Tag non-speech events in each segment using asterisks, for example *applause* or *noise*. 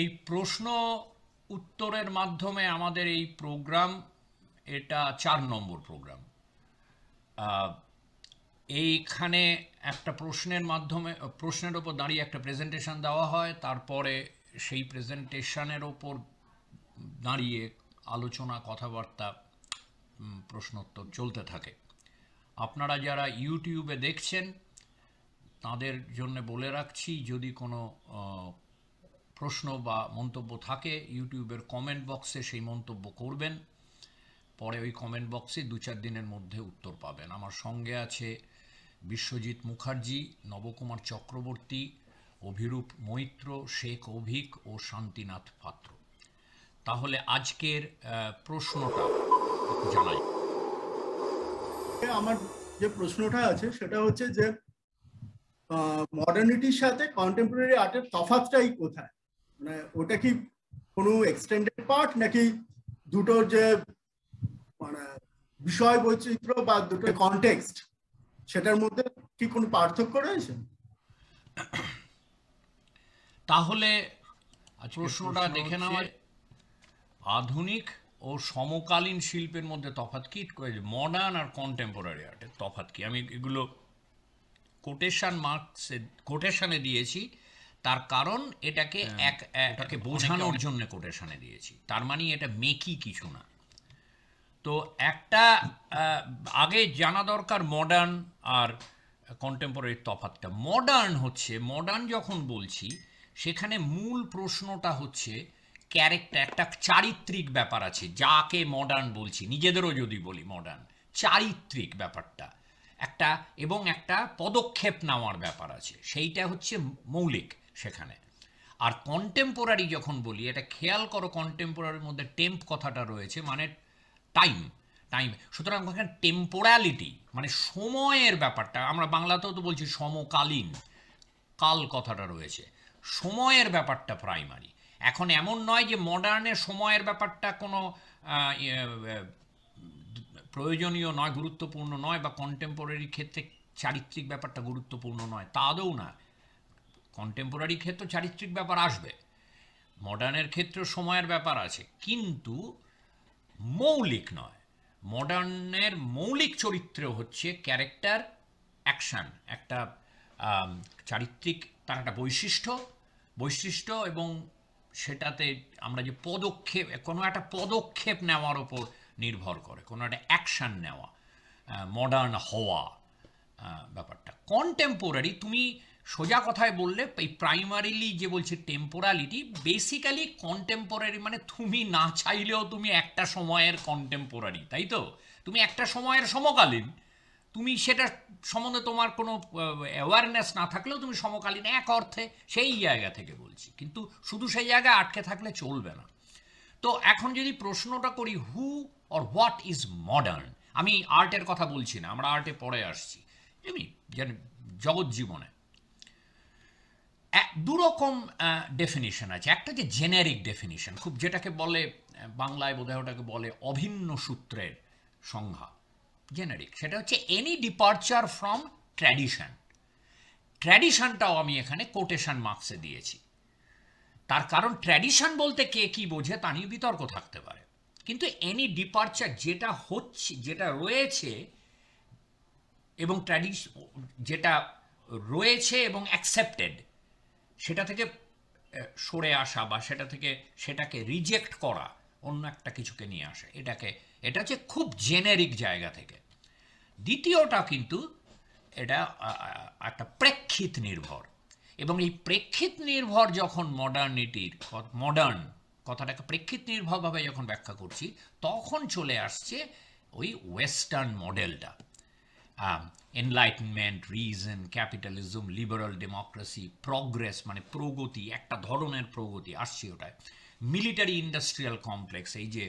এই প্রশ্ন উত্তরের মাধ্যমে আমাদের এই প্রোগ্রাম, এটা চার নম্বর প্রোগ্রাম। এইখানে একটা প্রশ্নের মাধ্যমে, প্রশ্নের ওপর দাঁড়িয়ে একটা প্রেজেন্টেশন দেওয়া হয়, তারপরে সেই প্রেজেন্টেশনের ওপর দাঁড়িয়ে আলোচনা, কথাবার্তা প্রশ্নোত্তর চলতে থাকে। আপনারা যারা ইউটিউবে দেখছেন, তাদের জন্য বলে রাখছি, যদি কোনো প্রশ্ন বা মন্তব্য থাকে, ইউটিউবের কমেন্ট বক্সে সেই মন্তব্য করবেন। পরে ওই কমেন্ট বক্সে দু চার দিনের মধ্যে উত্তর পাবেন। আমার সঙ্গে আছে বিশ্বজিৎ মুখার্জি, নবকুমার চক্রবর্তী, অভিরূপ মৈত্র, শেখ অভিক ও শান্তিনাথ পাত্র। তাহলে আজকের প্রশ্নটা জানাই। আমার যে প্রশ্নটা আছে সেটা হচ্ছে যে মডার্নিটির সাথে কন্টেম্পোরারি আর্টের তফাৎটাই কোথায়? মানে ওটা কি কোনো এক্সটেন্ডেড পার্ট নাকি দুটোর যে মানে বিষয় বৈচিত্র্য বা দুটো কনটেক্সট সেটার মধ্যে কি কোনো পার্থক্য রয়েছে? তাহলে প্রশ্নটা দেখে নেওয়া আধুনিক ও সমকালীন শিল্পের মধ্যে তফাৎ কি? মডার্ন আর কন্টেম্পোরারি আর্টের তফাৎ কি? আমি এগুলো কোটেশন মার্কসে কোটেশনে দিয়েছি। তার কারণ এটাকে এক এটাকে বোঝানোর জন্য কোটেশনে দিয়েছি। তার মানে এটা মেকি কিছু না। তো একটা আগে জানা দরকার মডার্ন আর কন্টেম্পোরারি তফাৎটা। মডার্ন হচ্ছে মডার্ন যখন বলছি সেখানে মূল প্রশ্নটা হচ্ছে ক্যারেক্টার একটা চারিত্রিক ব্যাপার আছে। যাকে মডার্ন বলছি নিজেদেরও যদি বলি মডার্ন চারিত্রিক ব্যাপারটা। একটা এবং একটা পদক্ষেপ নেওয়ার ব্যাপার আছে। সেইটা হচ্ছে মৌলিক। সেখানে। আর কন্টেম্পোরারি যখন বলি, এটা খেয়াল করো কন্টেম্পোরারির মধ্যে টেম্প কথাটা রয়েছে মানে টাইম টাইম সুতরাং ওখানে টেম্পোরালিটি মানে সময়ের ব্যাপারটা, আমরা বাংলাতেও তো বলছি সমকালীন, কাল কথাটা রয়েছে। সময়ের ব্যাপারটা প্রাইমারি এখন এমন নয় যে মডার্নের সময়ের ব্যাপারটা কোনো প্রয়োজনীয় নয়, গুরুত্বপূর্ণ নয়, বা কন্টেম্পোরারি ক্ষেত্রে চারিত্রিক ব্যাপারটা গুরুত্বপূর্ণ নয় তা আদৌ না। কন্টেম্পোরারি ক্ষেত্রে চারিত্রিক ব্যাপার আসবে। মডার্নের ক্ষেত্রে সময়ের ব্যাপার আছে। কিন্তু মৌলিক নয়। মডার্নের মৌলিক চরিত্র হচ্ছে ক্যারেক্টার অ্যাকশান একটা চারিত্রিক তার একটা বৈশিষ্ট্য। বৈশিষ্ট্য এবং সেটাতে আমরা যে পদক্ষেপ, কোনো একটা পদক্ষেপ নেওয়ার ওপর নির্ভর করে। কোনো একটা অ্যাকশন নেওয়া মডার্ন হওয়া ব্যাপারটা। কন্টেম্পোরারি তুমি সোজা কথায় বললে, এই প্রাইমারিলি যে বলছে টেম্পোরালিটি বেসিক্যালি কন্টেম্পোরারি মানে তুমি না চাইলেও তুমি একটা সময়ের কন্টেম্পোরারি তাই তো? তুমি একটা সময়ের সমকালীন। তুমি সেটা সম্বন্ধে তোমার কোনো অ্যাওয়ারনেস না থাকলেও তুমি সমকালীন এক অর্থে সেই জায়গা থেকে বলছি। কিন্তু শুধু সেই জায়গায় আটকে থাকলে চলবে না। তো এখন যদি প্রশ্নটা করি who or what is modern আমি আর্টের কথা বলছি না, আমরা আর্টে পরে আসছি। এমনি জানি জগৎ জীবনে। দুরকম ডেফিনিশন আছে। একটা যে জেনারিক ডেফিনিশন খুব যেটাকে বলে বাংলায় বোধহয় ওটাকে বলে অভিন্ন সূত্রের সংজ্ঞা জেনারিক সেটা হচ্ছে এনি ডিপার্চার ফ্রম ট্র্যাডিশন ট্র্যাডিশনটাও আমি এখানে কোটেশন মার্কসে দিয়েছি। তার কারণ ট্র্যাডিশন বলতে কে কি বোঝে তা নিয়ে বিতর্ক থাকতে পারে। কিন্তু এনি ডিপার্চার যেটা হচ্ছে, যেটা রয়েছে এবং ট্র্যাডিশ যেটা রয়েছে এবং অ্যাকসেপ্টেড সেটা থেকে সরে আসা বা সেটা থেকে সেটাকে রিজেক্ট করা, অন্য একটা কিছুকে নিয়ে আসা, এটাকে, এটা হচ্ছে খুব জেনেরিক জায়গা থেকে। দ্বিতীয়টা কিন্তু এটা একটা প্রেক্ষিত নির্ভর। এবং এই প্রেক্ষিত নির্ভর যখন মডার্নিটির মডার্ন কথাটাকে প্রেক্ষিত নির্ভরভাবে যখন ব্যাখ্যা করছি, তখন চলে আসছে ওই ওয়েস্টার্ন মডেলটা enlightenment reason capitalism liberal democracy progress মানে প্রগতি, একটা ধরনের প্রগতি আসছে ওটায়। মিলিটারি ইন্ডাস্ট্রিয়াল কমপ্লেক্স এই যে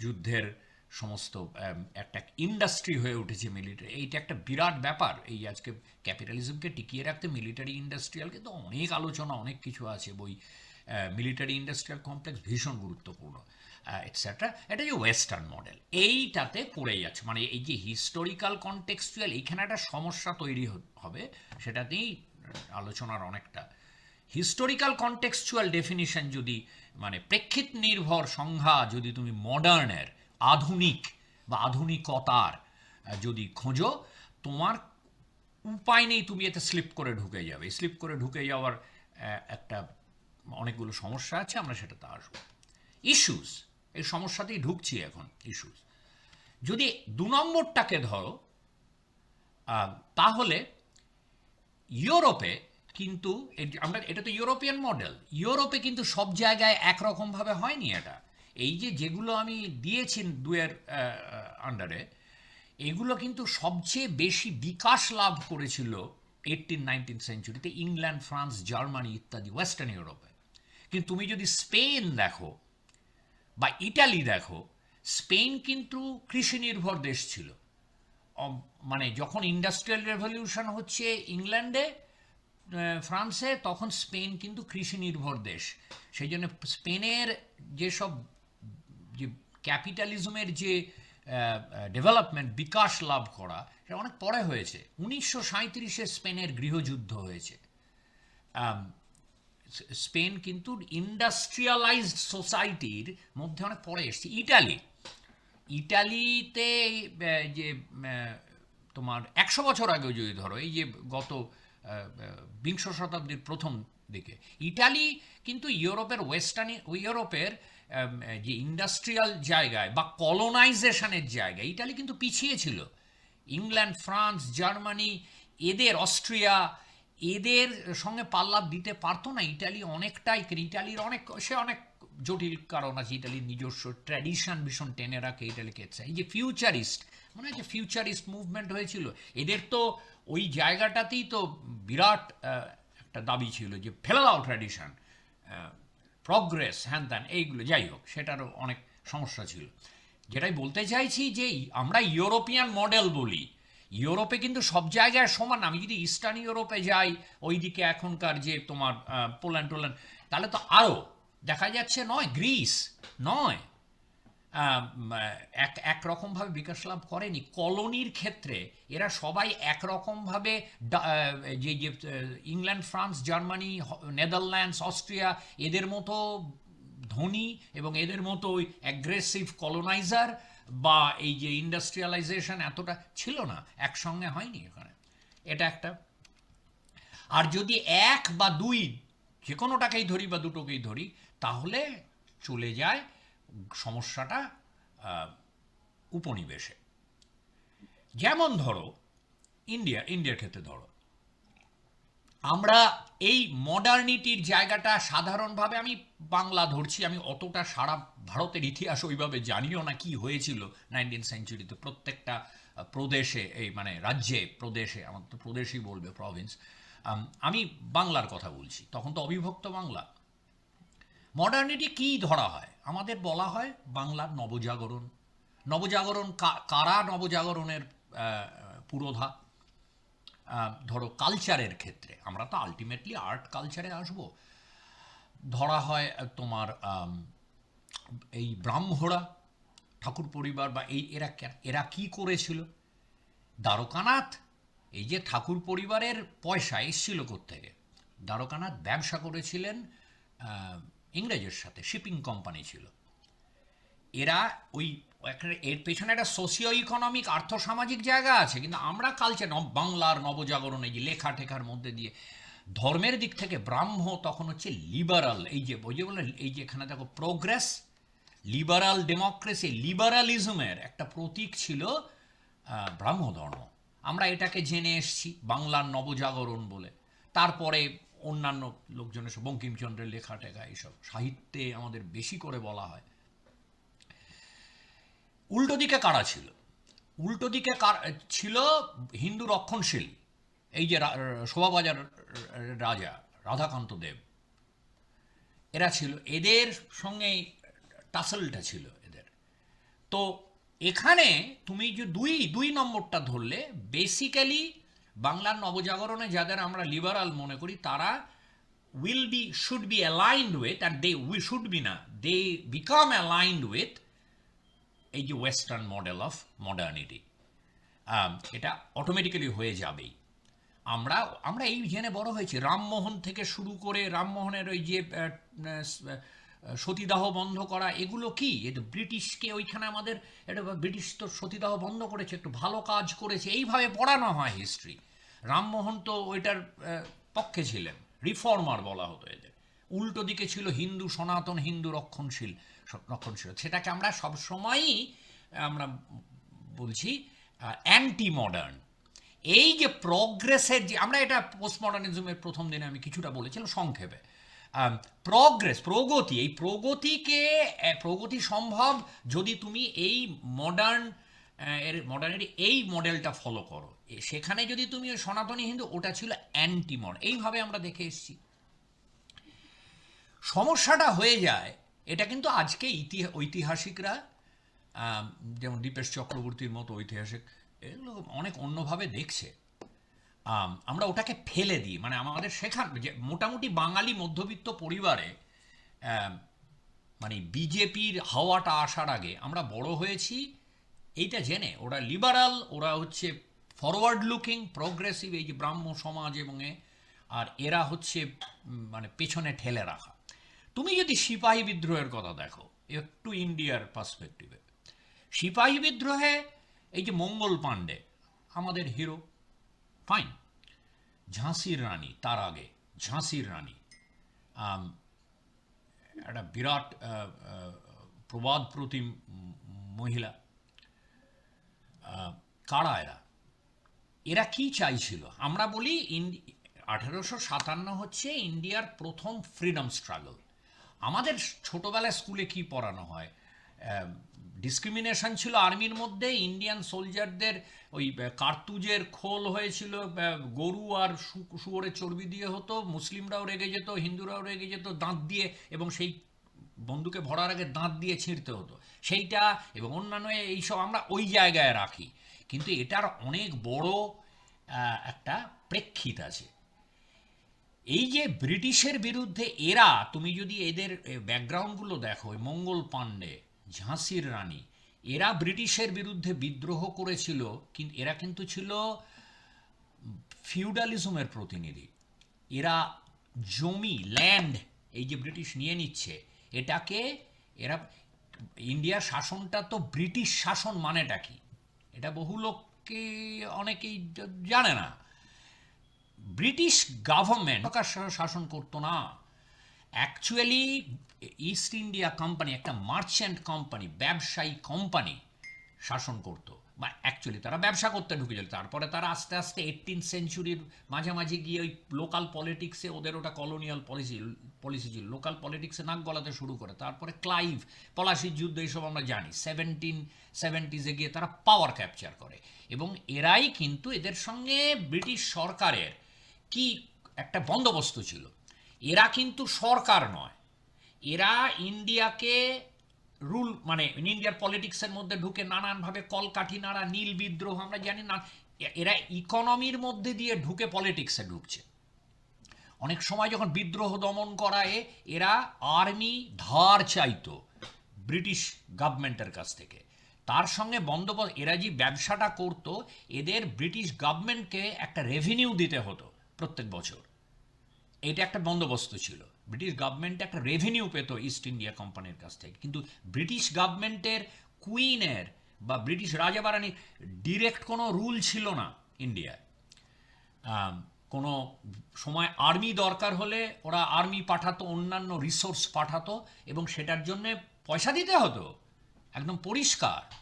যুদ্ধের সমস্ত একটা ইন্ডাস্ট্রি হয়ে উঠেছে মিলিটারি এইটা একটা বিরাট ব্যাপার। এই আজকে ক্যাপিটালিজমকে টিকিয়ে রাখতে মিলিটারি ইন্ডাস্ট্রিয়ালকে তো অনেক আলোচনা, অনেক কিছু আছে। বই মিলিটারি ইন্ডাস্ট্রিয়াল কমপ্লেক্স ভীষণ গুরুত্বপূর্ণ। এটসেট্রা এটা যে ওয়েস্টার্ন মডেল এইটাতে পড়ে যাচ্ছে। মানে এই যে হিস্টোরিক্যাল কনটেক্সচুয়াল এইখানে একটা সমস্যা তৈরি হবে সেটাতেই আলোচনার অনেকটা। হিস্টোরিক্যাল কনটেক্সচুয়াল ডেফিনিশন যদি মানে প্রেক্ষিত নির্ভর সংজ্ঞা যদি তুমি মডার্নের আধুনিক বা আধুনিকতার যদি খোঁজো, তোমার উপায় নেই তুমি এতে স্লিপ করে ঢুকে যাবে। স্লিপ করে ঢুকে যাওয়ার একটা অনেকগুলো সমস্যা আছে, আমরা সেটাতে আসব। ইস্যুস এই সমস্যাতেই ঢুকছি এখন ইস্যুস যদি দু নম্বরটাকে ধরো তাহলে ইউরোপে কিন্তু আমরা, এটা তো ইউরোপিয়ান মডেল, ইউরোপে কিন্তু সব জায়গায় একরকমভাবে হয়নি এটা। এই যে যেগুলো আমি দিয়েছি দুয়ের আন্ডারে এগুলো কিন্তু সবচেয়ে বেশি বিকাশ লাভ করেছিল এইটিন নাইনটিন সেঞ্চুরিতে ইংল্যান্ড ফ্রান্স জার্মানি ইত্যাদি ওয়েস্টার্ন ইউরোপে কিন্তু তুমি যদি স্পেন দেখো বা ইটালি দেখো, স্পেন কিন্তু কৃষি নির্ভর দেশ ছিল। মানে যখন ইন্ডাস্ট্রিয়াল রেভলিউশন হচ্ছে ইংল্যান্ডে ফ্রান্সে, তখন স্পেন কিন্তু কৃষি নির্ভর দেশ। সেই জন্য স্পেনের যেসব যে ক্যাপিটালিজমের যে ডেভেলপমেন্ট, বিকাশ লাভ করা, সেটা অনেক পরে হয়েছে। উনিশশো সাঁত্রিশে স্পেনের গৃহযুদ্ধ হয়েছে। স্পেন কিন্তু ইন্ডাস্ট্রিয়ালাইজড সোসাইটির মধ্যে অনেক পরে এসছে। ইটালি। ইটালিতে যে তোমার একশো বছর আগেও যদি ধরো, এই যে গত বিংশ শতাব্দীর প্রথম দিকে, ইটালি কিন্তু ইউরোপের ওয়েস্টার্ন, ইউরোপের যে ইন্ডাস্ট্রিয়াল জায়গায় বা কলোনাইজেশনের জায়গায় ইটালি কিন্তু পিছিয়ে ছিল। ইংল্যান্ড, ফ্রান্স, জার্মানি, এদের অস্ট্রিয়া এদের সঙ্গে পাল্লা দিতে পারতো না। ইটালি অনেকটাই ইটালির অনেক, সে অনেক জটিল কারণ আছে, ইটালির নিজস্ব ট্র্যাডিশন ভীষণ টেনে রাখে ইটালিকে। এই যে ফিউচারিস্ট, মনে হয় যে ফিউচারিস্ট মুভমেন্ট হয়েছিল? এদের তো ওই জায়গাটাতেই তো বিরাট একটা দাবি ছিল যে ফেলে দাও ট্র্যাডিশন প্রগ্রেস, হ্যান ত্যান, এইগুলো, যাই হোক, সেটারও অনেক সমস্যা ছিল। যেটাই বলতে চাইছি যে আমরা ইউরোপিয়ান মডেল বলি ইউরোপে কিন্তু সব জায়গায় সমান। আমি যদি ইস্টার্ন ইউরোপে যাই, ওইদিকে এখনকার যে তোমার পোল্যান্ড টোল্যান্ড, তাহলে তো আরও দেখা যাচ্ছে নয়, গ্রিস নয়। এক একরকমভাবে বিকাশ লাভ করেনি। কলোনির ক্ষেত্রে এরা সবাই একরকমভাবে যে যে England, France, Germany Netherlands, Austria, এদের মতো ধনী এবং এদের মতো অ্যাগ্রেসিভ কলোনাইজার বা এই যে ইন্ডাস্ট্রিয়ালাইজেশন এতটা ছিল না, একসঙ্গে হয়নি এখানে। এটা একটা। আর যদি এক বা দুই যে কোনোটাকেই ধরি বা দুটোকেই ধরি, তাহলে চলে যায় সমস্যাটা উপনিবেশে। যেমন ধরো, ইন্ডিয়া, ইন্ডিয়ার ক্ষেত্রে ধরো আমরা এই মডার্নিটির জায়গাটা সাধারণভাবে আমি বাংলা ধরছি, আমি অতটা সারা ভারতের ইতিহাস ওইভাবে জানিও না কি হয়েছিল নাইনটিন সেঞ্চুরিতে প্রত্যেকটা প্রদেশে, এই মানে রাজ্যে, প্রদেশে, আমার তো প্রদেশই বলবে প্রভিন্স আমি বাংলার কথা বলছি, তখন তো অবিভক্ত বাংলা। মডার্নিটি কি ধরা হয়? আমাদের বলা হয় বাংলার নবজাগরণ। নবজাগরণ কারা নবজাগরণের পুরোধা? ধরো কালচারের ক্ষেত্রে, আমরা তো আলটিমেটলি আর্ট কালচারে আসব। ধরা হয় তোমার এই ব্রাহ্মরা, ঠাকুর পরিবার বা এই, এরা এরা কি করেছিল? দ্বারকানাথ, এই যে ঠাকুর পরিবারের পয়সা এসছিল থেকে দ্বারকানাথ ব্যবসা করেছিলেন ইংরেজের সাথে শিপিং কোম্পানি ছিল। এরা ওই একটা- এর পেছনে একটা সোশিও ইকোনমিক আর্থসামাজিক জায়গা আছে, কিন্তু আমরা কালচার বাংলার নবজাগরণে যে লেখা টেখার মধ্যে দিয়ে, ধর্মের দিক থেকে ব্রাহ্ম তখন হচ্ছে লিবারাল এই যে যে বলে, এই যে এখানে দেখো প্রোগ্রেস লিবারাল ডেমোক্রেসি লিবারালিজমের একটা প্রতীক ছিল ব্রাহ্ম ধর্ম আমরা এটাকে জেনে এসছি, বাংলার নবজাগরণ বলে। তারপরে অন্যান্য লোকজনের বঙ্কিমচন্দ্রের লেখা টেখা, এইসব সাহিত্যে আমাদের বেশি করে বলা হয়। উল্টো দিকে কারা ছিল? উল্টো দিকে কার- ছিল হিন্দু রক্ষণশীল, এই যে শোভাবাজার রাজা রাধাকান্ত দেব। এরা ছিল, এদের সঙ্গে টাসলটা ছিল এদের। তো এখানে তুমি যে দুই দুই নম্বরটা ধরলে বেসিক্যালি বাংলার নবজাগরণে যাদের আমরা লিবারাল মনে করি, তারা will be should be aligned with and they we should be না দে বিকাম অ্যালাইন্ড উইথ এই যে ওয়েস্টার্ন মডেল অফ মডার্নিটি এটা অটোমেটিক্যালি হয়ে যাবেই। আমরা আমরা এই জেনে বড় হয়েছি। রামমোহন থেকে শুরু করে রামমোহনের ওই যে সতীদাহ বন্ধ করা, এগুলো কি? এটা ব্রিটিশকে ওইখানে আমাদের এটা ব্রিটিশ তো সতীদাহ বন্ধ করেছে, একটু ভালো কাজ করেছে। এইভাবে পড়ানো হয় হিস্ট্রি রামমোহন তো ওইটার পক্ষে ছিলেন। রিফর্মার বলা হতো এদের। উল্টো দিকে ছিল হিন্দু সনাতন হিন্দু রক্ষণশীল। রক্ষণশীল সেটাকে আমরা সবসময়ই, আমরা বলছি অ্যান্টি মডার্ন এই যে প্রগ্রেসের যে, আমরা এটা পোস্ট মডার্নিজমের প্রথম দিনে আমি কিছুটা বলেছিলাম সংক্ষেপে। প্রগ্রেস প্রগতি, এই প্রগতিকে প্রগতি সম্ভব যদি তুমি এই মডার্ন এর মডার্নের এই মডেলটা ফলো করো। সেখানে যদি তুমি ওই সনাতনী হিন্দু, ওটা ছিল অ্যান্টি মডার্ন এইভাবে আমরা দেখে এসছি। সমস্যাটা হয়ে যায় এটা কিন্তু আজকে ইতিহা ঐতিহাসিকরা যেমন দীপেশ চক্রবর্তীর মতো ঐতিহাসিক, এগুলো অনেক অন্যভাবে দেখছে। আমরা ওটাকে ফেলে দিই। মানে আমাদের শেখার যে মোটামুটি বাঙালি মধ্যবিত্ত পরিবারে মানে বিজেপির হাওয়াটা আসার আগে আমরা বড় হয়েছি, এইটা জেনে। ওরা লিবারাল ওরা হচ্ছে ফরওয়ার্ড লুকিং প্রোগ্রেসিভ এই যে ব্রাহ্ম সমাজ এবং আর এরা হচ্ছে মানে পেছনে ঠেলে রাখা। তুমি যদি সিপাহী বিদ্রোহের কথা দেখো, একটু ইন্ডিয়ার পার্সপেক্টিভে সিপাহী বিদ্রোহে এই যে মঙ্গল পাণ্ডে, আমাদের হিরো ফাইন ঝাঁসির রানী, তার আগে, ঝাঁসির রানী। একটা বিরাট প্রবাদ প্রতিম মহিলা। কারা এরা? এরা কি চাইছিল? আমরা বলি আঠেরোশো সাতান্ন হচ্ছে ইন্ডিয়ার প্রথম ফ্রিডম স্ট্রাগল আমাদের ছোটবেলায় স্কুলে কি পড়ানো হয়? ডিসক্রিমিনেশন ছিল আর্মির মধ্যে ইন্ডিয়ান সোলজারদের ওই কার্তুজের খোল হয়েছিল গরু আর শুয়োরের চর্বি দিয়ে হতো, মুসলিমরাও রেগে যেত, হিন্দুরাও রেগে যেত, দাঁত দিয়ে এবং সেই বন্দুকে ভরার আগে দাঁত দিয়ে ছিঁড়তে হতো। সেইটা এবং অন্যান্য এইসব আমরা ওই জায়গায় রাখি। কিন্তু এটার অনেক বড় একটা প্রেক্ষিত আছে। এই যে ব্রিটিশের বিরুদ্ধে এরা, তুমি যদি এদের ব্যাকগ্রাউন্ডগুলো দেখো মঙ্গল পাণ্ডে, ঝাঁসির রানী, এরা ব্রিটিশের বিরুদ্ধে বিদ্রোহ করেছিল কিন্তু এরা কিন্তু ছিল ফিউডালিজমের প্রতিনিধি। এরা জমি ল্যান্ড এই যে ব্রিটিশ নিয়ে নিচ্ছে, এটাকে, এরা, ইন্ডিয়ার শাসনটা তো ব্রিটিশ শাসন মানেটা কি? এটা বহু লোককে অনেকেই জানে না। ব্রিটিশ গভর্নমেন্ট শাসন করতো না। অ্যাকচুয়ালি ইস্ট ইন্ডিয়া কোম্পানি একটা মার্চেন্ট কোম্পানি ব্যবসায়ী কোম্পানি শাসন করতো। বা অ্যাকচুয়ালি তারা ব্যবসা করতে ঢুকেছিল। তারপরে তারা আস্তে আস্তে এইটিন সেঞ্চুরির মাঝামাঝি গিয়ে ওই লোকাল পলিটিক্সে ওদের ওটা কলোনিয়াল পলিসি পলিসি ছিল। লোকাল পলিটিক্সে নাক গলাতে শুরু করে। তারপরে ক্লাইভ পলাশির যুদ্ধ এইসব আমরা জানি। সেভেন্টিন সেভেন্টিজে গিয়ে তারা পাওয়ার ক্যাপচার করে। এবং এরাই কিন্তু এদের সঙ্গে ব্রিটিশ সরকারের কি একটা বন্দোবস্ত ছিল। এরা কিন্তু সরকার নয়। এরা ইন্ডিয়াকে রুল মানে ইন্ডিয়ার পলিটিক্সের মধ্যে ঢুকে নানানভাবে কলকাঠি নাড়া, নীল বিদ্রোহ আমরা জানি না, এরা ইকোনমির মধ্যে দিয়ে ঢুকে পলিটিক্সে ঢুকছে। অনেক সময় যখন বিদ্রোহ দমন করায়, এরা আর্মি ধার চাইতো ব্রিটিশ গভর্নমেন্টের কাছ থেকে। তার সঙ্গে বন্দোবস্ত, এরা যে ব্যবসাটা করতো, এদের ব্রিটিশ গভর্নমেন্টকে একটা রেভিনিউ দিতে হতো। প্রত্যেক বছর। এটা একটা বন্দোবস্ত ছিল। ব্রিটিশ গভর্নমেন্ট একটা রেভিনিউ পেত ইস্ট ইন্ডিয়া কোম্পানির কাছ থেকে। কিন্তু ব্রিটিশ গভর্নমেন্টের কুইনের বা ব্রিটিশ রাজাবারানির ডিরেক্ট কোনো রুল ছিল না ইন্ডিয়ায় কোনো সময় আর্মি দরকার হলে ওরা আর্মি পাঠাতো, অন্যান্য রিসোর্স পাঠাতো এবং সেটার জন্যে পয়সা দিতে হতো। একদম পরিষ্কার।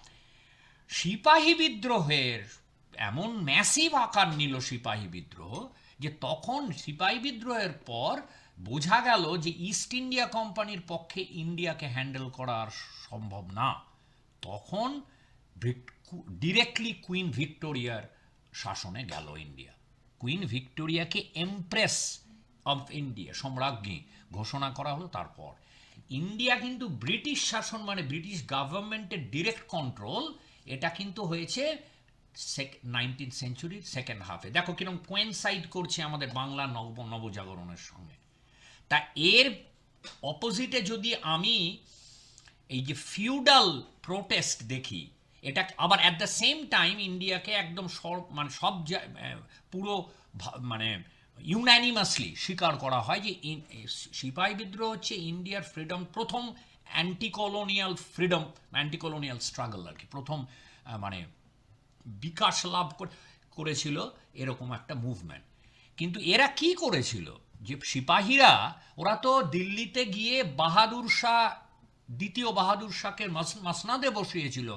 সিপাহী বিদ্রোহের এমন ম্যাসিভ আকার নিল সিপাহী বিদ্রোহ যে তখন সিপাহী বিদ্রোহের পর বোঝা গেল যে ইস্ট ইন্ডিয়া কোম্পানির পক্ষে ইন্ডিয়াকে হ্যান্ডেল করা আর সম্ভব না। তখন ডিরেক্টলি কুইন ভিক্টোরিয়ার শাসনে গেল ইন্ডিয়া কুইন ভিক্টোরিয়াকে এমপ্রেস অফ ইন্ডিয়া সম্রাজ্ঞী ঘোষণা করা হলো তারপর। ইন্ডিয়া কিন্তু ব্রিটিশ শাসন মানে ব্রিটিশ গভর্নমেন্টের ডিরেক্ট কন্ট্রোল এটা কিন্তু হয়েছে নাইনটিন সেঞ্চুরির সেকেন্ড হাফে দেখো কীরকম কোয়েনসাইড করছে আমাদের বাংলা নব, নবজাগরণের সঙ্গে। তা এর অপোজিটে যদি আমি এই যে ফিউডাল প্রোটেস্ট দেখি, এটা আবার অ্যাট দ্য সেম টাইম ইন্ডিয়াকে একদম সব মানে সব পুরো মানে ইউনানিমাসলি স্বীকার করা হয় যে সিপাহী বিদ্রোহ হচ্ছে ইন্ডিয়ার ফ্রিডম প্রথম anticolonial freedom anti colonial struggle আর কি। প্রথম মানে বিকাশ লাভ করেছিল এরকম একটা মুভমেন্ট কিন্তু এরা কি করেছিল? যে সিপাহীরা, ওরা তো দিল্লিতে গিয়ে বাহাদুর শাহ, দ্বিতীয় বাহাদুর শাহকে মাস- মাসনাদে বসিয়েছিল।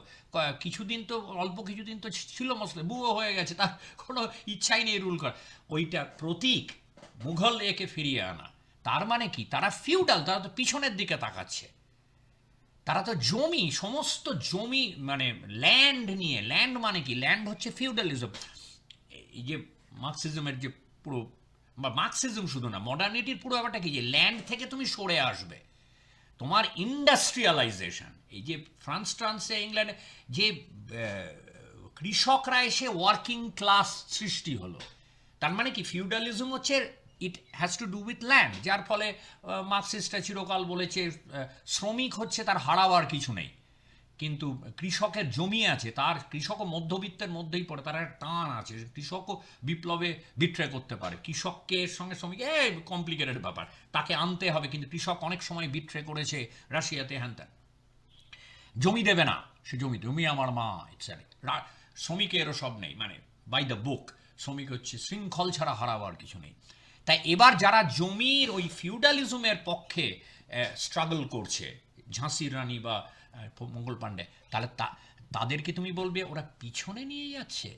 কিছুদিন তো, অল্প কিছুদিন তো ছিল মসলে বুয়ো হয়ে গেছে, তার কোনো ইচ্ছাই নেই রুল কর ওইটা প্রতীক মুঘল একে ফিরিয়ে আনা। তার মানে কি? তারা ফিউডাল তারা তো পিছনের দিকে তাকাচ্ছে। তারা তো জমি, সমস্ত জমি মানে ল্যান্ড নিয়ে ল্যান্ড মানে কি? ল্যান্ড হচ্ছে ফিউডালিজম এই যে মার্কসিজমের যে পুরো, বা মার্কসিজম শুধু না মডার্নিটির পুরো ব্যাপারটা কি? যে ল্যান্ড থেকে তুমি সরে আসবে। তোমার ইন্ডাস্ট্রিয়ালাইজেশন এই যে ফ্রান্স ট্রান্সে ইংল্যান্ডে যে কৃষকরা এসে ওয়ার্কিং ক্লাস সৃষ্টি হলো। তার মানে কি? ফিউডালিজম হচ্ছে it has to do with land যার ফলে মার্কসিস্টরা চিরকাল বলেছে শ্রমিক হচ্ছে তার হারাবার কিছু নেই। কিন্তু কৃষকের জমি আছে, তার কৃষকও মধ্যবিত্তের মধ্যেই পড়ে, তার একটা টান আছে কৃষকও বিপ্লবে বিট্রে করতে পারে। কৃষককে সঙ্গে শ্রমিক এ কমপ্লিকেটেড ব্যাপার। তাকে আনতে হবে, কিন্তু কৃষক অনেক সময় বিট্রে করেছে রাশিয়াতে, হ্যান জমি দেবে না, সে জমি জমি আমার মা ইত্যাদি শ্রমিকেরও সব নেই মানে বাই দ্য বুক শ্রমিক হচ্ছে, শৃঙ্খল ছাড়া হারাবার কিছু নেই। তাই এবার যারা জমির ওই ফিউডালিজমের পক্ষে স্ট্রাগল করছে ঝাঁসির রানী বা মঙ্গল পাণ্ডে, তাহলে তা তাদেরকে তুমি বলবে ওরা পিছনে নিয়ে যাচ্ছে?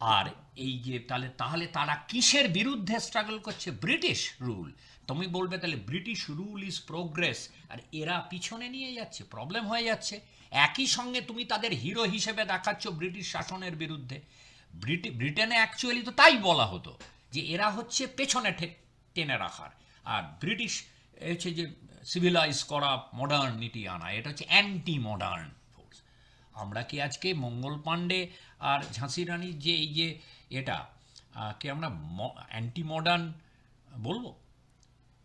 আর এই যে তাহলে তাহলে তারা কিসের বিরুদ্ধে স্ট্রাগল করছে? ব্রিটিশ রুল তুমি বলবে তাহলে ব্রিটিশ রুল ইজ প্রোগ্রেস আর এরা পিছনে নিয়ে যাচ্ছে প্রবলেম হয়ে যাচ্ছে। একই সঙ্গে তুমি তাদের হিরো হিসেবে দেখাচ্ছ ব্রিটিশ শাসনের বিরুদ্ধে। ব্রিটেনে অ্যাকচুয়ালি তো তাই বলা হতো। যে এরা হচ্ছে পেছনে টেনে রাখার। আর ব্রিটিশ হচ্ছে যে সিভিলাইজ করা মডার্নিটি আনা, এটা হচ্ছে অ্যান্টি মডার্ন ফোর্স আমরা কি আজকে মঙ্গল পাণ্ডে আর ঝাঁসি রানীর যে এই যে এটা কি আমরা অ্যান্টি মডার্ন বলব?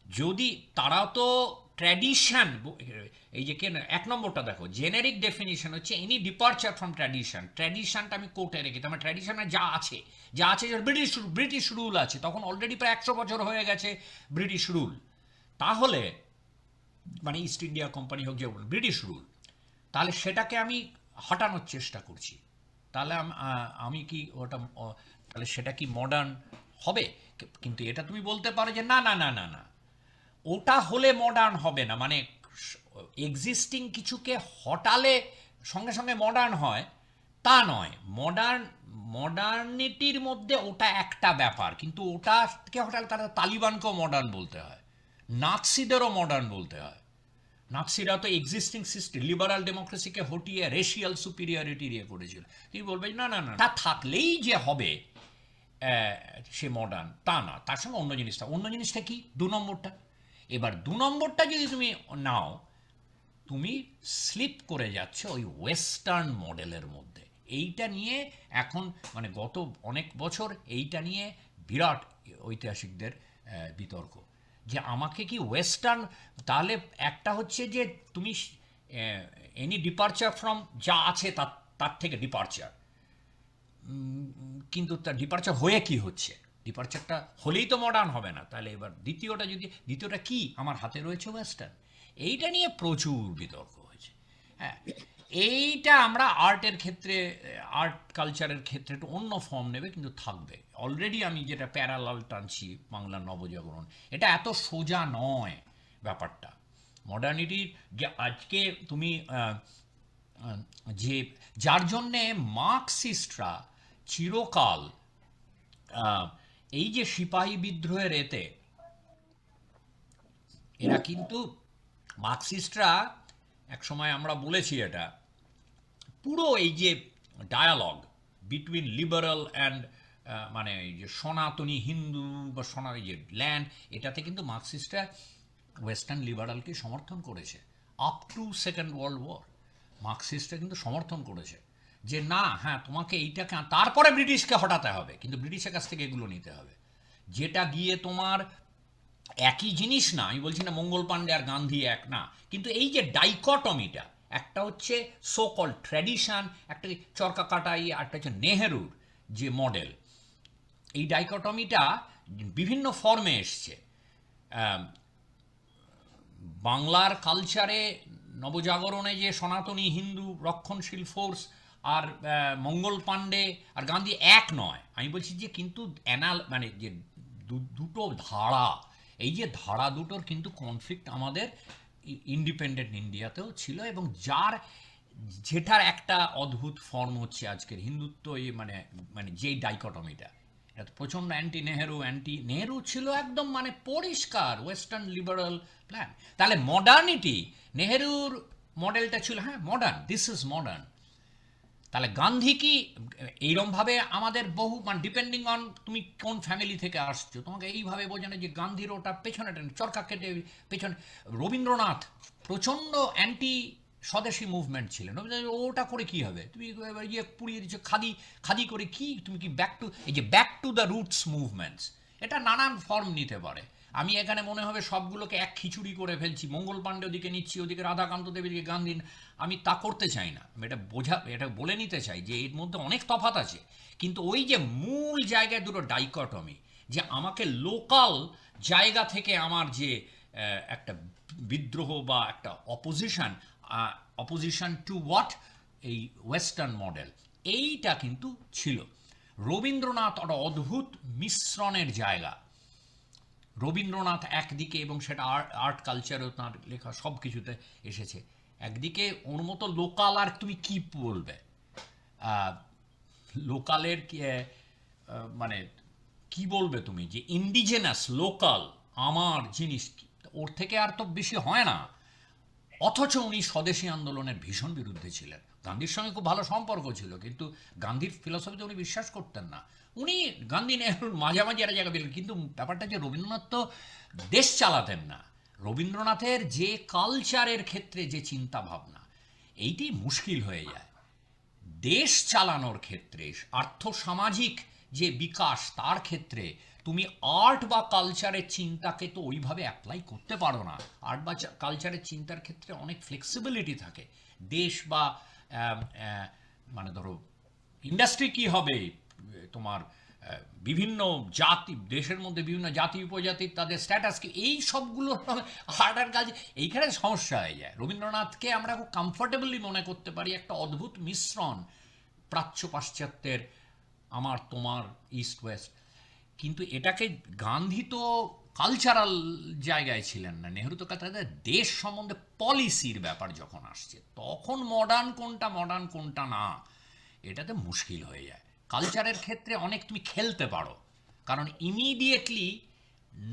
যদি তারা তো ট্র্যাডিশন এই যে কেন, এক নম্বরটা দেখো জেনেরিক ডেফিনিশন হচ্ছে এনি ডিপার্চার ফ্রম ট্র্যাডিশন ট্র্যাডিশনটা আমি কোর্টে রেখে আমার ট্র্যাডিশনে যা আছে যা আছে ব্রিটিশ ব্রিটিশ রুল আছে, তখন অলরেডি প্রায় একশো বছর হয়ে গেছে ব্রিটিশ রুল তাহলে মানে ইস্ট ইন্ডিয়া কোম্পানি হোক, যে ব্রিটিশ রুল তাহলে সেটাকে আমি হটানোর চেষ্টা করছি। তাহলে আমি কি ওটা তাহলে সেটা কি মডার্ন হবে? কিন্তু এটা তুমি বলতে পারো যে না না না না না। ওটা হলে মডার্ন হবে না। মানে এক্সিস্টিং কিছুকে হটালে সঙ্গে সঙ্গে মডার্ন হয়, তা নয়। মডার্ন মডার্নিটির মধ্যে ওটা একটা ব্যাপার। কিন্তু ওটাকে হটালে তারা তালিবানকেও মডার্ন বলতে হয়, নাৎসিদেরও মডার্ন বলতে হয়। নাৎসিরা তো এক্সিস্টিং সিস্টেম লিবারাল ডেমোক্রেসিকে হটিয়ে রেশিয়াল সুপিরিয়রিটি ইয়ে করেছিল। তুমি বলবে না না না তা থাকলেই যে হবে সে মডার্ন তা না। তার সঙ্গে অন্য জিনিসটা অন্য জিনিসটা কি? দু নম্বরটা। এবার দু নম্বরটা যদি তুমি নাও, তুমি স্লিপ করে যাচ্ছ ওই ওয়েস্টার্ন মডেলের মধ্যে। এইটা নিয়ে এখন মানে গত অনেক বছর এইটা নিয়ে বিরাট ঐতিহাসিকদের বিতর্ক। যে আমাকে কি ওয়েস্টার্ন, তাহলে একটা হচ্ছে যে তুমি এনি ডিপার্চার ফ্রম যা আছে তার তার থেকে ডিপার্চার কিন্তু তার ডিপার্চার হয়ে কি হচ্ছে? ডিপার্চারটা হলেই তো মডার্ন হবে না। তাহলে এবার দ্বিতীয়টা যদি, দ্বিতীয়টা কি? আমার হাতে রয়েছে ওয়েস্টার্ন এইটা নিয়ে প্রচুর বিতর্ক হয়েছে। হ্যাঁ এইটা আমরা আর্টের ক্ষেত্রে, আর্ট কালচারের ক্ষেত্রে একটু অন্য ফর্ম নেবে, কিন্তু থাকবে। অলরেডি আমি যেটা প্যারালাল টানছি বাংলা নবজাগরণ, এটা এত সোজা নয় ব্যাপারটা। মডার্নিটির যে আজকে তুমি যে, যার জন্যে মার্কসিস্টরা চিরকাল এই যে সিপাহী বিদ্রোহের এতে, এরা কিন্তু মার্কসিস্টরা, একসময় আমরা বলেছি এটা, পুরো এই যে ডায়ালগ বিটুইন লিবারাল অ্যান্ড মানে এই যে সনাতনী হিন্দু বা সনা, এই যে ল্যান্ড এটাতে কিন্তু মার্কসিস্টরা ওয়েস্টার্ন লিবারালকে সমর্থন করেছে up to second world war মার্কসিস্টরা কিন্তু সমর্থন করেছে। যে না হ্যাঁ তোমাকে এইটাকে তারপরে ব্রিটিশকে হটাতে হবে, কিন্তু ব্রিটিশের কাছ থেকে এগুলো নিতে হবে। যেটা গিয়ে তোমার একই জিনিস না, আমি বলছি না মঙ্গল পাণ্ডে আর গান্ধী এক না, কিন্তু এই যে ডাইকটমিটা, একটা হচ্ছে সো কল ট্র্যাডিশন একটা চরকা কাটাই একটা হচ্ছে নেহেরুর যে মডেল এই ডাইকটমিটা বিভিন্ন ফর্মে এসছে। বাংলার কালচারে নবজাগরণে যে সনাতনী হিন্দু রক্ষণশীল ফোর্স আর মঙ্গল পাণ্ডে আর গান্ধী এক নয়। আমি বলছি যে কিন্তু অ্যানাল মানে যে দুটো ধারা, এই যে ধারা দুটোর কিন্তু কনফ্লিক্ট আমাদের ইন্ডিপেন্ডেন্ট ইন্ডিয়াতেও ছিল এবং যার, যেটার একটা অদ্ভুত ফর্ম হচ্ছে আজকের হিন্দুত্ব এই মানে মানে যেই ডাইকটমিটা এটা প্রচণ্ড অ্যান্টি নেহেরু অ্যান্টি নেহেরু ছিল একদম মানে পরিষ্কার ওয়েস্টার্ন লিবারাল প্ল্যান তাহলে মডার্নিটি নেহেরুর মডেলটা ছিল হ্যাঁ মডার্ন দিস ইজ মডার্ন তাহলে গান্ধী কি, এইরমভাবে আমাদের বহু মানে ডিপেন্ডিং অন তুমি কোন ফ্যামিলি থেকে আসছো, তোমাকে এইভাবে বোঝানো যে গান্ধীর ওটা পেছনে চরকা কেটে পেছনে, রবীন্দ্রনাথ প্রচণ্ড অ্যান্টি স্বদেশী মুভমেন্ট ছিলেন। ওটা করে কি হবে? তুমি ইয়ে পুড়িয়ে দিচ্ছ, খাদি খাদি করে কি, তুমি কি ব্যাক টু এই যে back to the roots movements এটা নানান ফর্ম নিতে পারে। আমি এখানে মনে হবে সবগুলোকে এক খিচুড়ি করে ফেলছি, মঙ্গল পাণ্ডে ওদিকে নিচ্ছি, ওদিকে রাধাকান্ত দেব এদিকে গান্ধী আমি তা করতে চাই না। আমি এটা বোঝা, এটা বলে নিতে চাই যে এর মধ্যে অনেক তফাত আছে। কিন্তু ওই যে মূল জায়গায় দুটো ডাইকটমি যে আমাকে লোকাল জায়গা থেকে আমার যে একটা বিদ্রোহ বা একটা অপোজিশন অপোজিশন টু হোয়াট এই ওয়েস্টার্ন মডেল এইটা কিন্তু ছিল। রবীন্দ্রনাথ একটা অদ্ভুত মিশ্রণের জায়গা। রবীন্দ্রনাথ একদিকে এবং সেটা আর্ট কালচারেও তাঁর লেখা সব কিছুতে এসেছে। একদিকে ওর মতো লোকাল আর তুমি কি বলবে? লোকালের মানে কি বলবে তুমি? যে ইন্ডিজেনাস লোকাল আমার জিনিস ওর থেকে আর তো বেশি হয় না। অথচ উনি স্বদেশী আন্দোলনের ভীষণ বিরুদ্ধে ছিলেন। গান্ধীর সঙ্গে খুব ভালো সম্পর্ক ছিল, কিন্তু গান্ধীর ফিলসফিতে উনি বিশ্বাস করতেন না। উনি গান্ধী নেহরুর মাঝামাঝি একটা জায়গা পেলেন কিন্তু ব্যাপারটা যে রবীন্দ্রনাথ তো দেশ চালাতেন না। রবীন্দ্রনাথের যে কালচারের ক্ষেত্রে যে চিন্তা ভাবনা এইটি মুশকিল হয়ে যায়। দেশ চালানোর ক্ষেত্রে, আর্থসামাজিক যে বিকাশ, তার ক্ষেত্রে তুমি আর্ট বা কালচারের চিন্তাকে তো ওইভাবে অ্যাপ্লাই করতে পারো না। আর্ট বা কালচারের চিন্তার ক্ষেত্রে অনেক ফ্লেক্সিবিলিটি থাকে। দেশ বা মানে ধরো ইন্ডাস্ট্রি কি হবে? তোমার বিভিন্ন জাতি, দেশের মধ্যে বিভিন্ন জাতি উপজাতির তাদের স্ট্যাটাস কি এই সবগুলো আর্ট আর কাজ। এইখানে সমস্যা হয়ে যায়। রবীন্দ্রনাথকে আমরা খুব কমফোর্টেবলি মনে করতে পারি, একটা অদ্ভুত মিশ্রণ, প্রাচ্য পাশ্চাত্যের আমার, তোমার ইস্ট ওয়েস্ট কিন্তু এটাকে গান্ধী তো কালচারাল জায়গায় ছিলেন না। নেহরু তো তাদের দেশ সম্বন্ধে পলিসির ব্যাপার যখন আসছে, তখন মডার্ন কোনটা মডার্ন কোনটা না, এটাতে মুশকিল হয়ে যায়। কালচারের ক্ষেত্রে অনেক তুমি খেলতে পারো। কারণ immediately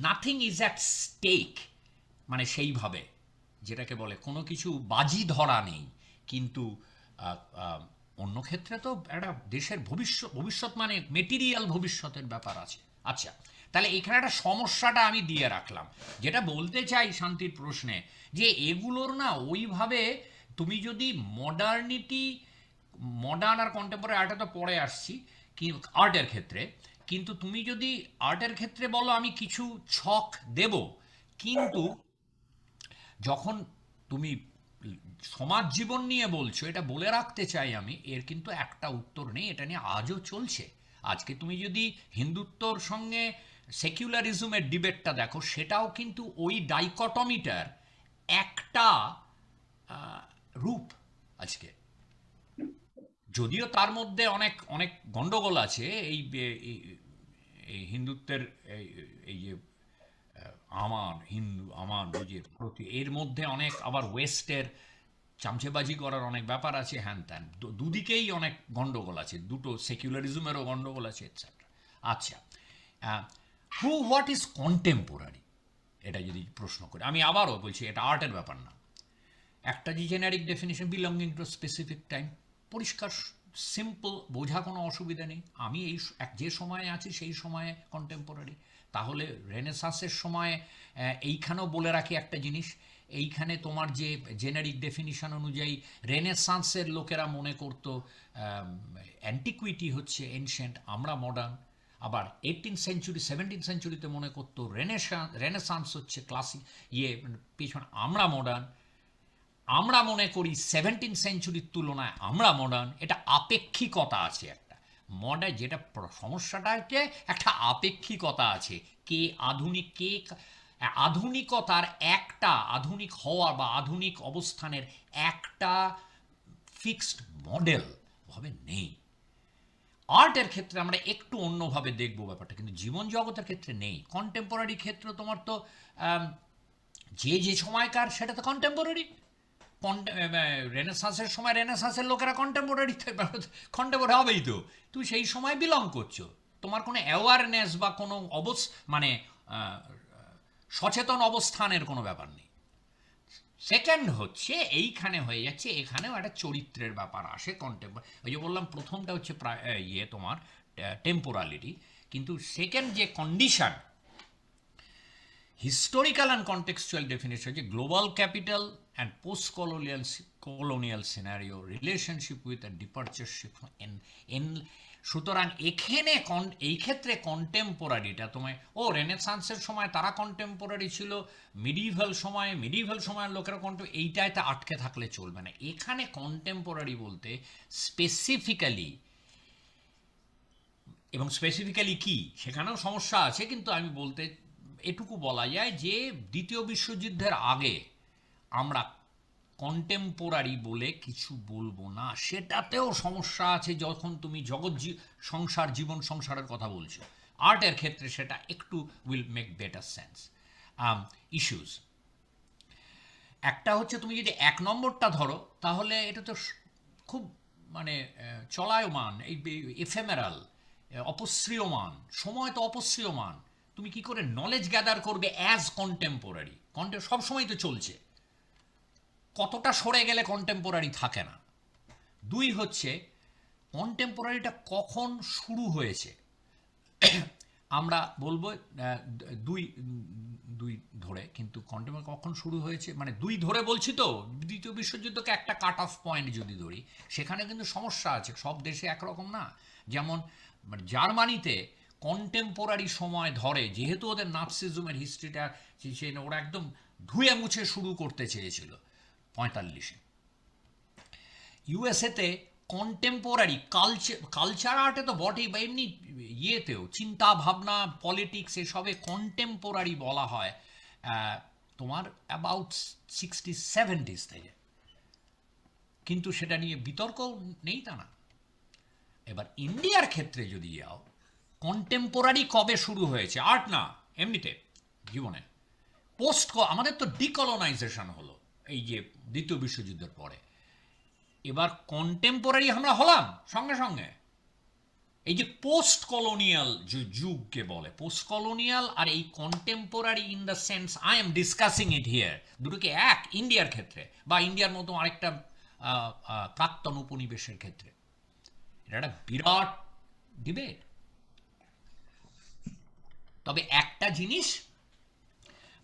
nothing is at stake মানে সেইভাবে, যেটাকে বলে কোনো কিছু বাজি ধরা নেই। কিন্তু অন্য ক্ষেত্রে তো একটা দেশের ভবিষ্যৎ ভবিষ্যৎ মানে মেটেরিয়াল ভবিষ্যতের ব্যাপার আছে। আচ্ছা তাহলে এখানে একটা সমস্যাটা আমি দিয়ে রাখলাম। যেটা বলতে চাই শান্তির প্রশ্নে, যে এগুলোর না ওইভাবে তুমি যদি মডার্নিটি মডার্ন আর কন্টেম্পোরারি আর্টে তো পরে আসছি, কি আর্টের ক্ষেত্রে। কিন্তু তুমি যদি আর্টের ক্ষেত্রে বলো, আমি কিছু ছক দেব। কিন্তু যখন তুমি সমাজ জীবন নিয়ে বলছো, এটা বলে রাখতে চাই আমি, এর কিন্তু একটা উত্তর নেই, এটা নিয়ে আজও চলছে। আজকে তুমি যদি হিন্দুত্বর সঙ্গে সেকুলারিজমের ডিবেটটা দেখো, সেটাও কিন্তু ওই ডাইকটমিটার একটা রূপ আজকে। যদিও তার মধ্যে অনেক অনেক গন্ডগোল আছে, এই হিন্দুত্বের, এই যে আমার হিন্দু আমার নিজের প্রতি, এর মধ্যে অনেক আবার ওয়েস্টের চামচেবাজি করার অনেক ব্যাপার আছে, হ্যান ত্যান। দুদিকেই অনেক গন্ডগোল আছে, দুটো সেকুলারিজমেরও গন্ডগোল আছে এটসেট্রা আচ্ছা হু হোয়াট ইজ কন্টেম্পোরারি এটা যদি প্রশ্ন করি, আমি আবারও বলছি, এটা আর্টের ব্যাপার না। একটা যে generic definition belonging to specific time পরিষ্কার সিম্পল বোঝা কোনো অসুবিধা নেই। আমি এই যে সময়ে আছি সেই সময়ে কন্টেম্পোরারি তাহলে রেনেসাসের সময় এইখানেও বলে রাখি একটা জিনিস। এইখানে তোমার যে জেনারিক ডেফিনিশন অনুযায়ী রেনেসান্সের লোকেরা মনে করতো অ্যান্টিকুইটি হচ্ছে এনশেন্ট আমরা মডার্ন আবার এইটিন সেঞ্চুরি সেভেন্টিন সেঞ্চুরিতে মনে করতো রেনেসান রেনেসান্স হচ্ছে ক্লাসিক ইয়ে পিছনে আমরা মডার্ন আমরা মনে করি সেভেন্টিন সেঞ্চুরির তুলনায় আমরা মডার্ন এটা আপেক্ষিকতা আছে একটা। মডার্ন যেটা সমস্যাটা হচ্ছে একটা আপেক্ষিকতা আছে। কে আধুনিক, কে আধুনিকতার একটা, আধুনিক হওয়ার বা আধুনিক অবস্থানের একটা ফিক্সড মডেল ভাবে নেই। আর্টের ক্ষেত্রে আমরা একটু অন্যভাবে দেখব ব্যাপারটা, কিন্তু জীবন জগতের ক্ষেত্রে নেই। কন্টেম্পোরারি ক্ষেত্রে তোমার তো যে যে সময়কার সেটা তো কন্টেম্পোরারি রেনেসাসের সময় রেনেসাসের লোকেরা কন্টেম্পোরারি কন্টেম্পোরারি হবেই তো। তুমি সেই সময় বিলং করছ। তোমার কোনো অ্যাওয়ারনেস বা কোনো অবস মানে সচেতন অবস্থানের কোনো ব্যাপার নেই। সেকেন্ড হচ্ছে, এইখানে হয়ে যাচ্ছে, এখানেও একটা চরিত্রের ব্যাপার আসে কন্টেম্পোরারি ওই যে বললাম, প্রথমটা হচ্ছে প্রায় ইয়ে তোমার টেম্পোরালিটি কিন্তু সেকেন্ড যে condition historical and contextual definition হচ্ছে global capital and post colonial colonial scenario relationship with and ডিপার্চারশিপ এন এন সুতরাং এখানে এই ক্ষেত্রে কন্টেম্পোরারিটা তোমায়, ও রেনেসান্সের সময় তারা কন্টেম্পোরারি ছিল মিডিভাল সময় মিডিভাল সময়ের লোকেরা কন্টেম এইটাতে আটকে থাকলে চলবে না। এখানে কন্টেম্পোরারি বলতে স্পেসিফিক্যালি এবং স্পেসিফিক্যালি কি? সেখানেও সমস্যা আছে, কিন্তু আমি বলতে, এটুকু বলা যায় যে দ্বিতীয় বিশ্বযুদ্ধের আগে আমরা কন্টেম্পোরারি বলে কিছু বলব না। সেটাতেও সমস্যা আছে যখন তুমি জগৎ সংসার, জীবন সংসারের কথা বলছো। আর্টের ক্ষেত্রে সেটা একটু will make better sense issues একটা হচ্ছে তুমি যদি এক নম্বরটা ধরো, তাহলে এটা তো খুব মানে চলায়মান, এই এফেমেরাল অপশ্রিয়মান, সময় তো অপশ্রিয়মান। তুমি কি করে নলেজ গ্যাদার করবে অ্যাজ কন্টেম্পোরারি কন্টে সবসময় তো চলছে। কতটা সরে গেলে কন্টেম্পোরারি থাকে না। দুই হচ্ছে কন্টেম্পোরারিটা কখন শুরু হয়েছে? আমরা বলব দুই দুই ধরে, কিন্তু কন্টেম্পোরারি কখন শুরু হয়েছে? মানে দুই ধরে বলছি তো, দ্বিতীয় বিশ্বযুদ্ধকে একটা কাট অফ পয়েন্ট যদি ধরি, সেখানে কিন্তু সমস্যা আছে, সব দেশে একরকম না। যেমন মানে জার্মানিতে কন্টেম্পোরারি সময় ধরে, যেহেতু ওদের নাৎসিজমের হিস্ট্রিটা ওরা একদম ধুয়ে মুছে শুরু করতে চেয়েছিল। পঁয়তাল্লিশে। ইউএসএতে কন্টেম্পোরারি কালচার কালচার আর্টে তো বটেই, বা এমনি ইয়েতেও চিন্তা ভাবনা পলিটিক্স এসবে কন্টেম্পোরারি বলা হয় তোমার অ্যাবাউট সিক্সটি সেভেন্টিস থেকে। কিন্তু সেটা নিয়ে বিতর্ক নেই তা না। এবার ইন্ডিয়ার ক্ষেত্রে যদি যাও কন্টেম্পোরারি কবে শুরু হয়েছে? আর্ট না, এমনিতে, জীবনে। পোস্ট আমাদের তো ডিকলোনাইজেশন হলো। এই যে দ্বিতীয় বিশ্বযুদ্ধের পরে। এবার কন্টেম্পোরারি আমরা হলাম, সঙ্গে সঙ্গে। এই যে পোস্ট কলোনিয়াল যে যুগকে বলে পোস্ট কলোনিয়াল আর এই contemporary in the sense I am discussing it here দুটোকে এক ইন্ডিয়ার ক্ষেত্রে বা ইন্ডিয়ার মতো আরেকটা প্রাক্তন উপনিবেশের ক্ষেত্রে। এটা একটা বিরাট ডিবেট তবে একটা জিনিস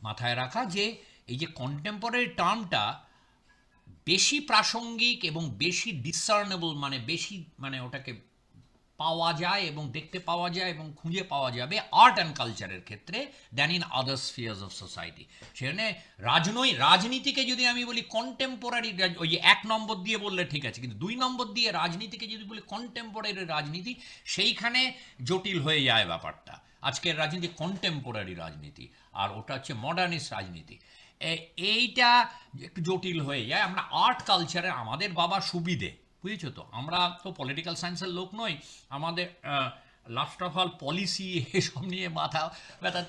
মাথায় রাখা যে এই যে কন্টেম্পোরারি টার্মটা বেশি প্রাসঙ্গিক এবং বেশি ডিসার্নেবল মানে বেশি মানে ওটাকে পাওয়া যায় এবং দেখতে পাওয়া যায় এবং খুঁজে পাওয়া যাবে আর্ট অ্যান্ড কালচারের ক্ষেত্রে than in other spheres of society সেখানে রাজনৈ, রাজনীতিকে যদি আমি বলি কন্টেম্পোরারি ওই যে এক নম্বর দিয়ে বললে ঠিক আছে, কিন্তু দুই নম্বর দিয়ে রাজনীতিকে যদি বলি কন্টেম্পোরারি রাজনীতি, সেইখানে জটিল হয়ে যায় ব্যাপারটা। আজকের রাজনীতি কন্টেম্পোরারি রাজনীতি, আর ওটা হচ্ছে মডার্নিস্ট রাজনীতি। এইটা একটু জটিল হয়ে যায়। আমরা আর্ট কালচারে আমাদের বাবা সুবিধে, বুঝেছ তো? আমরা তো পলিটিক্যাল সায়েন্সের লোক নই। আমাদের লাস্ট অফ অল পলিসি এসব নিয়ে মাথা ব্যথা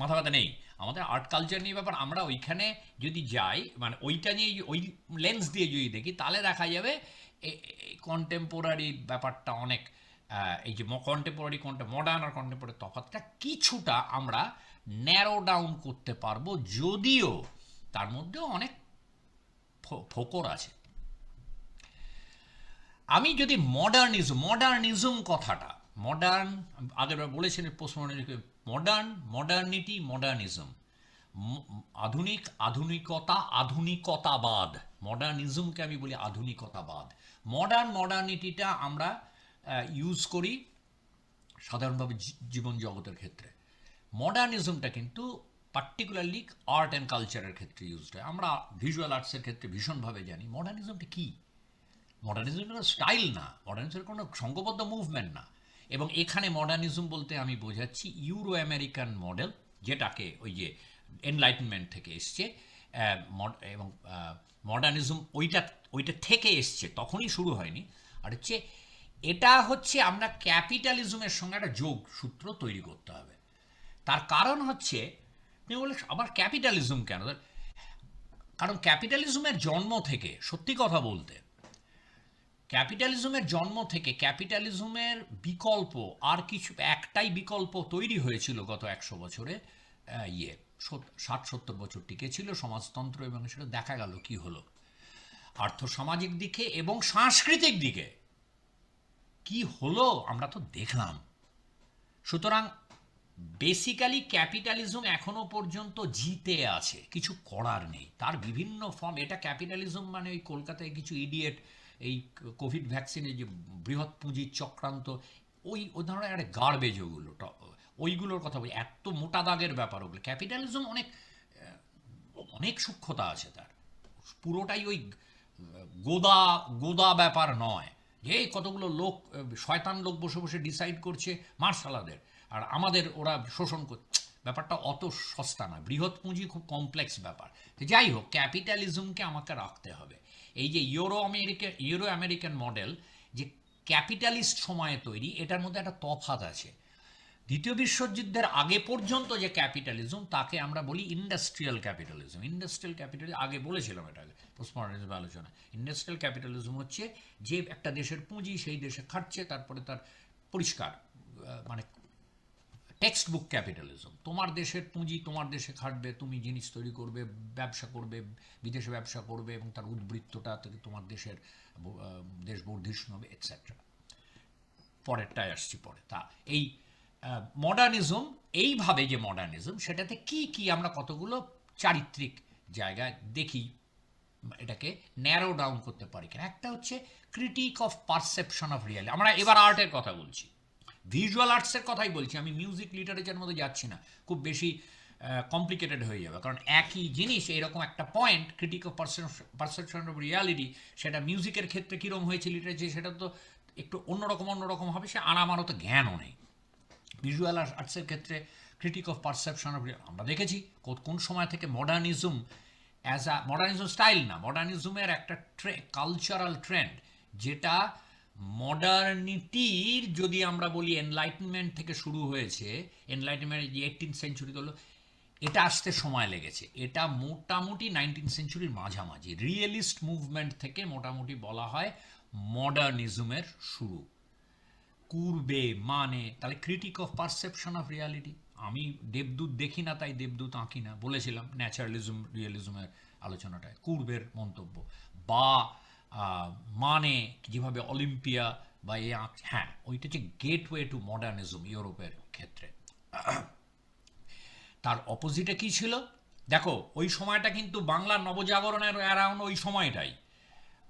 মাথা ব্যথা নেই। আমাদের আর্ট কালচার নিয়ে ব্যাপার, আমরা ওইখানে যদি যাই মানে ওইটা নিয়ে ওই লেন্স দিয়ে যদি দেখি, তাহলে দেখা যাবে কন্টেম্পোরারি ব্যাপারটা অনেক এই যে কন্টেম্পোরারি কন্টে মডার্ন আর কন্টেম্পোরারি তফাৎটা কিছুটা আমরা ন্যারো ডাউন করতে পারব যদিও তার মধ্যেও অনেক ফোকর আছে। আমি যদি মডার্নিজম মডার্নিজম কথাটা মডার্ন আগের বলেছেন প্রশ্ন মডার্ন মডার্নিটি মডার্নিজম আধুনিক, আধুনিকতা, আধুনিকতাবাদ মডার্নিজমকে আমি বলি আধুনিকতাবাদ। মডার্ন মডার্নিটিটা আমরা ইউজ করি সাধারণভাবে জীবন জগতের ক্ষেত্রে। মডার্নিজমটা কিন্তু পার্টিকুলারলি আর্ট অ্যান্ড কালচারের ক্ষেত্রে ইউজড হয়। আমরা ভিজুয়াল আর্টসের ক্ষেত্রে ভীষণভাবে জানি মডার্নিজমটা কী? মডার্নিজম কোনো স্টাইল না মডার্নিজমের কোনো সংঘবদ্ধ মুভমেন্ট না। এবং এখানে মডার্নিজম বলতে আমি বোঝাচ্ছি ইউরো আমেরিকান মডেল যেটাকে ওই যে এনলাইটনমেন্ট থেকে এসছে এবং মডার্নিজম ওইটা ওইটা থেকে এসছে, তখনই শুরু হয়নি। আর হচ্ছে, এটা হচ্ছে আমরা ক্যাপিটালিজমের সঙ্গে একটা যোগ সূত্র তৈরি করতে হবে। তার কারণ হচ্ছে, তুমি বলে আবার ক্যাপিটালিজম কেন? কারণ ক্যাপিটালিজমের জন্ম থেকে, সত্যি কথা বলতে, ক্যাপিটালিজমের জন্ম থেকে ক্যাপিটালিজমের বিকল্প আর কিছু, একটাই বিকল্প তৈরি হয়েছিল গত একশো বছরে ইয়ে ষাট, সত্তর বছর টিকে ছিল সমাজতন্ত্র এবং সেটা দেখা গেল কি হলো। আর্থসামাজিক দিকে এবং সাংস্কৃতিক দিকে। কি হলো আমরা তো দেখলাম। সুতরাং বেসিক্যালি ক্যাপিটালিজম এখনও পর্যন্ত জিতে আছে, কিছু করার নেই। তার বিভিন্ন ফর্ম এটা ক্যাপিটালিজম মানে ওই কলকাতায় কিছু ইডিয়েট এই কোভিড ভ্যাকসিনে যে বৃহৎ পুঁজির চক্রান্ত, ওই ওই ধরনের একটা গার্বেজ ওগুলো ওইগুলোর কথা বলি, এত মোটা দাগের ব্যাপার ওগুলো। ক্যাপিটালিজম অনেক অনেক সূক্ষ্মতা আছে তার। পুরোটাই ওই গোদা গোদা ব্যাপার নয়। যে কতগুলো লোক শয়তান লোক বসে বসে ডিসাইড করছে মার্শালাদের। আর আমাদের ওরা শোষণ করছে ব্যাপারটা অত সস্তা না। বৃহৎ পুঁজি খুব কমপ্লেক্স ব্যাপার। যাই হোক ক্যাপিটালিজমকে আমাকে রাখতে হবে। এই যে Euro America Euro American model যে ক্যাপিটালিস্ট সময়ে তৈরি, এটার মধ্যে একটা তফাত আছে। দ্বিতীয় বিশ্বযুদ্ধের আগে পর্যন্ত যে ক্যাপিটালিজম তাকে আমরা বলি ইন্ডাস্ট্রিয়াল ক্যাপিটালিজম ইন্ডাস্ট্রিয়াল ক্যাপিটালিজম আগে বলেছিলাম এটা পোস্টমডার্নিজম আলোচনা। ইন্ডাস্ট্রিয়াল ক্যাপিটালিজম হচ্ছে যে একটা দেশের পুঁজি, সেই দেশে খাটছে, তারপরে তার পরিষ্কার মানে টেক্সট বুক ক্যাপিটালিজম তোমার দেশের পুঁজি তোমার দেশে খাটবে, তুমি জিনিস তৈরি করবে, ব্যবসা করবে, বিদেশে ব্যবসা করবে এবং তার উদ্বৃত্তটা থেকে তোমার দেশের দেশ বর্ধিষ্ণু হবে এটসেট্রা পরেরটায় আসছি পরে। তা এই মডার্নিজম এইভাবে যে মডার্নিজম সেটাতে কি কি আমরা কতগুলো চারিত্রিক জায়গায় দেখি, এটাকে ন্যারো ডাউন করতে পারি কিনা? একটা হচ্ছে critique of perception of reality আমরা এবার আর্টের কথা বলছি। ভিজুয়াল আর্টসের কথাই বলছি, আমি মিউজিক লিটারেচার মধ্যে যাচ্ছি না। খুব বেশি কমপ্লিকেটেড হয়ে যাবে। কারণ একই জিনিস, এরকম একটা point critique of perception of reality সেটা মিউজিকের ক্ষেত্রে কীরকম হয়েছে লিটারেচার সেটা তো একটু অন্যরকম অন্যরকম হবে, সে আর আমারও তো জ্ঞানও নেই। ভিজুয়াল আর্টসের ক্ষেত্রে ক্রিটিক অফ পারসেপশন অফ আমরা দেখেছি কোন সময় থেকে modernism as a modernism style না মডার্নিজমের একটা ট্রে কালচারাল ট্রেন্ড যেটা মডার্নিটির যদি আমরা বলি এনলাইটনমেন্ট থেকে শুরু হয়েছে এনলাইটনমেন্ট যে এইটিন সেঞ্চুরি হলো, এটা আসতে সময় লেগেছে। এটা মোটামুটি নাইনটিন সেঞ্চুরির মাঝামাঝি। রিয়েলিস্ট মুভমেন্ট থেকে মোটামুটি বলা হয় মডার্নিজমের শুরু। করবে মানে তাহলে critique of perception of reality আমি দেবদূত দেখি না, তাই দেবদূত আঁকি না। বলেছিলাম ন্যাচারালিজম রিয়েলিজমের আলোচনাটায় কুর্বের মন্তব্য। বা মানে যেভাবে অলিম্পিয়া বা এ আঁক হ্যাঁ ওইটা হচ্ছে গেটওয়ে টু মডার্নিজম ইউরোপের ক্ষেত্রে। তার অপোজিটে কি ছিল? দেখো, ওই সময়টা কিন্তু বাংলার নবজাগরণের অ্যারাউন্ড ওই সময়টাই।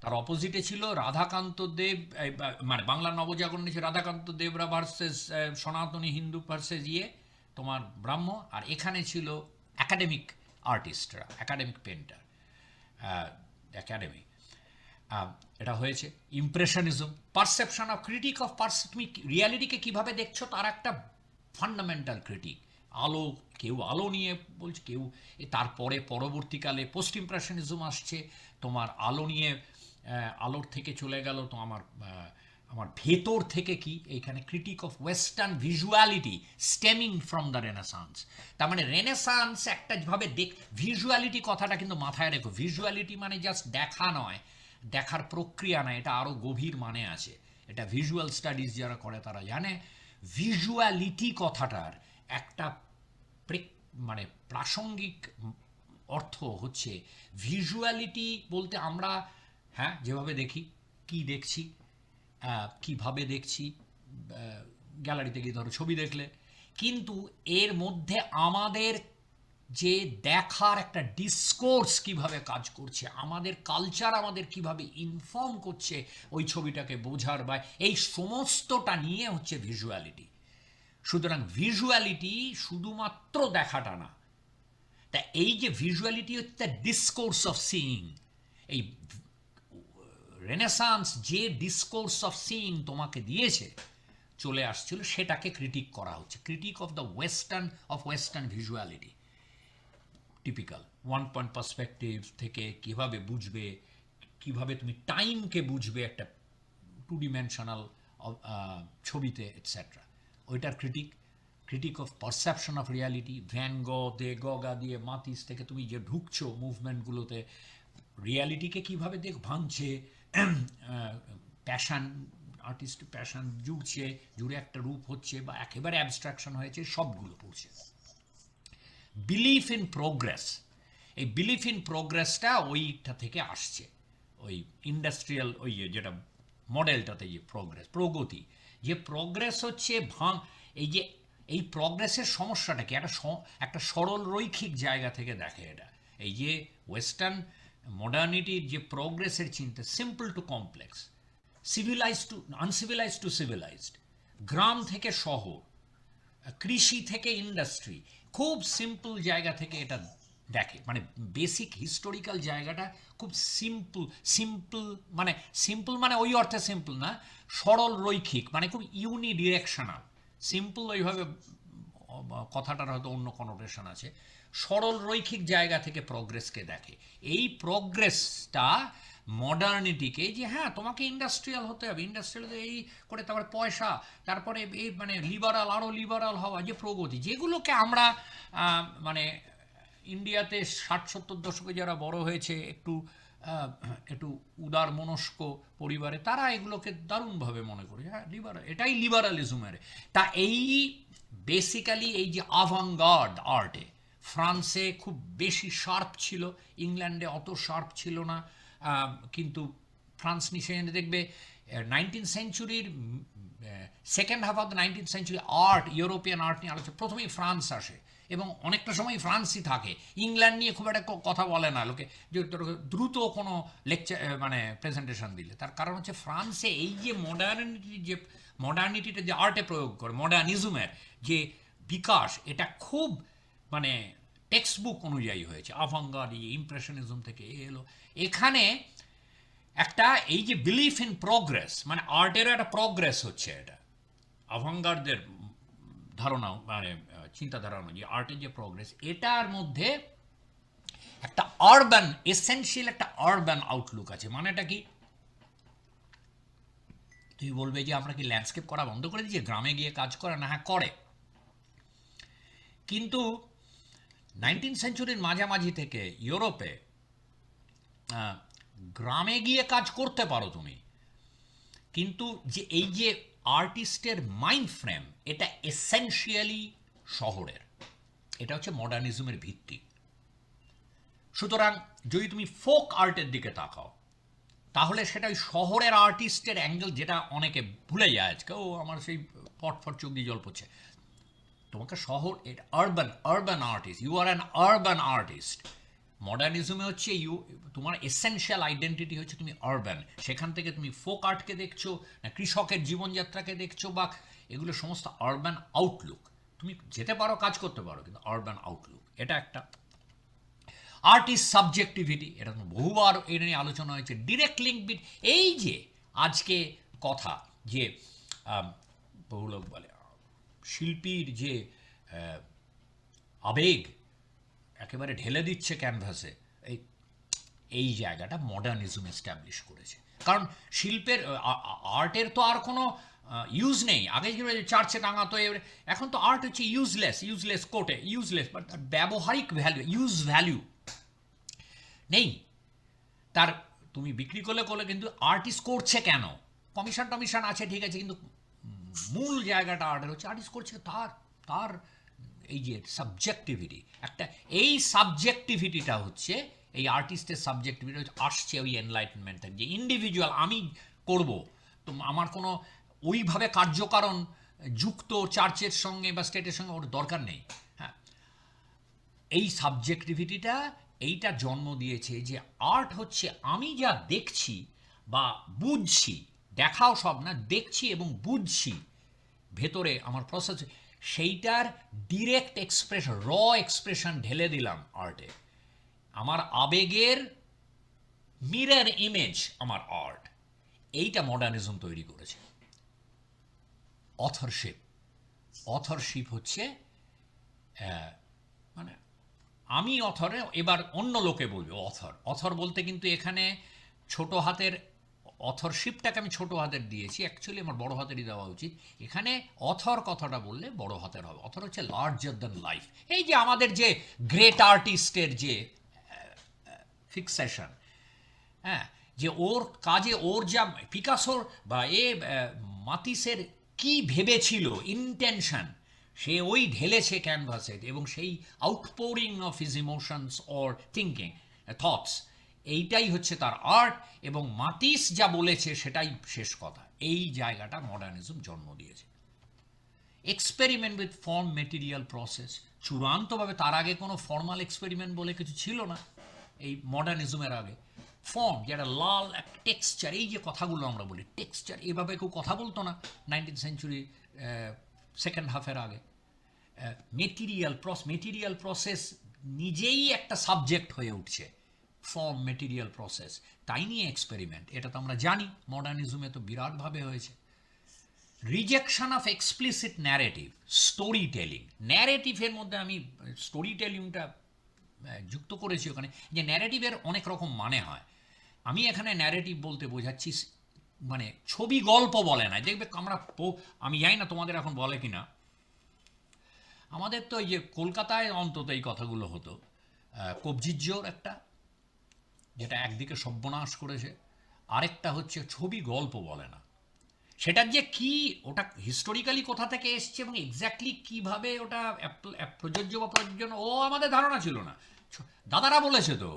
তার অপোজিটে ছিল রাধাকান্ত দেব মানে বাংলার নবজাগরণে ছিল রাধাকান্ত দেবরা ভার্সেস সনাতনী হিন্দু ভার্সেস ইয়ে তোমার ব্রাহ্ম। আর এখানে ছিল একাডেমিক আর্টিস্টরা একাডেমিক পেন্টার একাডেমি এটা হয়েছে impressionism perception of critique of পারস তুমি রিয়ালিটিকে কীভাবে দেখছ তার একটা ফান্ডামেন্টাল ক্রিটিক আলো, কেউ আলো নিয়ে বলছে, কেউ তারপরে পরবর্তীকালে পোস্ট ইমপ্রেশনিজম আসছে, তোমার আলো নিয়ে আলোর থেকে চলে গেল, তো আমার আমার ভেতর থেকে কি এইখানে critique of western visuality stemming from the renaissance তার মানে রেনেসান্স একটা ভাবে দেখ ভিজুয়ালিটি কথাটা কিন্তু মাথায় রেখো। ভিজুয়ালিটি মানে জাস্ট দেখা নয় দেখার প্রক্রিয়া না, এটা আরও গভীর মানে আছে। এটা ভিজুয়াল স্টাডিজ যারা করে তারা জানে। ভিজুয়ালিটি কথাটার একটা মানে প্রাসঙ্গিক অর্থ হচ্ছে ভিজুয়ালিটি বলতে আমরা হ্যাঁ যেভাবে দেখি, কি দেখছি কীভাবে দেখছি গ্যালারিতে গিয়ে ধরো ছবি দেখলে। কিন্তু এর মধ্যে আমাদের যে দেখার একটা ডিসকোর্স কীভাবে কাজ করছে, আমাদের কালচার আমাদের কীভাবে ইনফর্ম করছে, ওই ছবিটাকে বোঝার বা এই সমস্তটা নিয়ে হচ্ছে ভিজুয়ালিটি সুতরাং ভিজুয়ালিটি শুধুমাত্র দেখাটা না। তা এই যে ভিজুয়ালিটি হচ্ছে ডিসকোর্স অফ সিইং এই রেনেসান্স যে ডিসকোর্স অফ সিইং তোমাকে দিয়েছে, চলে আসছিল, সেটাকে ক্রিটিক করা হচ্ছে। Critique of the western of western visuality typical one point perspective থেকে কীভাবে বুঝবে, কীভাবে তুমি টাইমকে বুঝবে একটা টু ডিমেনশনাল ছবিতে এটসেট্রা ওইটার critique critique of perception of reality Van Gogh দে গগা দিয়ে মাতিস থেকে তুমি যে ঢুকছো মুভমেন্টগুলোতে রিয়ালিটিকে কীভাবে দেখ, ভাঙছে প্যাশান আর্টিস্ট প্যাশান জুড়ছে, জুড়ে একটা রূপ হচ্ছে বা একেবারে অ্যাবস্ট্রাকশন হয়েছে, সবগুলো পড়ছে। বিলিফ ইন প্রোগ্রেস এই বিলিফ ইন প্রোগ্রেসটা ওইটা থেকে আসছে। ওই ইন্ডাস্ট্রিয়াল ওই যেটা মডেলটাতে যে প্রোগ্রেস প্রগতি। যে প্রোগ্রেস হচ্ছে ভাঙ, এই যে, এই প্রোগ্রেসের সমস্যাটা কি একটা একটা সরল রৈখিক জায়গা থেকে দেখে এটা। এই যে ওয়েস্টার্ন মডার্নিটির যে প্রোগ্রেসের চিন্তা simple to complex civilise to uncivilise to civilised গ্রাম থেকে শহর, কৃষি থেকে ইন্ডাস্ট্রি খুব সিম্পল জায়গা থেকে এটা দেখে। মানে বেসিক হিস্টোরিক্যাল জায়গাটা খুব সিম্পল সিম্পল মানে সিম্পল মানে ওই অর্থে সিম্পল না, সরল রৈখিক মানে খুব ইউনি ডিরেকশনাল সিম্পল ওইভাবে কথাটার হয়তো অন্য কনোটেশন আছে। সরল রৈখিক জায়গা থেকে প্রগ্রেসকে দেখে। এই প্রগ্রেসটা মডার্নিটিকে যে হ্যাঁ তোমাকে ইন্ডাস্ট্রিয়াল হতে হবে ইন্ডাস্ট্রিয়াল এই করে তারপরে পয়সা, তারপরে এই মানে লিবারাল আরও লিবারাল হওয়া যে প্রগতি, যেগুলোকে আমরা মানে ইন্ডিয়াতে ষাট সত্তর দশকে যারা বড় হয়েছে, একটু একটু উদার মনস্ক পরিবারে, তারা এগুলোকে দারুণভাবে মনে করে হ্যাঁ লিবারাল এটাই লিবারালিজমের তা এই বেসিক্যালি এই যে আভাঙ্গার্ড আর্টে ফ্রান্সে খুব বেশি শার্প ছিল ইংল্যান্ডে অত শার্প ছিল না কিন্তু ফ্রান্স নিশ্চয়ই দেখবে nineteen সেঞ্চুরির second half of the nineteen century art European art নিয়ে আলোচনা, প্রথমেই ফ্রান্স আসে এবং অনেকটা সময় ফ্রান্সই থাকে। ইংল্যান্ড নিয়ে খুব একটা কথা বলে না লোকে, যে দ্রুত কোনো লেকচার মানে প্রেজেন্টেশন দিলে। তার কারণ হচ্ছে ফ্রান্সে এই যে মডার্নিটি যে মডার্নিটিটা যে আর্টে প্রয়োগ করে মডার্নিজমের যে বিকাশ, এটা খুব মানে টেক্সট বুক অনুযায়ী হয়েছে। আভাঙ্গার ইমপ্রেশনিজম থেকে এলো। এখানে একটা এই যে বিলিফ ইন প্রগ্রেস মানে আর্টের একটা প্রগ্রেস হচ্ছে এটা। আভাঙ্গারদের ধারণা মানে চিন্তাধারা অনুযায়ী আর্টের যে প্রগ্রেস এটার মধ্যে একটা আরবান এসেনশিয়াল একটা আরবান আউটলুক আছে। মানে এটা কি? তুই বলবে যে আমরা কি ল্যান্ডস্কেপ করা বন্ধ করে দিয়েছি? গ্রামে গিয়ে কাজ করে? না হ্যাঁ করে। কিন্তু নাইনটিন সেঞ্চুরির মাঝামাঝি থেকে ইউরোপে গ্রামে গিয়ে কাজ করতে পারো তুমি। কিন্তু যে এই যে আর্টিস্টের মাইন্ড ফ্রেম এটা এসেনশিয়ালি শহরের। এটা হচ্ছে মডার্নিজমের ভিত্তি। সুতরাং যদি তুমি ফোক আর্টের দিকে তাকাও, তাহলে সেটা ওই শহরের আর্টিস্টের অ্যাঙ্গেল যেটা অনেকে ভুলে যায় আজকে, ও আমার সেই পট ফট চোখ দিয়ে জল পড়ছে। তোমাকে শহর urban urban artist you are an urban artist মডার্নিজমে হচ্ছে ইউ তোমার এসেনশিয়াল আইডেন্টিটি হচ্ছে তুমি আরবান সেখান থেকে তুমি ফোক আর্টকে দেখছ না কৃষকের জীবনযাত্রাকে দেখছ বা এগুলো সমস্ত আরবান আউটলুক তুমি যেতে পারো কাজ করতে পারো কিন্তু আরবান আউটলুক এটা একটা। আর্ট আর্টিস্ট সাবজেক্টিভিটি এটা তো বহুবার এটা নিয়ে আলোচনা হয়েছে। ডিরেক্ট লিঙ্ক বিট এই যে আজকে কথা যে আম, বহু লোক বলে শিল্পীর যে আবেগ একেবারে ঢেলে দিচ্ছে ক্যানভাসে এই এই জায়গাটা মডার্নিজম এস্টাবলিশ করেছে। কারণ শিল্পের আর্টের তো আর কোনো ইউজ নেই। আগে চার্চে টাঙাতো এখন তো আর্ট হচ্ছে useless useless quote useless but তার ব্যবহারিক ভ্যালু ইউজ ভ্যালু নেই। তার, তুমি বিক্রি করলে করলে কিন্তু আর্টিস্ট করছে কেন? কমিশন টমিশন আছে, ঠিক আছে, কিন্তু মূল জায়গাটা আর্টের হচ্ছে আর্টিস্ট করছে তার তার এই যে সাবজেক্টিভিটি একটা এই সাবজেক্টিভিটিটা হচ্ছে, এই আর্টিস্টের সাবজেক্টিভিটি আসছে ওই এনলাইটমেন্ট থেকে যে ইন্ডিভিজুয়াল আমি করব। তো আমার কোনো ওইভাবে কার্যকারণ যুক্ত চার্চের সঙ্গে বা স্টেটের সঙ্গে ওর দরকার নেই। হ্যাঁ। এই সাবজেক্টিভিটিটা এইটা জন্ম দিয়েছে যে আর্ট হচ্ছে আমি যা দেখছি বা বুঝছি, দেখাও সব না, দেখছি এবং বুঝছি, ভেতরে আমার প্রসেস সেইটার ডিরেক্ট এক্সপ্রেশন র এক্সপ্রেশন ঢেলে দিলাম আর্টে আমার আবেগের মিরর ইমেজ আমার আর্ট এইটা মডার্নিজম তৈরি করেছে। অথরশিপ অথরশিপ হচ্ছে মানে আমি অথরে এবার অন্য লোকে বলবে অথর অথর বলতে কিন্তু এখানে ছোট হাতের অথরশিপটাকে আমি ছোট হাতের দিয়েছি। অ্যাকচুয়ালি আমার বড় হাতেরই দেওয়া উচিত। এখানে অথর কথাটা বললে বড় হাতের হবে। অথর হচ্ছে লার্জার দ্যান লাইফ এই যে আমাদের যে গ্রেট আর্টিস্টের যে ফিক্সেশন হ্যাঁ যে ওর কাজে ওর যা পিকাসোর বা এ মাতিসের কি ভেবেছিল ইন্টেনশন সে ওই ঢেলেছে ক্যানভাসে এবং সেই outpouring of his emotions or thinking thoughts এইটাই হচ্ছে তার আর্ট এবং মাতিস যা বলেছে সেটাই শেষ কথা। এই জায়গাটা মডার্নিজম জন্ম দিয়েছে। Experiment with form material process চূড়ান্তভাবে তার আগে কোনো ফর্মাল এক্সপেরিমেন্ট বলে কিছু ছিল না, এই মডার্নিজমের আগে। ফর্ম যেটা লাল এক টেক্সচার এই যে কথাগুলো আমরা বলি টেক্সচার এভাবে কেউ কথা বলতো না নাইনটিন সেঞ্চুরি সেকেন্ড হাফের আগে। মেটিরিয়াল প্রস মেটিরিয়াল প্রসেস নিজেই একটা সাবজেক্ট হয়ে উঠছে। ফর্ম মেটেরিয়াল প্রসেস তাই নিয়ে এক্সপেরিমেন্ট এটা তো আমরা জানি মডার্নিজমে তো বিরাটভাবে হয়েছে। Rejection of explicit narrative story telling ন্যারেটিভের মধ্যে আমি স্টোরি টেলিংটা যুক্ত করেছি ওখানে যে ন্যারেটিভের অনেক রকম মানে হয়। আমি এখানে ন্যারেটিভ বলতে বোঝাচ্ছি মানে ছবি গল্প বলে না। দেখবে আমরা আমি জানি না তোমাদের এখন বলে কি না আমাদের তো এই যে কলকাতায় অন্তত এই কথাগুলো হতো। আহ, কবজির জোর একটা যেটা একদিকে সর্বনাশ করেছে, আরেকটা হচ্ছে ছবি গল্প বলে না। সেটার যে কি, ওটা হিস্টোরিক্যালি কোথা থেকে এসছে এবং এক্স্যাক্টলি কীভাবে ওটা প্রযোজ্য বা প্রযোজ্য ও আমাদের ধারণা ছিল না। দাদারা বলেছে তো,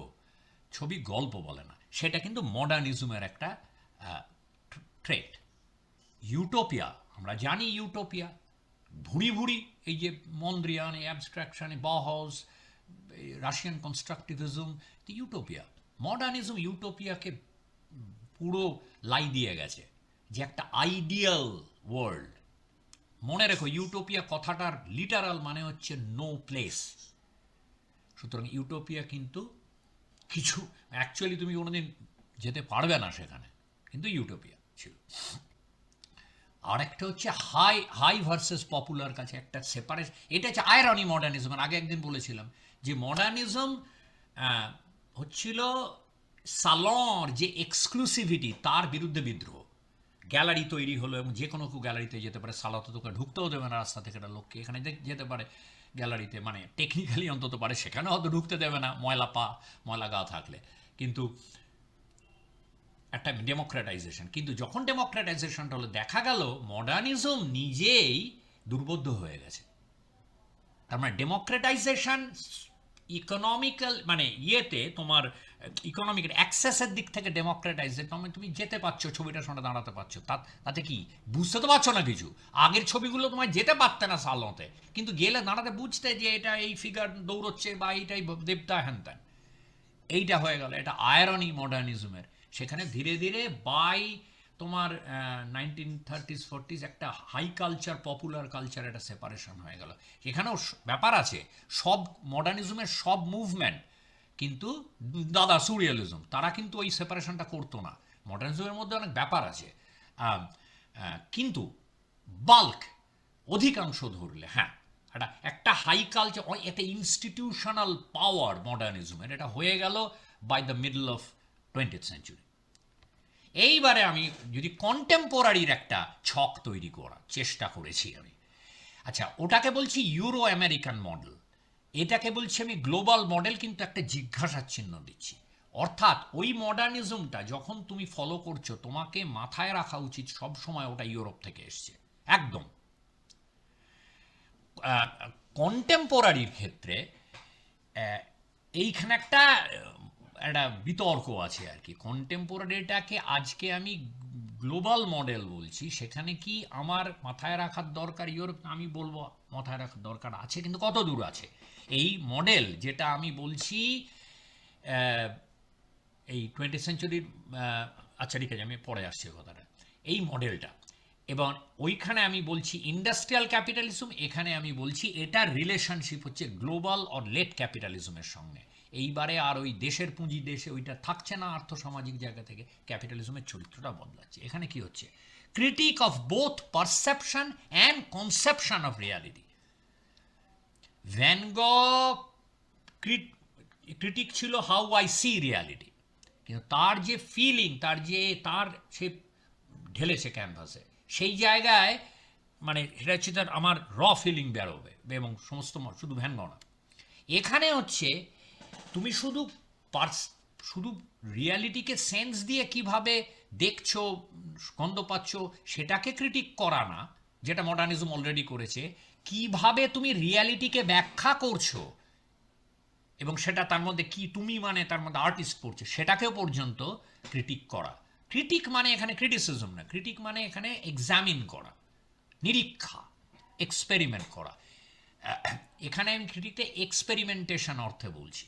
ছবি গল্প বলে না। সেটা কিন্তু মডার্নিজমের একটা ট্রেট ইউটোপিয়া আমরা জানি ইউটোপিয়া ভুড়ি ভুড়ি, এই যে মন্দ্রিয়ান এই abstraction Bauhaus Russian constructivism utopia modernism ইউটোপিয়াকে পুরো লাই দিয়ে গেছে যে একটা আইডিয়াল ওয়ার্ল্ড মনে রেখো ইউটোপিয়া কথাটার লিটারাল মানে হচ্ছে নো প্লেস সুতরাং ইউটোপিয়া কিন্তু কিছু অ্যাকচুয়ালি তুমি কোনোদিন যেতে পারবে না সেখানে, কিন্তু ইউটোপিয়া ছিল। আর একটা হচ্ছে হাই হাই ভার্সেস পপুলার কাছে একটা সেপারেট এটা হচ্ছে আয়রনি মডার্নিজম আগে একদিন বলেছিলাম যে মডার্নিজম হচ্ছিল সালর যে এক্সক্লুসিভিটি তার বিরুদ্ধে বিদ্রোহ। গ্যালারি তৈরি হলো এবং যে কোনো কেউ গ্যালারিতে যেতে পারে, সালা তো তোকে ঢুকতেও দেবে না রাস্তা থেকে, একটা লোককে এখানে যেতে পারে গ্যালারিতে মানে টেকনিক্যালি অন্তত পারে সেখানে হয়তো ঢুকতে দেবে না, ময়লা পা, ময়লা গা থাকলে। কিন্তু একটা ডেমোক্রেটাইজেশন কিন্তু যখন ডেমোক্রেটাইজেশনটা হলো, দেখা গেল মডার্নিজম নিজেই দুর্বোধ্য হয়ে গেছে। তার মানে ডেমোক্রেটাইজেশন ইকোনমিক্যাল মানে ইয়েতে তোমার ইকোনমিক অ্যাক্সেসের দিক থেকে ডেমোক্রেটাইজেশন মানে তুমি যেতে পারছ ছবিটার সঙ্গে দাঁড়াতে পারছ। তা, তাতে কি? বুঝতে তো পারছ না কিছু? আগের ছবিগুলো তোমায় যেতে পারতে না সালতে কিন্তু গেলে দাঁড়াতে বুঝতে যে এটা এই ফিগার দৌড়চ্ছে বা এইটাই দেবতা হ্যান ত্যান। এইটা হয়ে গেল, এটা আয়রনি মডার্নিজমের সেখানে ধীরে ধীরে বাই তোমার নাইনটিন থার্টিস ফোরটিস একটা হাই কালচার পপুলার কালচার একটা সেপারেশন হয়ে গেল। এখানেও ব্যাপার আছে, সব মডার্নিজমের সব মুভমেন্ট কিন্তু দাদা সুরিয়ালিজম তারা কিন্তু ওই সেপারেশনটা করতো না। মডার্নিজমের মধ্যে অনেক ব্যাপার আছে। কিন্তু বাল্ক অধিকাংশ ধরলে হ্যাঁ একটা একটা হাই কালচার একটা ইনস্টিটিউশনাল পাওয়ার মডার্নিজমের এটা হয়ে গেল by the middle of twenty century এইবারে আমি যদি কন্টেম্পোরারির একটা ছক তৈরি করার চেষ্টা করেছি আমি। আচ্ছা ওটাকে বলছি ইউরো আমেরিকান মডেল এটাকে বলছি আমি গ্লোবাল মডেল কিন্তু একটা জিজ্ঞাসার চিহ্ন দিচ্ছি। অর্থাৎ ওই মডার্নিজমটা যখন তুমি ফলো করছ, তোমাকে মাথায় রাখা উচিত সব সময় ওটা ইউরোপ থেকে এসছে। একদম। কন্টেম্পোরারির ক্ষেত্রে এইখানে একটা একটা বিতর্ক আছে আর কি। কন্টেম্পোরারিটাকে আজকে আমি গ্লোবাল মডেল বলছি, সেখানে কি আমার মাথায় রাখার দরকার, ইউরোপ আমি বলব, মাথায় রাখার দরকার আছে, কিন্তু কত দূর আছে? এই মডেল যেটা আমি বলছি এই টোয়েন্টি সেঞ্চুরির আচ্ছা ঠিক আছে, আমি পরে আসছি কথাটা। এই মডেলটা এবং ওইখানে আমি বলছি ইন্ডাস্ট্রিয়াল ক্যাপিটালিজম এখানে আমি বলছি এটার রিলেশনশিপ হচ্ছে গ্লোবাল অর লেট ক্যাপিটালিজমের সঙ্গে। এইবারে আর ওই দেশের পুঁজি দেশে ওইটা থাকছে না আর্থসামাজিক জায়গা থেকে, ক্যাপিটালিজমের চরিত্রটা বদলাচ্ছে। এখানে কি হচ্ছে? Critique of both perception and conception of reality Van Gogh critique ছিল হাউ আই সি রিয়ালিটি কিন্তু তার যে ফিলিং তার যে, তার সে ঢেলেছে ক্যানভাসে সেই জায়গায় মানে সেটা হচ্ছে তার, আমার র ফিলিং বেরোবে এবং সমস্ত শুধু ভ্যানগ না। এখানে হচ্ছে তুমি শুধু পার্স, শুধু রিয়ালিটিকে সেন্স দিয়ে কীভাবে দেখছ, গন্ধ পাচ্ছ, সেটাকে ক্রিটিক করা না, যেটা মডার্নিজম অলরেডি করেছে, কীভাবে তুমি রিয়ালিটিকে ব্যাখ্যা করছ, এবং সেটা তার মধ্যে কি, তুমি মানে তার মধ্যে আর্টিস্ট পড়ছে, সেটাকেও পর্যন্ত ক্রিটিক করা। ক্রিটিক মানে এখানে ক্রিটিসিজম না ক্রিটিক মানে এখানে এক্সামিন করা, নিরীক্ষা এক্সপেরিমেন্ট করা। এখানে আমি ক্রিটিকটা এক্সপেরিমেন্টেশন অর্থে বলছি।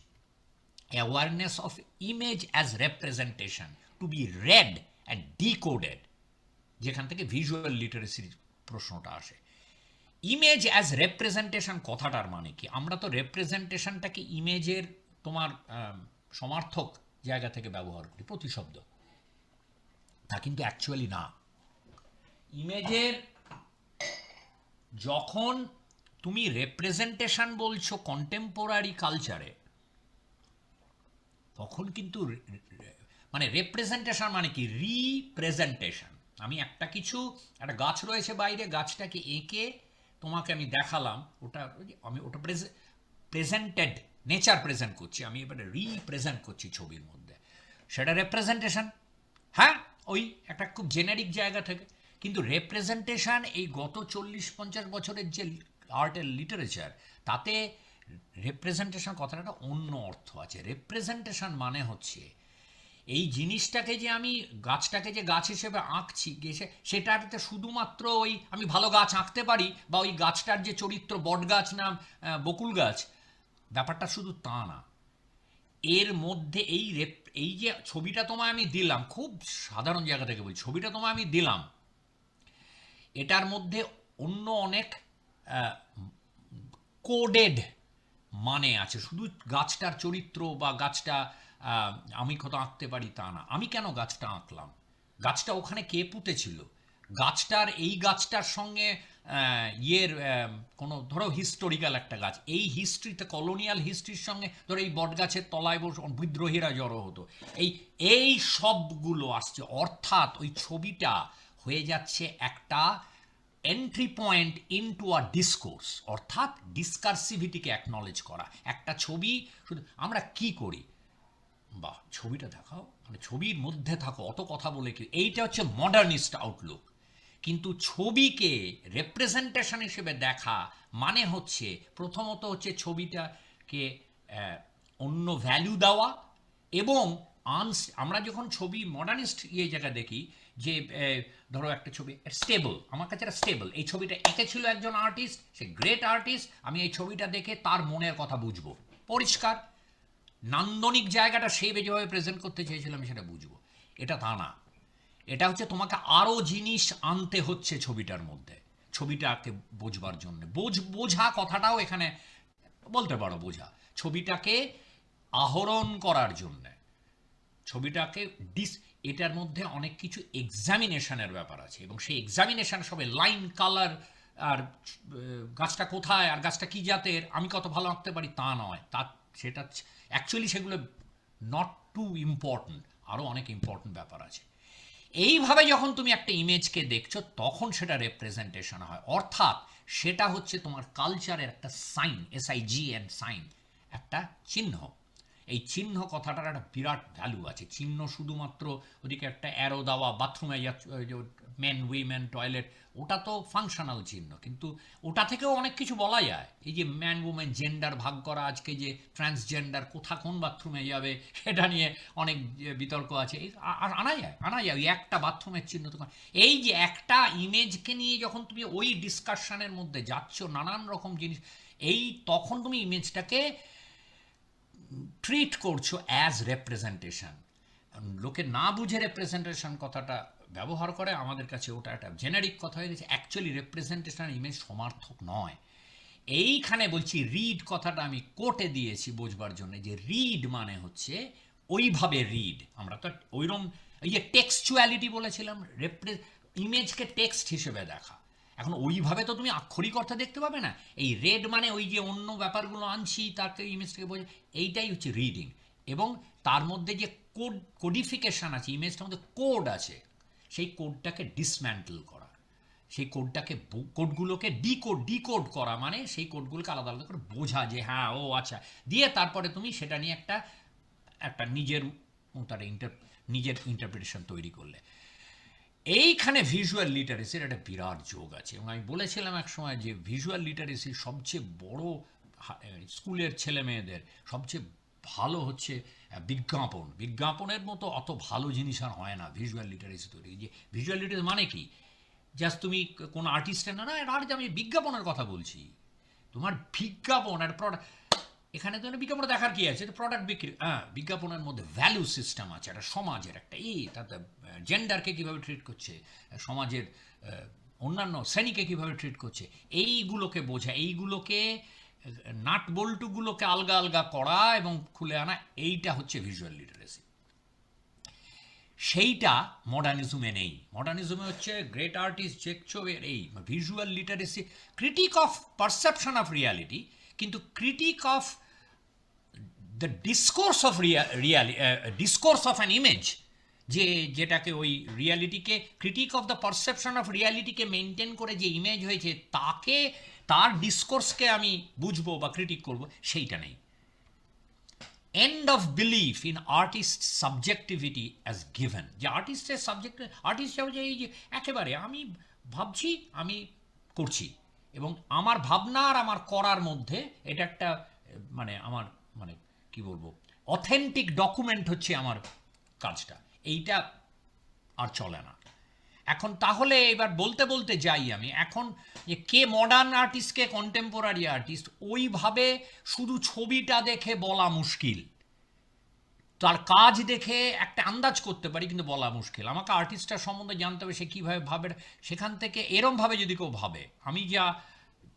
Awareness of image as representation to be read and decoded যেখান থেকে ভিজুয়াল লিটারেসির প্রশ্নটা আসে। ইমেজ অ্যাজ রেপ্রেজেন্টেশন কথাটার মানে কি? আমরা তো রেপ্রেজেন্টেশনটাকে ইমেজের তোমার সমার্থক জায়গা থেকে ব্যবহার করি, প্রতিশব্দ। তা কিন্তু অ্যাকচুয়ালি না। ইমেজের যখন তুমি রেপ্রেজেন্টেশন বলছো কন্টেম্পোরারি কালচারে তখন কিন্তু মানে রেপ্রেজেন্টেশন মানে কি? রিপ্রেজেন্টেশন আমি একটা কিছু, একটা গাছ রয়েছে বাইরে, গাছটাকে এঁকে তোমাকে আমি দেখালাম। ওটা আমি ওটা প্রেজেন্টেড নেচার প্রেজেন্ট করছি। আমি এবারে রিপ্রেজেন্ট করছি ছবির মধ্যে। সেটা রেপ্রেজেন্টেশন হ্যাঁ? ওই একটা খুব জেনারিক জায়গা থেকে। কিন্তু রেপ্রেজেন্টেশন এই গত চল্লিশ পঞ্চাশ বছরের যে আর্টের লিটারেচার তাতে রেপ্রেজেন্টেশন কথাটা একটা অন্য অর্থ আছে। রেপ্রেজেন্টেশন মানে হচ্ছে এই জিনিসটাকে যে আমি গাছটাকে যে গাছ হিসেবে আঁকছি, গেছে, সেটাতে শুধুমাত্র ওই আমি ভালো গাছ আঁকতে পারি বা ওই গাছটার যে চরিত্র বট গাছ না বকুল গাছ, ব্যাপারটা শুধু তা না। এর মধ্যে এই রেপ এই যে ছবিটা তোমায় আমি দিলাম, খুব সাধারণ জায়গা থেকে বলছি ছবিটা তোমায় আমি দিলাম, এটার মধ্যে অন্য অনেক কোডেড মানে আছে। শুধু গাছটার চরিত্র বা গাছটা আমি কত আঁকতে পারি তা না। আমি কেন গাছটা আঁকলাম? গাছটা ওখানে কে পুঁতেছিল? গাছটার, এই গাছটার সঙ্গে ইয়ের কোনো, ধরো হিস্টোরিক্যাল একটা গাছ। এই হিস্ট্রিতে কলোনিয়াল হিস্ট্রির সঙ্গে, ধরো এই বটগাছের তলায় বস বিদ্রোহীরা জড়ো হতো। এই এই সবগুলো আসছে। অর্থাৎ ওই ছবিটা হয়ে যাচ্ছে একটা entry point into a discourse অর্থাৎ ডিসকার্সিভিটিকে অ্যাকনলেজ করা। একটা ছবি, শুধু আমরা কি করি? বাহ, ছবিটা দেখাও। মানে ছবির মধ্যে থাকো, অত কথা বলে কি এইটা হচ্ছে মডার্নিস্ট আউটলুক কিন্তু ছবিকে রেপ্রেজেন্টেশন হিসেবে দেখা মানে হচ্ছে, প্রথমত হচ্ছে ছবিটাকে অন্য ভ্যালু দেওয়া এবং আনস আমরা যখন ছবি মডার্নিস্ট ইয়ে জায়গা দেখি যে ধরো একটা ছবি স্টেবল আমার কাছে একটা স্টেবল এই ছবিটা এঁকেছিল একজন আর্টিস্ট সে গ্রেট আর্টিস্ট আমি এই ছবিটা দেখে তার মনের কথা বুঝব। পরিষ্কার। নান্দনিক জায়গাটা সে যেভাবে প্রেজেন্ট করতে চেয়েছিলাম সেটা বুঝব। এটা তা না। এটা হচ্ছে তোমাকে আরও জিনিস আনতে হচ্ছে ছবিটার মধ্যে, ছবিটাকে বোঝবার জন্য। বোঝ, বোঝা কথাটাও এখানে বলতে পারো, বোঝা। ছবিটাকে আহরণ করার জন্যে, ছবিটাকে ডিস এটার মধ্যে অনেক কিছু এক্সামিনেশনের ব্যাপার আছে এবং সেই এক্সামিনেশন সবে লাইন কালার আর গাছটা কোথায় আর গাছটা কি জাতের, আমি কত ভালো আঁকতে পারি তা নয়। তা, সেটা অ্যাকচুয়ালি সেগুলো নট টু ইম্পর্ট্যান্ট আরও অনেক ইম্পর্ট্যান্ট ব্যাপার আছে। এইভাবে যখন তুমি একটা ইমেজকে দেখছ, তখন সেটা রেপ্রেজেন্টেশন হয়। অর্থাৎ সেটা হচ্ছে তোমার কালচারের একটা sign S I G N sign একটা চিহ্ন। এই চিহ্ন কথাটার একটা বিরাট ভ্যালু আছে। চিহ্ন শুধুমাত্র ওদিকে একটা অ্যারো দেওয়া বাথরুমে মেন উইমেন টয়লেট ওটা তো ফাংশনাল চিহ্ন। কিন্তু ওটা থেকেও অনেক কিছু বলা যায়। এই যে ম্যান উমেন জেন্ডার ভাগ করা, আজকে যে ট্রান্সজেন্ডার কোথা কোন বাথরুমে যাবে, সেটা নিয়ে অনেক বিতর্ক আছে। এই আ- আ- আনা যায় আনা যায়। ওই একটা বাথরুমের চিহ্ন তো এই যে একটা ইমেজকে নিয়ে যখন তুমি ওই ডিসকাশনের মধ্যে যাচ্ছ, নানান রকম জিনিস, এই তখন তুমি ইমেজটাকে ট্রিট করছ অ্যাজ রেপ্রেজেন্টেশন লোকে না বুঝে রেপ্রেজেন্টেশন কথাটা ব্যবহার করে, আমাদের কাছে ওটা একটা জেনারিক কথা হয়ে গেছে। অ্যাকচুয়ালি রেপ্রেজেন্টেশন ইমেজ সমার্থক নয়। এইখানে বলছি রিড কথাটা আমি কোটে দিয়েছি বোঝবার জন্য যে রিড মানে হচ্ছে ওইভাবে রিড আমরা তো ওইরকম এই যে টেক্সচুয়ালিটি বলেছিলাম রেপ্রে ইমেজকে টেক্সট হিসেবে দেখা। এখন ওইভাবে তো তুমি আক্ষরিক অর্থে দেখতে পাবে না। এই রেড মানে ওই যে অন্য ব্যাপারগুলো আনছি তাকে ইমেজটাকে বোঝা, এইটাই হচ্ছে রিডিং এবং তার মধ্যে যে কোড কোডিফিকেশান আছে ইমেজটার মধ্যে কোড আছে, সেই কোডটাকে ডিসম্যান্টেল করা। সেই কোডটাকে কোডগুলোকে ডিকোড ডিকোড করা মানে সেই কোডগুলোকে আলাদা আলাদা করে বোঝা যে হ্যাঁ ও আচ্ছা। দিয়ে তারপরে তুমি সেটা নিয়ে একটা একটা নিজের তার ইন্টার নিজের ইন্টারপ্রিটেশন তৈরি করলে। এইখানে ভিজুয়াল লিটারেসির একটা বিরাট যোগ আছে। এবং আমি বলেছিলাম এক সময় যে ভিজুয়াল লিটারেসির সবচেয়ে বড় স্কুলের ছেলে মেয়েদের সবচেয়ে ভালো হচ্ছে বিজ্ঞাপন। বিজ্ঞাপনের মতো অত ভালো জিনিস আর হয় না ভিজুয়াল লিটারেসি তৈরি। যে ভিজুয়াল লিটারেসি মানে কি? জাস্ট তুমি কোনো আর্টিস্টের না না এটা আমি বিজ্ঞাপনের কথা বলছি, তোমার বিজ্ঞাপন একটা প্রোডাক্ট এখানে তো বিজ্ঞাপন দেখার কি আছে? প্রোডাক্ট বিক্রি হ্যাঁ বিজ্ঞাপনের মধ্যে ভ্যালু সিস্টেম আছে, একটা সমাজের একটা। এই তাতে জেন্ডারকে কীভাবে ট্রিট করছে সমাজের অন্যান্য শ্রেণীকে কীভাবে ট্রিট করছে, এইগুলোকে বোঝা, এইগুলোকে নাট বল্টুগুলোকে আলগা আলগা করা এবং খুলে আনা, এইটা হচ্ছে ভিজুয়াল লিটারেসি সেইটা মডার্নিজমে নেই। মডার্নিজমে হচ্ছে গ্রেট আর্টিস্ট চেকচোয়ের এই visual literacy critique of perception of reality কিন্তু critique of the discourse of really discourse of an image যে, যেটাকে ওই রিয়ালিটিকে critique of the perception of রিয়ালিটিকে maintain করে যে ইমেজ হয়েছে, তাকে, তার ডিসকোর্সকে আমি বুঝব বা ক্রিটিক করব, সেইটা নেই। End of belief in artist subjectivity as given যে আর্টিস্টের সাবজেক্ট আর্টিস্ট এই যে, একেবারে আমি ভাবছি, আমি করছি। এবং আমার ভাবনা আর আমার করার মধ্যে এটা একটা মানে আমার মানে কি বলব অথেন্টিক ডকুমেন্ট হচ্ছে আমার কাজটা। এইটা আর চলে না। এখন তাহলে এবার বলতে বলতে যাই আমি। এখন যে কে মডার্ন আর্টিস্ট কে কন্টেম্পোরারি আর্টিস্ট ওইভাবে শুধু ছবিটা দেখে বলা মুশকিল। তার কাজ দেখে একটা আন্দাজ করতে পারি, কিন্তু বলা মুশকিল। আমাকে আর্টিস্টটার সম্বন্ধে জানতে হবে, সে কীভাবে ভাবে, সেখান থেকে এরমভাবে যদি কেউ ভাবে, আমি যা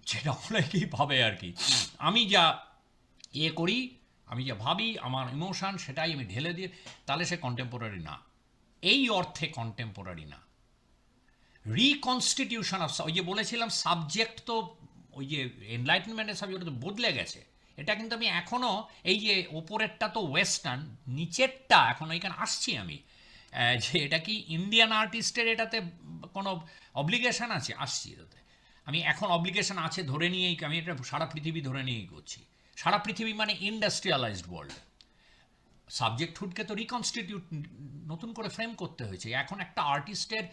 যেটা অনেকেই ভাবে আর কি। আমি যা এ করি, আমি যা ভাবি, আমার ইমোশান সেটাই আমি ঢেলে দিই তাহলে সে কন্টেম্পোরারি না। এই অর্থে কন্টেম্পোরারি না। রিকনস্টিটিউশন অফ ওই যে বলেছিলাম সাবজেক্ট তো, ওই যে এনলাইটেনমেন্টের সাবজেক্ট তো বদলে গেছে। এটা কিন্তু আমি এখনও এই যে ওপরেরটা তো ওয়েস্টার্ন নিচেরটা এখন এখানে আসছি আমি। যে এটা কি ইন্ডিয়ান আর্টিস্টের এটাতে কোনো অব্লিগেশন আছে? আসছি এটাতে। আমি এখন অব্লিগেশন আছে ধরে নিয়েই, আমি এটা সারা পৃথিবী ধরে নিয়েই করছি। সারা পৃথিবী মানে ইন্ডাস্ট্রিয়ালাইজড ওয়ার্ল্ড সাবজেক্টহুডকে তো রিকনস্টিটিউট নতুন করে ফ্রেম করতে হয়েছে। এখন একটা আর্টিস্টের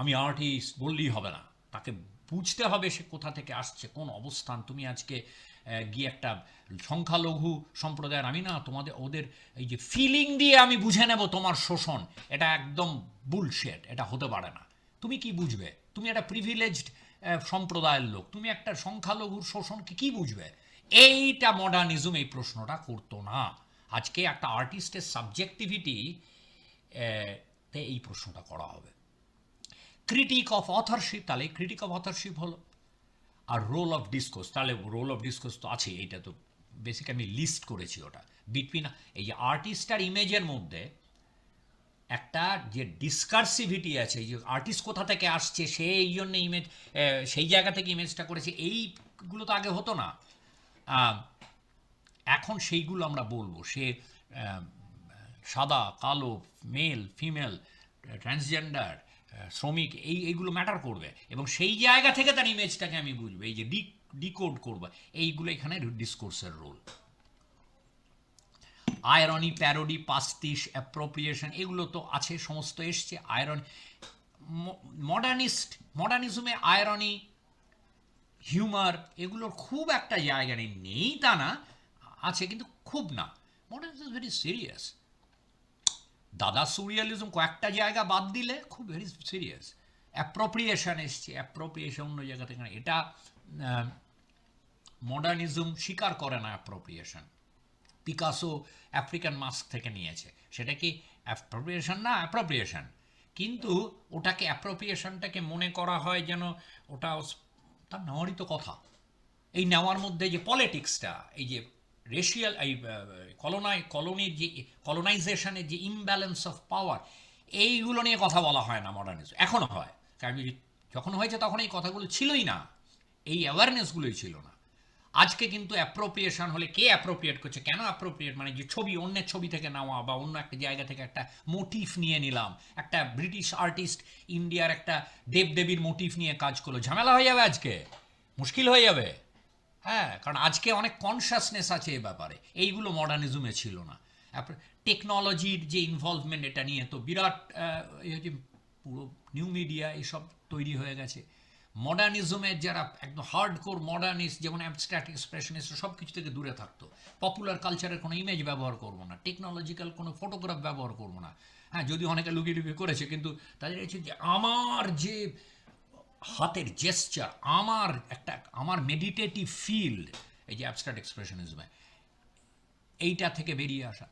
আমি আর্টিস্ট বললেই হবে না, তাকে বুঝতে হবে সে কোথা থেকে আসছে, কোন অবস্থান। তুমি আজকে গিয়ে একটা সংখ্যালঘু সম্প্রদায়ের আমি না, তোমাদের, ওদের এই যে ফিলিং দিয়ে আমি বুঝে নেব তোমার শোষণ, এটা একদম বুলশেট এটা হতে পারে না। তুমি কি বুঝবে? তুমি একটা প্রিভিলেজড সম্প্রদায়ের লোক, তুমি একটা সংখ্যালঘুর শোষণকে কি বুঝবে? এইটা মডার্নিজম এই প্রশ্নটা করতো না। আজকে একটা আর্টিস্টের সাবজেক্টিভিটি এই প্রশ্নটা করা হবে। ক্রিটিক অফ অথরশিপ তাহলে ক্রিটিক অফ অথরশিপ হলো। আর রোল অফ ডিসকোর্স, তাহলে রোল অফ ডিসকোর্স তো আছে এইটা তো বেসিক আমি লিস্ট করেছি ওটা। বিটুইন এই যে আর্টিস্ট আর ইমেজের মধ্যে একটা যে ডিসকার্সিভিটি আছে যে আর্টিস্ট কোথা থেকে আসছে, সে এই জন্য ইমেজ সেই জায়গা থেকে ইমেজটা করেছে, এইগুলো তো আগে হতো না। এখন সেইগুলো আমরা বলব, সে সাদা, কালো মেল ফিমেল ট্রান্সজেন্ডার শ্রমিক এই, এইগুলো ম্যাটার করবে। এবং সেই জায়গা থেকে তার ইমেজটাকে আমি বুঝব। এই যে ডি ডিকোড করব। এইগুলো এখানে ডিসকোর্সের role irony parody pastiche appropriation এগুলো তো আছে, সমস্ত এসছে। আয়রন মডার্নিস্ট মডার্নিজমে আয়রনি হিউমার এগুলোর খুব একটা জায়গা নেই। নেই তা না, আছে কিন্তু খুব না। Modern is very serious Dada surrealism কয়েকটা জায়গা বাদ দিলে খুব ভেরি সিরিয়াস অ্যাপ্রোপ্রিয়েশন এসছে অ্যাপ্রোপ্রিয়েশন অন্য জায়গা থেকে এটা মডার্নিজম স্বীকার করে না অ্যাপ্রোপ্রিয়েশন পিকাসো আফ্রিকান মাস্ক থেকে নিয়েছে। সেটা কি অ্যাপ্রোপ্রিয়েশন না অ্যাপ্রোপ্রিয়েশন কিন্তু ওটাকে অ্যাপ্রোপ্রিয়েশনটাকে মনে করা হয় যেন ওটা তার নেওয়ারই তো কথা। এই নেওয়ার মধ্যে যে পলিটিক্সটা এই যে রেশিয়াল এই কলোনাই কলোনির যে কলোনাইজেশনের যে ইমব্যালেন্স অফ পাওয়ার এইগুলো নিয়ে কথা বলা হয় না মডার্নিজম এখনও হয়। কারণ যখন হয়েছে তখন এই কথাগুলো ছিলই না। এই অ্যাওয়ারনেসগুলোই ছিল না। আজকে কিন্তু অ্যাপ্রোপ্রিয়েশন হলে কে অ্যাপ্রোপ্রিয়েট করছে, কেন অ্যাপ্রোপ্রিয়েট মানে যে ছবি, অন্যের ছবি থেকে নেওয়া বা অন্য একটা জায়গা থেকে একটা মোটিফ নিয়ে নিলাম। একটা ব্রিটিশ আর্টিস্ট ইন্ডিয়ার একটা দেবদেবীর মোটিফ নিয়ে কাজ করল। ঝামেলা হয়ে যাবে আজকে? মুশকিল হয়ে যাবে? হ্যাঁ কারণ আজকে অনেক কনসাসনেস আছে এ ব্যাপারে। এইগুলো মডার্নিজমে ছিল না। টেকনোলজির যে ইনভলভমেন্ট এটা নিয়ে তো বিরাট যে পুরো নিউ মিডিয়া এসব তৈরি হয়ে গেছে। মডার্নিজমের যারা একদম হার্ড কোর মডার্নিস্ট যেমন অ্যাবস্ট্রাক্ট এক্সপ্রেশনিস্ট সব কিছু থেকে দূরে থাকতো। পপুলার কালচারের কোনো ইমেজ ব্যবহার করব না। টেকনোলজিক্যাল কোনো ফটোগ্রাফ ব্যবহার করব না। হ্যাঁ যদি অনেকে লুকিয়ে লুকিয়ে করেছে, কিন্তু তাদের হচ্ছে যে আমার যে হাতের জেস্চার আমার একটা, আমার মেডিটেটিভ ফিল্ড এই যে অ্যাবস্ট্রাক্ট এক্সপ্রেশনিজমে এইটা থেকে বেরিয়ে আসা।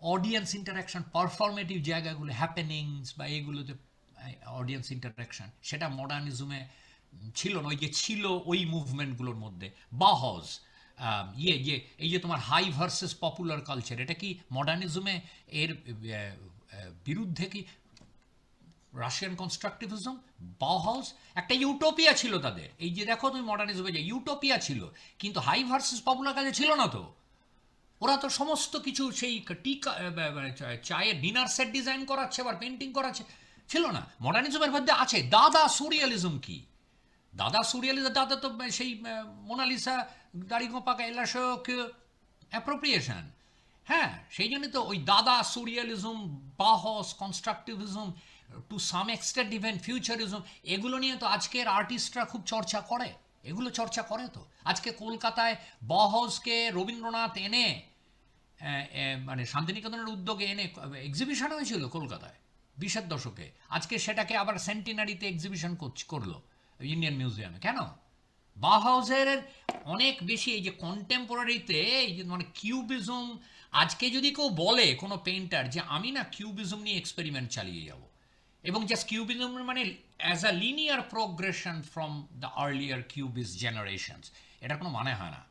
অডিয়েন্স ইন্টারাকশন পারফরমেটিভ জায়গাগুলো হ্যাপেনিংস বা এইগুলোতে অডিয়েন্স ইন্টারাকশন সেটা মডার্নিজমে ছিল না, ওই যে ছিল ওই মুভমেন্টগুলোর মধ্যে। বাহজ ইয়ে যে এই যে তোমার হাই ভার্সেস পপুলার কালচার এটা কি মডার্নিজমে এর বিরুদ্ধে কি রাশিয়ান কনস্ট্রাকটিভিজম বাউহাউস একটা ইউটোপিয়া ছিল তাদের। এই যে দেখো তুমি মডার্নিজমে যে ইউটোপিয়া ছিল, কিন্তু হাই ভার্সেস পপুলার কাজে ছিল না তো। ওরা তো সমস্ত কিছু সেই টিকা চায়ের ডিনার সেট ডিজাইন করাচ্ছে, আবার পেন্টিং করাচ্ছে, ছিল না। মডার্নিজমের মধ্যে আছে, দাদা সুরিয়ালিজম কি? দাদা সুরিয়ালিজম দাদা তো সেই মোনালিসা দাড়ি গোপাকা এলাশক অ্যাপ্রোপ্রিয়েশন হ্যাঁ সেই জন্য তো ওই Dada surrealism Bauhaus constructivism to some extent even futurism এগুলো নিয়ে তো আজকের আর্টিস্টরা খুব চর্চা করে। এগুলো চর্চা করে তো। আজকে কলকাতায় বহসকে রবীন্দ্রনাথ এনে মানে শান্তিনিকেতনের উদ্যোগে এনে এক্সিবিশন হয়েছিল কলকাতায়, বিশের দশকে। আজকে সেটাকে আবার সেন্টিনারিতে এক্সিবিশন করল ইন্ডিয়ান মিউজিয়ামে কেন? বাহাউজের অনেক বেশি এই যে কন্টেম্পোরারিতে এই যে মানে কিউবিজম আজকে যদি কেউ বলে কোনো পেইন্টার যে আমি না কিউবিজম নিয়ে এক্সপেরিমেন্ট চালিয়ে যাব এবং জাস্ট কিউবিজম মানে as a linear progression from the earlier cubist generations এটার কোনো মানে হয় না।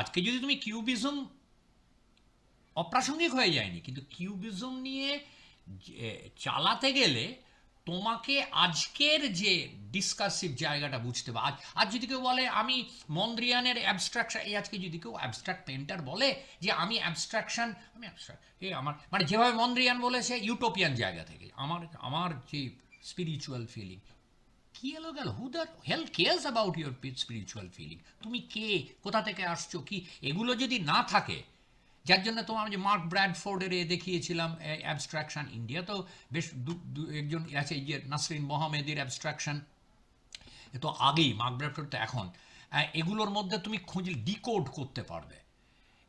আজকে যদি তুমি কিউবিজম অপ্রাসঙ্গিক হয়ে যায়নি, কিন্তু কিউবিজম নিয়ে চালাতে গেলে তোমাকে আজকের যে ডিসকাসিভ জায়গাটা বুঝতে হবে। আজ যদি কেউ বলে, আমি মন্দ্রিয়ানের অ্যাবস্ট্রাকশন এই আজকে যদি কেউ অ্যাবস্ট্রাক্ট পেন্টার বলে যে, আমি অ্যাবস্ট্রাকশন আমি অ্যাবস্ট্রাক্ট এ আমার মানে যেভাবে মন্দ্রিয়ান বলেছে ইউটোপিয়ান জায়গা থেকে। আমার আমার যে স্পিরিচুয়াল ফিলিং কি এলো গেল? Who hell cares about your spiritual feeling তুমি কে? কোথা থেকে আসছো? কি? এগুলো যদি না থাকে যার জন্য তোমার যে মার্ক ব্র্যাডফোর্ডের এ দেখিয়েছিলাম অ্যাবস্ট্রাকশন ইন্ডিয়া, তো বেশ দু- একজন আছে যে নাসরিন মোহামেদের অ্যাবস্ট্রাকশন, এ তো আগেই, মার্ক ব্র্যাডফোর্ড তো এখন। এগুলোর মধ্যে তুমি খুঁজলে ডিকোড করতে পারবে।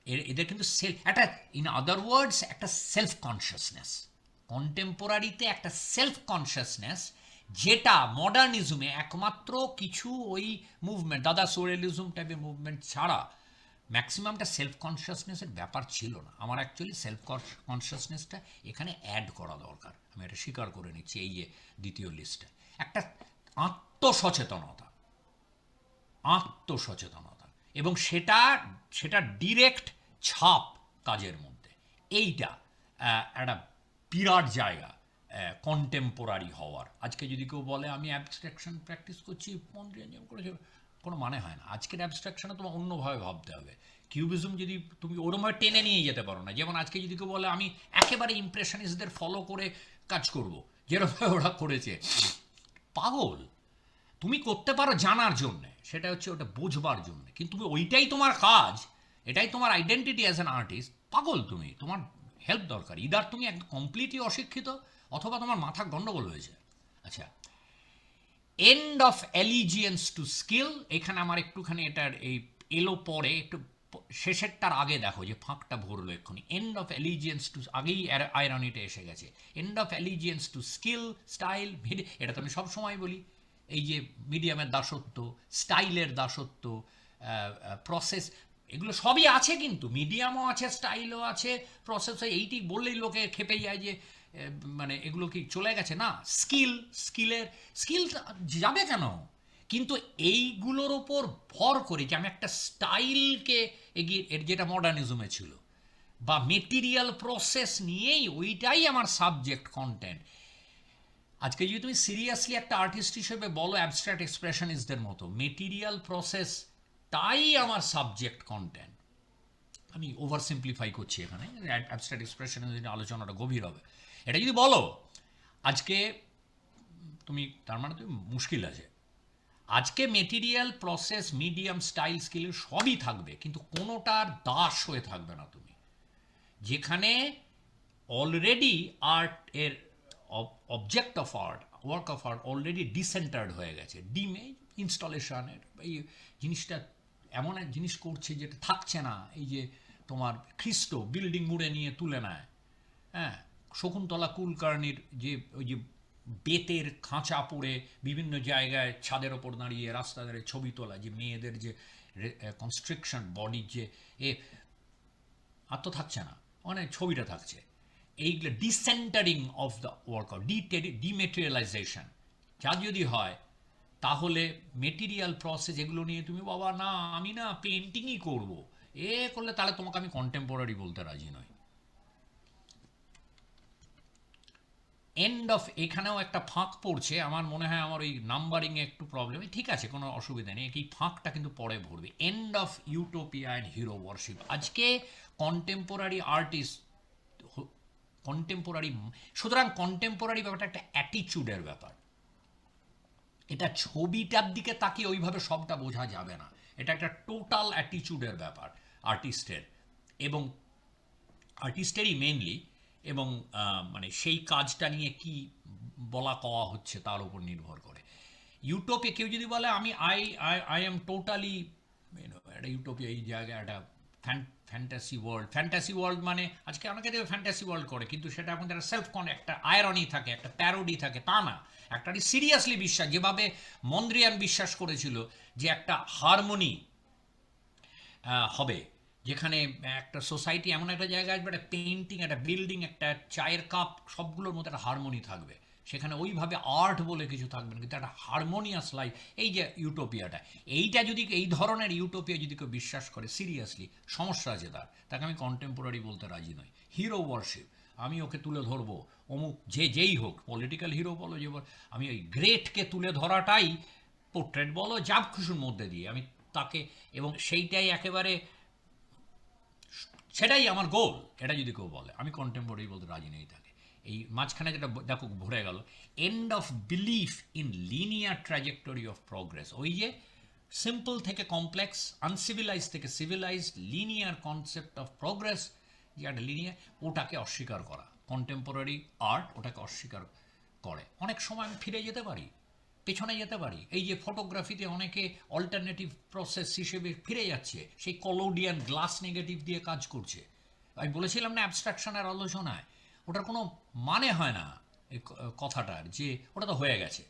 এদের কিন্তু সেলফ একটা ইন আদার ওয়ার্ডস একটা সেলফ কনসিয়াসনেস কন্টেম্পোরারিতে একটা সেলফ কনসিয়াসনেস যেটা মডার্নিজমে একমাত্র কিছু ওই মুভমেন্ট দাদা সোরিয়ালিজম টাইপের মুভমেন্ট ছাড়া ম্যাক্সিমামটা সেলফ কনসিয়াসনেসের ব্যাপার ছিল না। আমার অ্যাকচুয়ালি সেলফ কনসিয়াসনেসটা এখানে অ্যাড করা দরকার। আমি এটা স্বীকার করে নিচ্ছি এই যে দ্বিতীয় লিস্টে একটা আত্মসচেতনতা। আত্মসচেতনতা। এবং সেটা সেটা ডিরেক্ট ছাপ কাজের মধ্যে। এইটা একটা বিরাট জায়গা কন্টেম্পোরারি হওয়ার। আজকে যদি কেউ বলে, আমি অ্যাবস্ট্রাকশন প্র্যাকটিস করছি মন্ত্রিয়াঞ্জন করেছি। কোনো মানে হয় না। আজকের অ্যাবস্ট্রাকশনে তোমার অন্যভাবে ভাবতে হবে। কিউবিজম যদি তুমি ওরমভাবে টেনে নিয়ে যেতে পারো না, যেমন আজকে যদি কেউ বলে, আমি একেবারে ইমপ্রেশনিস্টদের ফলো করে কাজ করব যেরকম ওরা করেছে। পাগল! তুমি করতে পারো জানার জন্য, সেটা হচ্ছে ওটা বোঝবার জন্য। কিন্তু তুমি ওইটাই তোমার কাজ, এটাই তোমার আইডেন্টিটি অ্যাজ অ্যান আর্টিস্ট পাগল তুমি। তোমার হেল্প দরকার। ইদার তুমি একদম কমপ্লিটলি অশিক্ষিত, অথবা তোমার মাথা গন্ডগোল হয়েছে। আচ্ছা end of allegiance to skill এখানে আমার একটুখানি এটার এই এলো পরে, একটু প- শেষেরটার আগে দেখো, যে ফাঁকটা ভরলো এক্ষুনি। এন্ড অফ অ্যালিজিয়েন্স টু আগেই আয়রনিটা এসে গেছে। End of allegiance to skill style এটা তো আমি সবসময় বলি। এই যে মিডিয়ামের দাসত্ব স্টাইলের দাসত্ব প্রসেস এগুলো সবই আছে কিন্তু। মিডিয়ামও আছে স্টাইলও আছে প্রসেসও এইটি বললেই লোকে খেপে যায় যে মানে এগুলো কি চলে গেছে? না স্কিল স্কিলের স্কিল যাবে কেন? কিন্তু এইগুলোর ওপর ভর করে যে আমি একটা স্টাইলকে এগিয়ে যেটা মডার্নিজমে ছিল, বা মেটেরিয়াল প্রসেস নিয়েই ওইটাই আমার সাবজেক্ট কন্টেন্ট আজকে যদি তুমি সিরিয়াসলি একটা আর্টিস্ট হিসেবে বলো অ্যাবস্ট্রাক্ট এক্সপ্রেশনিস্টদের মতো মেটেরিয়াল প্রসেস তাই আমার সাবজেক্ট কন্টেন্ট আমি ওভার সিম্পলিফাই করছি এখানে অ্যাবস্ট্রাক্ট এক্সপ্রেশনের জন্য আলোচনাটা গভীর হবে। এটা যদি বলো, আজকে তুমি, তার মানে তুমি মুশকিল আছে। আজকে material process medium style skill সবই থাকবে, কিন্তু কোনোটার দাস হয়ে থাকবে না তুমি। যেখানে অলরেডি আর্ট এর object of art work of art already decentred হয়ে গেছে। ডিমে ইনস্টলেশনের এই জিনিসটা এমন এক জিনিস করছে যেটা থাকছে না, এই যে তোমার খ্রিস্ট বিল্ডিং মুড়ে নিয়ে তুলে নেয়। হ্যাঁ? শকুন্তলা কুলকার্নির যে ওই যে বেতের খাঁচা পড়ে বিভিন্ন জায়গায় ছাদের ওপর দাঁড়িয়ে রাস্তা ধারে ছবি তোলা, যে মেয়েদের যে কনস্ট্রিকশন বডির যে এ, আর তো থাকছে না, অনেক ছবিটা থাকছে। এইগুলো decentring of the workout dematerialisation যা যদি হয়, তাহলে মেটেরিয়াল প্রসেস এগুলো নিয়ে তুমি, বাবা, না, আমি না পেন্টিংই করব। এ করলে তাহলে তোমাকে আমি কন্টেম্পোরারি বলতে রাজি নই। এন্ড অফ এখানেও একটা ফাঁক পড়ছে। আমার মনে হয় আমার ওই নাম্বারিংয়ে একটু প্রবলেম ঠিক আছে, কোনো অসুবিধা নেই। এই ফাঁকটা কিন্তু পরে ভরবে। End of utopia and hero worship আজকে কন্টেম্পোরারি আর্টিস্ট কন্টেম্পোরারি সুতরাং কন্টেম্পোরারি ব্যাপারটা একটা অ্যাটিচিউডের ব্যাপার। এটা ছবিটার দিকে তাকিয়ে ওইভাবে সবটা বোঝা যাবে না। এটা একটা টোটাল অ্যাটিচিউডের ব্যাপার আর্টিস্টের এবং আর্টিস্টেরই মেনলি এবং মানে সেই কাজটা নিয়ে কি বলা কওয়া হচ্ছে তার উপর নির্ভর করে। ইউটোপে কেউ যদি বলে, আমি I I I am totally একটা ইউটোপিয়া এই জায়গায় একটা ফ্যান্টাসি ওয়ার্ল্ড। ফ্যান্টাসি ওয়ার্ল্ড মানে আজকে অনেকে দেখবে ফ্যান্টাসি ওয়ার্ল্ড করে, কিন্তু সেটা আমাদের একটা সেলফ কন একটা আয়রনি থাকে, একটা প্যারোডি থাকে, তা না। একটা সিরিয়াসলি বিশ্বাস, যেভাবে মন্দ্রিয়ান বিশ্বাস করেছিল যে একটা হারমোনি হবে। যেখানে একটা সোসাইটি এমন একটা জায়গা আসবে, একটা পেন্টিং একটা বিল্ডিং একটা চায়ের কাপ সবগুলোর মধ্যে একটা হারমোনি থাকবে। সেখানে ওইভাবে আর্ট বলে কিছু থাকবে না, কিন্তু একটা হারমোনিয়াস লাইফ এই যে ইউটোপিয়াটা এইটা যদি, এই ধরনের ইউটোপিয়া যদি কেউ বিশ্বাস করে সিরিয়াসলি সমস্যা আছে তার। তাকে আমি কন্টেম্পোরারি বলতে রাজি নই। হিরো ওয়ার্শিপ আমি ওকে তুলে ধরবো, অমুক, যে যেই হোক পলিটিক্যাল হিরো বলো, যে আমি ওই গ্রেটকে তুলে ধরাটাই পোর্ট্রেট বলো যাব খুশুর মধ্যে দিয়ে। আমি তাকে, এবং সেইটাই একেবারে সেটাই আমার গোল এটা যদি কেউ বলে। আমি কন্টেম্পোরারি বলতে রাজি নেই তাকে। এই মাঝখানে যেটা দেখো ভরে গেল। End of belief in linear trajectory of progress ওই যে সিম্পল থেকে কমপ্লেক্স আনসিভিলাইজ থেকে civilised linear concept of progress যে একটা লিনিয়ার ওটাকে অস্বীকার করা। কন্টেম্পোরারি আর্ট ওটাকে অস্বীকার করে। অনেক সময় আমি ফিরে যেতে পারি। পেছনে যেতে পারি। এই যে ফটোগ্রাফিতে অনেকে অল্টারনেটিভ প্রসেস হিসেবে ফিরে যাচ্ছে, সেই কলোডিয়ান গ্লাস নেগেটিভ দিয়ে কাজ করছে। আমি বলেছিলাম না অ্যাবস্ট্রাকশনের আলোচনায়, ওটার কোনো মানে হয় না এই কথাটার, যে ওটা তো হয়ে গেছে।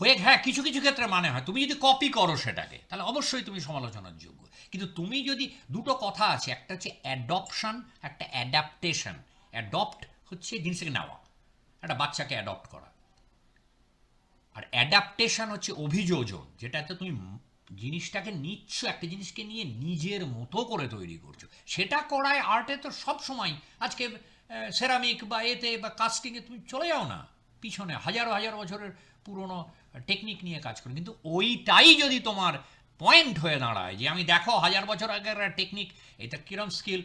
হয়ে হ্যাঁ কিছু কিছু ক্ষেত্রে মানে হয়। তুমি যদি কপি করো সেটাকে, তাহলে অবশ্যই তুমি সমালোচনার যোগ্য। কিন্তু তুমি যদি দুটো কথা আছে, একটা হচ্ছে অ্যাডপশন একটা অ্যাডাপ্টেশন অ্যাডপ্ট হচ্ছে জিনিসটাকে নেওয়া। একটা বাচ্চাকে অ্যাডপ্ট করা। আর অ্যাডাপ্টেশন হচ্ছে অভিযোজন, যেটাতে তুমি জিনিসটাকে নিচ্ছ, একটা জিনিসকে নিয়ে নিজের মতো করে তৈরি করছ। সেটা করায় আর্টে তো সব সময় আজকে সেরামিক বা এতে বা কাস্টিংয়ে তুমি চলে যাও না। পিছনে হাজারো, হাজার বছরের পুরনো টেকনিক নিয়ে কাজ করো। কিন্তু ওইটাই যদি তোমার পয়েন্ট হয়ে দাঁড়ায়, যে আমি দেখো হাজার বছর আগের টেকনিক এটা কিরম স্কিল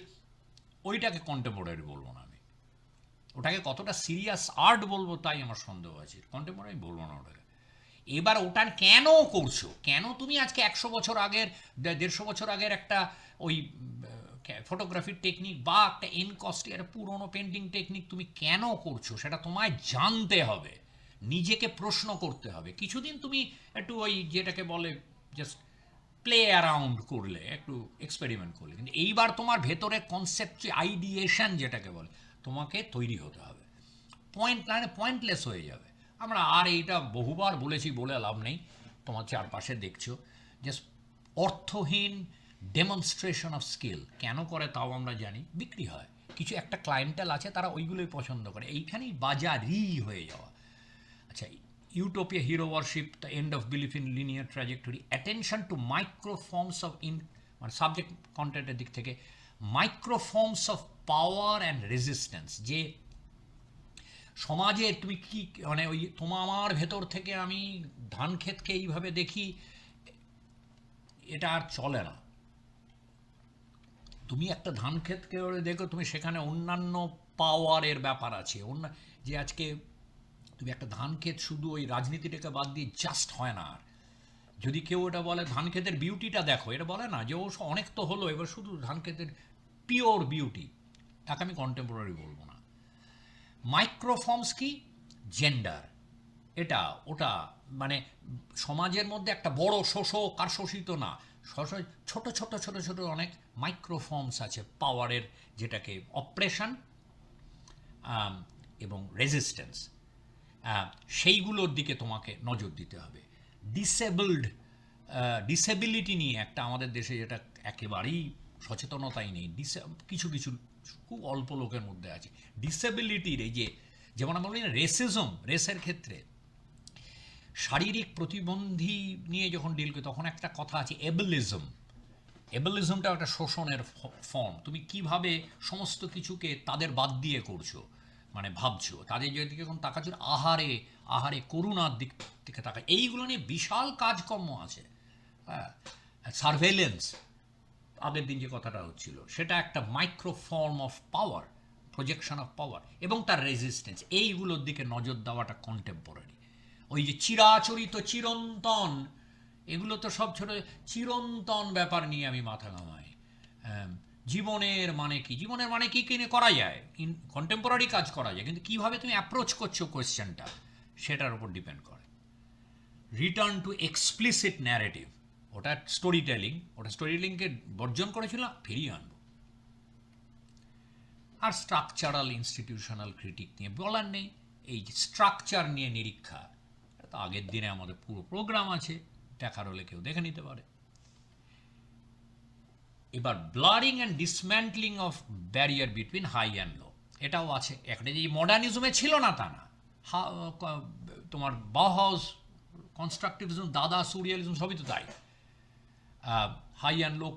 ওইটাকে কন্টেম্পোরারি বলব না আমি। ওটাকে কতটা সিরিয়াস আর্ট বলব তাই আমার সন্দেহ আছে। কন্টেম্পোরারি বলব না ওটাকে। এবার ওটা কেন করছ? কেন তুমি আজকে একশো বছর আগের দেড়শো বছর আগের একটা ওই ফটোগ্রাফির টেকনিক বা একটা এনকস্টি একটা পুরোনো পেন্টিং টেকনিক তুমি কেন করছ? সেটা তোমায় জানতে হবে। নিজেকে প্রশ্ন করতে হবে। কিছুদিন তুমি একটু ওই যেটাকে বলে জাস্ট প্লে অ্যারাউন্ড করলে, একটু এক্সপেরিমেন্ট করলে। কিন্তু এইবার তোমার ভেতরে কনসেপ্ট আইডিয়েশন যেটাকে বলে, তোমাকে তৈরি হতে হবে। পয়েন্ট না পয়েন্টলেস হয়ে যাবে। আমরা আর এইটা বহুবার বলেছি বলে লাভ নেই। তোমার চারপাশে দেখছ। যে অর্থহীন ডেমনস্ট্রেশন অফ স্কিল কেন করে তাও আমরা জানি। বিক্রি হয়। কিছু একটা ক্লায়েন্টাল আছে, তারা ওইগুলোই পছন্দ করে। এইখানেই বাজারই হয়ে যাওয়া। আচ্ছা utopia hero worship the end of belief in linear trajectory attention to micro forms of in মানে সাবজেক্ট কন্টেন্টের দিক থেকে micro forms of power and resistance যে সমাজে তুমি কি মানে ওই তোমার আমার ভেতর থেকে আমি ধান ক্ষেতকে এইভাবে দেখি, এটা আর চলে না। তুমি একটা ধান ক্ষেতকে দেখো, তুমি সেখানে অন্যান্য পাওয়ারের ব্যাপার আছে। অন্য, যে আজকে তুমি একটা ধান ক্ষেত শুধু ওই রাজনীতিটাকে বাদ দিয়ে জাস্ট হয় না আর। যদি কেউ এটা বলে, ধান ক্ষেতের বিউটিটা দেখো, এটা বলে না যে ও অনেক তো হলো, এবার শুধু ধান ক্ষেতের পিওর বিউটি তাকে আমি কন্টেম্পোরারি বলব না। মাইক্রোফর্মস কি জেন্ডার এটা, ওটা মানে সমাজের মধ্যে একটা বড় শোষক আর শোষিত না ছোট ছোট ছোট ছোট অনেক মাইক্রোফর্মস আছে পাওয়ারের যেটাকে অপারেশন এবং রেজিস্ট্যান্স সেইগুলোর দিকে তোমাকে নজর দিতে হবে। ডিসেবলড ডিসেবিলিটি নিয়ে একটা আমাদের দেশে যেটা একেবারেই সচেতনতাই নেই। কিছু কিছু খুব অল্প লোকের মধ্যে আছে। ডিসেবিলিটির এই যে, যেমন আমরা বলি রেসিজম রেসের ক্ষেত্রে, শারীরিক প্রতিবন্ধী নিয়ে যখন ডিল করি, তখন একটা কথা আছে এবলিজম এবলিজমটা একটা শোষণের ফর্ম তুমি কীভাবে সমস্ত কিছুকে তাদের বাদ দিয়ে করছ মানে ভাবছ, তাদের যদি এখন তাকাচ্ছ, আহারে আহারে করুণার দিক থেকে তাকা এইগুলো নিয়ে বিশাল কাজকর্ম আছে। হ্যাঁ সার্ভেলেন্স আগের দিন যে কথাটা হচ্ছিল, সেটা একটা micro form of power projection of power এবং তার রেজিস্ট্যান্স এইগুলোর দিকে নজর দেওয়াটা কন্টেম্পোরারি ওই যে চিরাচরিত চিরন্তন, এগুলো তো সব ছোট, চিরন্তন ব্যাপার নিয়ে আমি মাথা ঘামাই। জীবনের মানে কি? জীবনের মানে কি কিনে করা যায়? ইন কন্টেম্পোরারি কাজ করা যায়। কিন্তু কীভাবে তুমি অ্যাপ্রোচ করছ কোয়েশ্চেনটা সেটার উপর ডিপেন্ড করে। রিটার্ন টু এক্সপ্লিসিট ন্যারেটিভ ওটা স্টোরি টেলিং ওটা স্টোরি টেলিংকে বর্জন করেছিল, ফিরিয়ে আনব। আর স্ট্রাকচারাল ইনস্টিটিউশনাল ক্রিটিক নিয়ে বলার নেই। এই স্ট্রাকচার নিয়ে নিরীক্ষা তো আগের দিনে আমাদের পুরো প্রোগ্রাম আছে, দেখার হলে কেউ দেখে নিতে পারে। এবার blurring and dismantling of barrier between high and low এটাও আছে। একটা যে মডার্নিজমে ছিল না তা না। তোমার বাহাউস কনস্ট্রাকটিভিজম দাদা সুরিয়ালিজম সবই তো তাই। হাই অ্যান্ড লো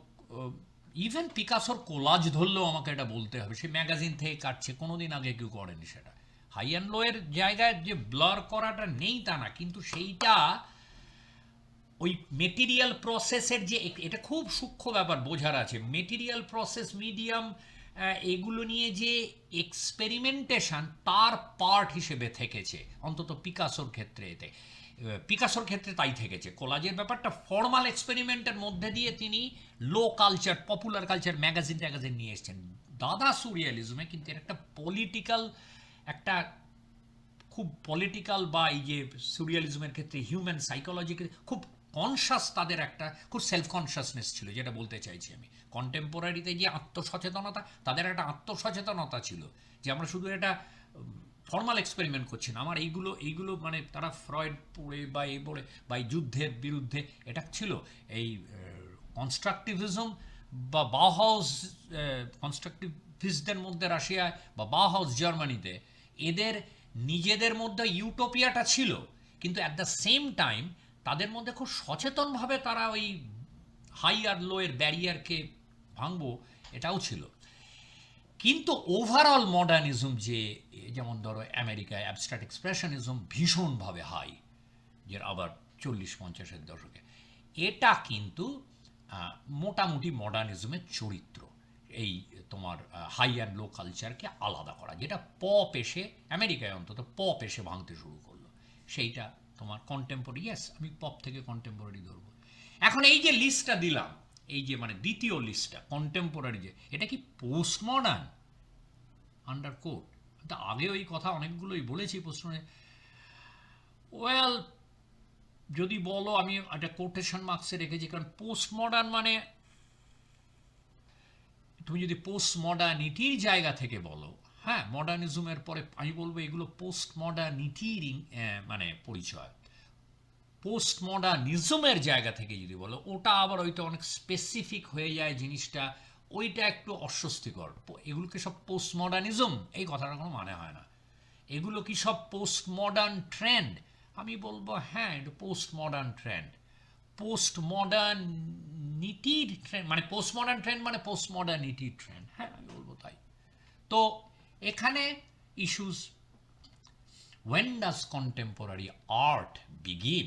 ইভেন পিকাসোর কোলাজ ধরলেও আমাকে এটা বলতে হবে। সে ম্যাগাজিন থেকে কাটছে কোনো দিন আগে কেউ করেনি সেটা। হাই অ্যান্ড লোয়ের জায়গায় যে ব্লার করাটা নেই তা না, কিন্তু সেইটা ওই মেটেরিয়াল প্রসেসের যে এটা খুব সূক্ষ্ম ব্যাপার বোঝার আছে। মেটেরিয়াল প্রসেস মিডিয়াম এগুলো নিয়ে যে এক্সপেরিমেন্টেশন তার পার্ট হিসেবে থেকেছে, অন্তত পিকাসোর ক্ষেত্রে এতে। পিকাসোর ক্ষেত্রে তাই থেকেছে। কোলাজের ব্যাপারটা ফর্মাল এক্সপেরিমেন্টের মধ্যে দিয়ে তিনি low culture popular culture magazine ট্যাগাজিন নিয়ে এসছেন। দাদা সুরিয়ালিজমে কিন্তু এর একটা পলিটিক্যাল একটা খুব পলিটিক্যাল বা এই যে সুরিয়ালিজমের ক্ষেত্রে হিউম্যান সাইকোলজি খুব কনসাস তাদের একটা, খুব সেলফ কনসাসনেস ছিল, যেটা বলতে চাইছি আমি। কন্টেম্পোরারিতে যে আত্মসচেতনতা, তাদের একটা আত্মসচেতনতা ছিল। যে আমরা শুধু এটা ফর্মাল এক্সপেরিমেন্ট করছি না আমার এইগুলো এইগুলো মানে তারা ফ্রয়েড পড়ে বা এই পড়ে বা এই যুদ্ধের বিরুদ্ধে, এটা ছিল এই কনস্ট্রাকটিভিজম বা বাহাউস কনস্ট্রাকটিভিস্টদের মধ্যে রাশিয়ায় বা বাহাউস জার্মানিতে এদের নিজেদের মধ্যে ইউটোপিয়াটা ছিল। কিন্তু অ্যাট দ্য সেম টাইম তাদের মধ্যে খুব সচেতনভাবে তারা ওই হাই আর লোয়ের ব্যারিয়ারকে ভাঙবো, এটাও ছিল। কিন্তু ওভারঅল মডার্নিজম যে যেমন ধরো আমেরিকায় অ্যাবস্ট্রাক্ট এক্সপ্রেশনিজম ভীষণভাবে হাই যে আবার চল্লিশ পঞ্চাশের দশকে। এটা কিন্তু মোটামুটি মডার্নিজমের চরিত্র। এই তোমার হাই অ্যান্ড লো কালচারকে আলাদা করা, যেটা পপ এসে, আমেরিকায় অন্তত পপ এসে ভাঙতে শুরু করল। সেইটা তোমার কন্টেম্পোরারি ইয়াস আমি পপ থেকে কন্টেম্পোরারি ধরবো। এখন এই যে লিস্টটা দিলাম, এই যে মানে দ্বিতীয় লিস্টটা কন্টেম্পোরারি যে, এটা কি পোস্ট মডার্ন আন্ডার কোট তা আগে ওই কথা অনেকগুলোই বলেছি প্রশ্নে। ওয়েল যদি বলো, আমি একটা কোটেশন মার্কসে রেখেছি, কারণ পোস্ট মডার্ন মানে তুমি যদি পোস্ট মডার্নিটির জায়গা থেকে বলো হ্যাঁ মডার্নিজমের পরে আমি বলব এগুলো পোস্ট মডার্নিটির মানে পরিচয়। পোস্ট মডার্নিজমের জায়গা থেকে যদি বলো, ওটা আবার ওইটা অনেক স্পেসিফিক হয়ে যায় জিনিসটা। ওইটা একটু অস্বস্তিকর। প- এগুলোকে সব পোস্ট মডার্নিজম এই কথাটা কোনো মানে হয় না। এগুলো কি সব পোস্ট মডার্ন ট্রেন্ড আমি বলব হ্যাঁ এটা post modern trend post modern মডার্নিটির trend মানে পোস্ট মডার্ন ট্রেন্ড মানে পোস্ট মডার্নিটির ট্রেন্ড হ্যাঁ আমি বলব তাই। তো এখানে issues does contemporary art begin?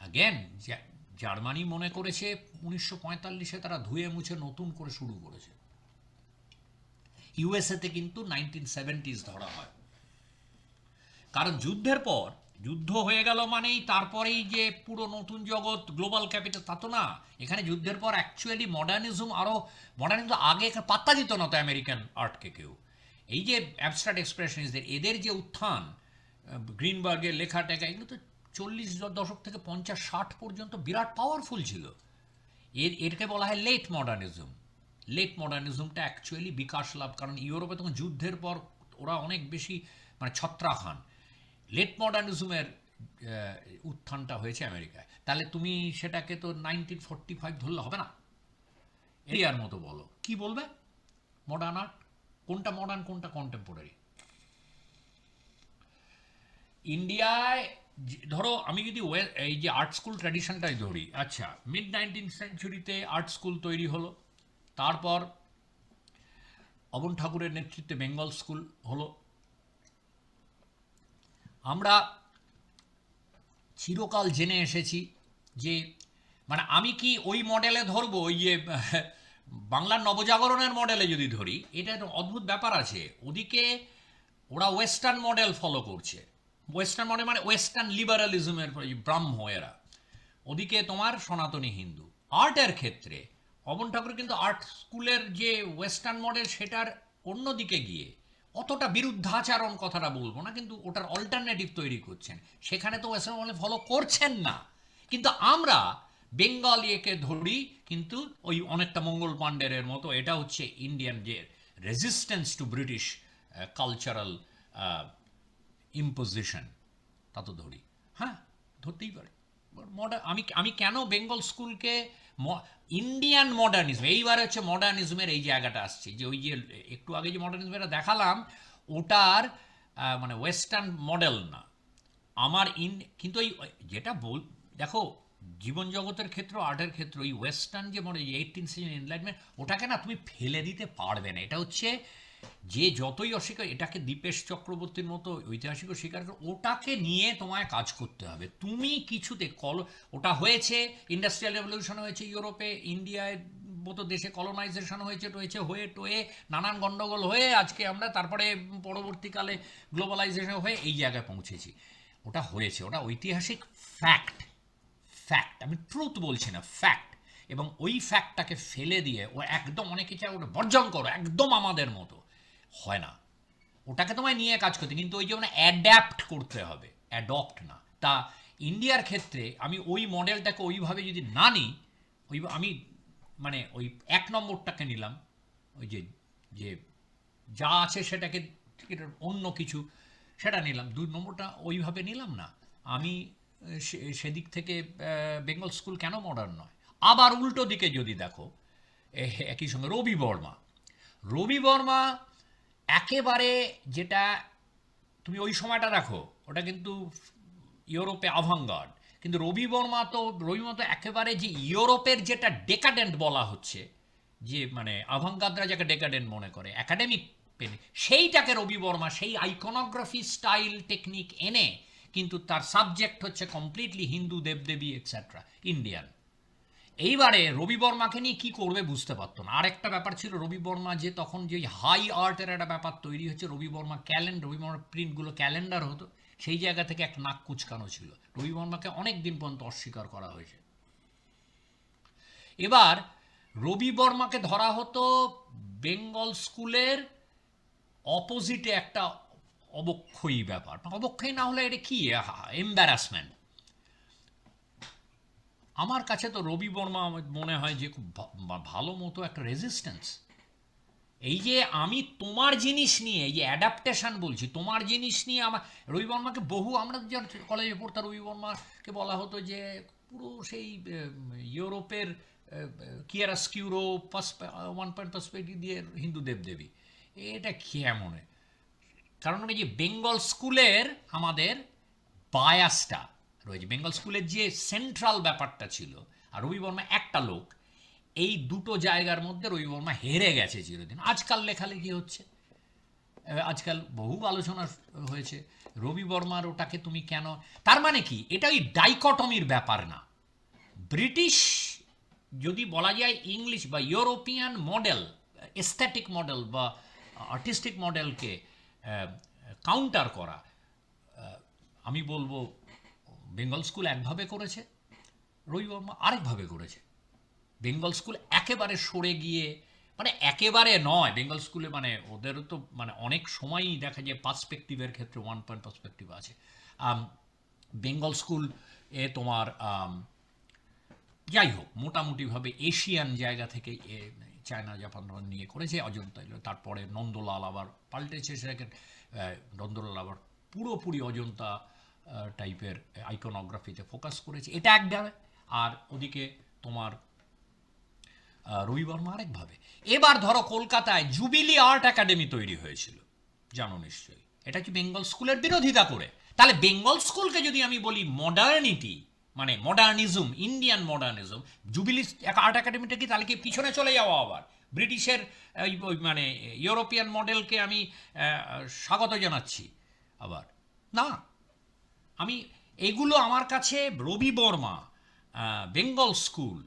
Again জা- জার্মানি মনে করেছে উনিশশো পঁয়তাল্লিশে তারা ধুয়ে মুছে নতুন করে শুরু করেছে। ইউএসএতে কিন্তু নাইনটিন সেভেন্টিজ ধরা হয়। কারণ যুদ্ধের পর, যুদ্ধ হয়ে গেল মানেই তারপরেই যে পুরো নতুন জগৎ, গ্লোবাল ক্যাপিটাল, তা তো না। এখানে যুদ্ধের পর অ্যাকচুয়ালি মডার্নিজম আরও মডার্নিজম আগে পাত্তা দিত না তো আমেরিকান আর্টকে কেউ। এই যে অ্যাবস্ট্রাক্ট এক্সপ্রেশনিস্টদের এদের যে উত্থান গ্রিনবার্গের লেখা টেখা এগুলো তো চল্লিশ দশক থেকে পঞ্চাশ, ষাট পর্যন্ত বিরাট পাওয়ারফুল ছিল। এর, এরকে বলা হয় লেট মডার্নিজম লেট মডার্নিজমটা অ্যাকচুয়ালি বিকাশ লাভ, কারণ ইউরোপে তখন যুদ্ধের পর ওরা অনেক বেশি মানে ছত্রা খান লেট মডার্নিজমের উত্থানটা হয়েছে আমেরিকায়। তাহলে তুমি সেটাকে তো নাইনটিন ফোরটি ফাইভ ধরলে হবে না? এরিয়ার মতো বলো। কি বলবে? মডার্ন আর্ট কোনটা মডার্ন কোনটা কন্টেম্পোরারি ইন্ডিয়ায় ধরো আমি যদি এই যে আর্ট স্কুল ট্র্যাডিশনটাই ধরি আচ্ছা মিড নাইনটিন সেঞ্চুরিতে আর্ট স্কুল তৈরি হলো, তারপর অবন ঠাকুরের নেতৃত্বে বেঙ্গল স্কুল হলো। আমরা চিরকাল জেনে এসেছি যে মানে আমি কি ওই মডেলে ধরবো? ওই যে, বাংলার নবজাগরণের মডেলে যদি ধরি, এটা একটা অদ্ভুত ব্যাপার আছে। ওদিকে ওরা ওয়েস্টার্ন মডেল ফলো করছে। ওয়েস্টার্ন মডেল মানে ওয়েস্টার্ন লিবারালিজমের ব্রাহ্ম এরা। ওদিকে তোমার সনাতনী হিন্দু। আর্টের ক্ষেত্রে অবন ঠাকুর কিন্তু আর্ট স্কুলের যে ওয়েস্টার্ন মডেল সেটার অন্যদিকে গিয়ে অতটা বিরুদ্ধাচারণ কথাটা বলব না, কিন্তু ওটার অল্টারনেটিভ তৈরি করছেন। সেখানে তো ওয়েস্টার্ন মডেল ফলো করছেন না। কিন্তু আমরা বেঙ্গল একে ধরি, কিন্তু ওই অনেকটা মঙ্গল পাণ্ডের মতো, এটা হচ্ছে ইন্ডিয়ান যে resistance to British cultural imposition তা তো ধরি। হ্যাঁ ধরতেই পারে। মডার্ন আমি আমি কেন বেঙ্গল স্কুলকে ইন্ডিয়ান মডার্নিজম এইবার হচ্ছে মডার্নিজমের এই জায়গাটা আসছে, যে ওই যে একটু আগে যে মডার্নিজমটা দেখালাম, ওটার মানে ওয়েস্টার্ন মডেল না। আমার ইন, কিন্তু ওই, যেটা বল, দেখো, জীবন জগতের ক্ষেত্র, আর্টের ক্ষেত্র, ওই ওয়েস্টার্ন যে মডেল এইটিন সেঞ্চুরি এনলাইটমেন্ট ওটাকে না তুমি ফেলে দিতে পারবে না। এটা হচ্ছে যে যতই অস্বীকার, এটাকে দীপেশ চক্রবর্তীর মতো ঐতিহাসিক স্বীকার করে, ওটাকে নিয়ে তোমায় কাজ করতে হবে। তুমি কিছুতে কল, ওটা হয়েছে ইন্ডাস্ট্রিয়াল রেভলিউশন হয়েছে ইউরোপে, ইন্ডিয়ায় মতো দেশে কলোনাইজেশন হয়েছে টয়েছে হয়ে টয়ে নানান গণ্ডগোল হয়ে আজকে আমরা তারপরে পরবর্তীকালে গ্লোবালাইজেশন হয়ে এই জায়গায় পৌঁছেছি। ওটা হয়েছে, ওটা ঐতিহাসিক ফ্যাক্ট ফ্যাক্ট আমি ট্রুথ বলছি না ফ্যাক্ট এবং ওই ফ্যাক্টটাকে ফেলে দিয়ে, ও একদম অনেকে চায় ওটা বর্জন করো, একদম আমাদের মতো। হয় না। ওটাকে তোমায় নিয়ে কাজ করতে কিন্তু ওই যেমন অ্যাডাপ্ট করতে হবে অ্যাডপ্ট না। তা ইন্ডিয়ার ক্ষেত্রে আমি ওই মডেলটাকে ওইভাবে যদি না নিই, ওই আমি মানে ওই এক নম্বরটাকে নিলাম, ওই যে যে যা আছে সেটাকে অন্য কিছু, সেটা নিলাম। দুই নম্বরটা ওইভাবে নিলাম না। আমি সেদিক থেকে বেঙ্গল স্কুল কেন মডার্ন নয়? আবার উল্টো দিকে যদি দেখো একই সঙ্গে রবি বর্মা। রবি বর্মা একেবারে যেটা তুমি ওই সময়টা দেখো ওটা কিন্তু ইউরোপে আভাঙ্গার্ড কিন্তু রবি বর্মা তো রবি তো একেবারে যে ইউরোপের যেটা ডেকাডেন্ট বলা হচ্ছে, যে মানে আভাঙ্গাদরা যাকে ডেকাডেন্ট মনে করে একাডেমিক পেনে, সেইটাকে রবি বর্মা সেই আইকনোগ্রাফি স্টাইল টেকনিক এনে কিন্তু তার সাবজেক্ট হচ্ছে কমপ্লিটলি হিন্দু দেবদেবী এটসেট্রা ইন্ডিয়ান এইবারে রবি বর্মাকে নিয়ে কি করবে বুঝতে পারতো না। আরেকটা ব্যাপার ছিল রবি বর্মা যে তখন যে হাই আর্টের একটা ব্যাপার তৈরি হচ্ছে, রবি বর্মা ক্যালেন্ডার রবি বর্মার প্রিন্টগুলো ক্যালেন্ডার হতো, সেই জায়গা থেকে এক নাক কুচকানো ছিল। রবি বর্মাকে অনেক দিন পর্যন্ত অস্বীকার করা হয়েছে। এবার রবি বর্মাকে ধরা হতো বেঙ্গল স্কুলের অপোজিটে একটা অবক্ষয়ী ব্যাপার। অবক্ষয়ী না হলে এটা কি? এম্বারাসমেন্ট আমার কাছে তো রবি বর্মা মনে হয় যে খুব ভালো মতো একটা রেজিস্ট্যান্স এই যে আমি তোমার জিনিস নিয়ে, এই যে অ্যাডাপ্টেশন বলছি, তোমার জিনিস নিয়ে আমার রবি বর্মাকে বহু, আমরা যখন কলেজে পড়তাম, রবি বর্মাকে বলা হতো যে পুরো সেই ইউরোপের কিয়ারাস্কিউরো ওয়ান পয়েন্ট পার্সপেক্টিভ দিয়ে হিন্দু দেবদেবী। এটা কেমন? কারণ যে বেঙ্গল স্কুলের আমাদের বায়াসটা রয়েছে। বেঙ্গল স্কুলের যে সেন্ট্রাল ব্যাপারটা ছিল, আর রবি বর্মা একটা লোক, এই দুটো জায়গার মধ্যে রবি বর্মা হেরে গেছে চিরদিন। আজকাল লেখালেখি হচ্ছে। আজকাল বহু আলোচনা হয়েছে। রবি বর্মার ওটাকে তুমি কেন, তার মানে কি? এটা ওই ডাইকটমির ব্যাপার না। ব্রিটিশ, যদি বলা যায় ইংলিশ বা ইউরোপিয়ান মডেল এস্থেটিক মডেল বা আর্টিস্টিক মডেলকে কাউন্টার করা আমি বলব বেঙ্গল স্কুল একভাবে করেছে রবি বর্মা আরেকভাবে করেছে বেঙ্গল স্কুল একেবারে সরে গিয়ে মানে একেবারে নয়, বেঙ্গল স্কুলে মানে ওদেরও তো মানে অনেক সময়ই দেখা যায় পার্সপেক্টিভের ক্ষেত্রে ওয়ান পয়েন্ট পার্সপেক্টিভ আছে বেঙ্গল স্কুল এ তোমার যাই হোক, মোটামুটিভাবে এশিয়ান জায়গা থেকে এ, চায়না, জাপান নিয়ে করেছে অজন্তা। তারপরে নন্দলাল আবার পাল্টেছে সেটাকে নন্দলাল আবার পুরোপুরি অজন্তা টাইপের আইকনোগ্রাফিতে ফোকাস করেছে। এটা একভাবে আর ওদিকে তোমার রবি বর্মা আরেকভাবে এবার ধরো কলকাতায় জুবিলি আর্ট একাডেমি তৈরি হয়েছিল। জানো নিশ্চয়ই। এটা কি বেঙ্গল স্কুলের বিরোধিতা করে? তাহলে বেঙ্গল স্কুলকে যদি আমি বলি মডার্নিটি মানে modernism Indian modernism Jubilee Art একাডেমিটা কি? তাহলে কি পিছনে চলে যাওয়া আবার? ব্রিটিশের ওই মানে ইউরোপিয়ান মডেলকে আমি স্বাগত জানাচ্ছি আবার। না। আমি এগুলো আমার কাছে রবি বর্মা বেঙ্গল স্কুল।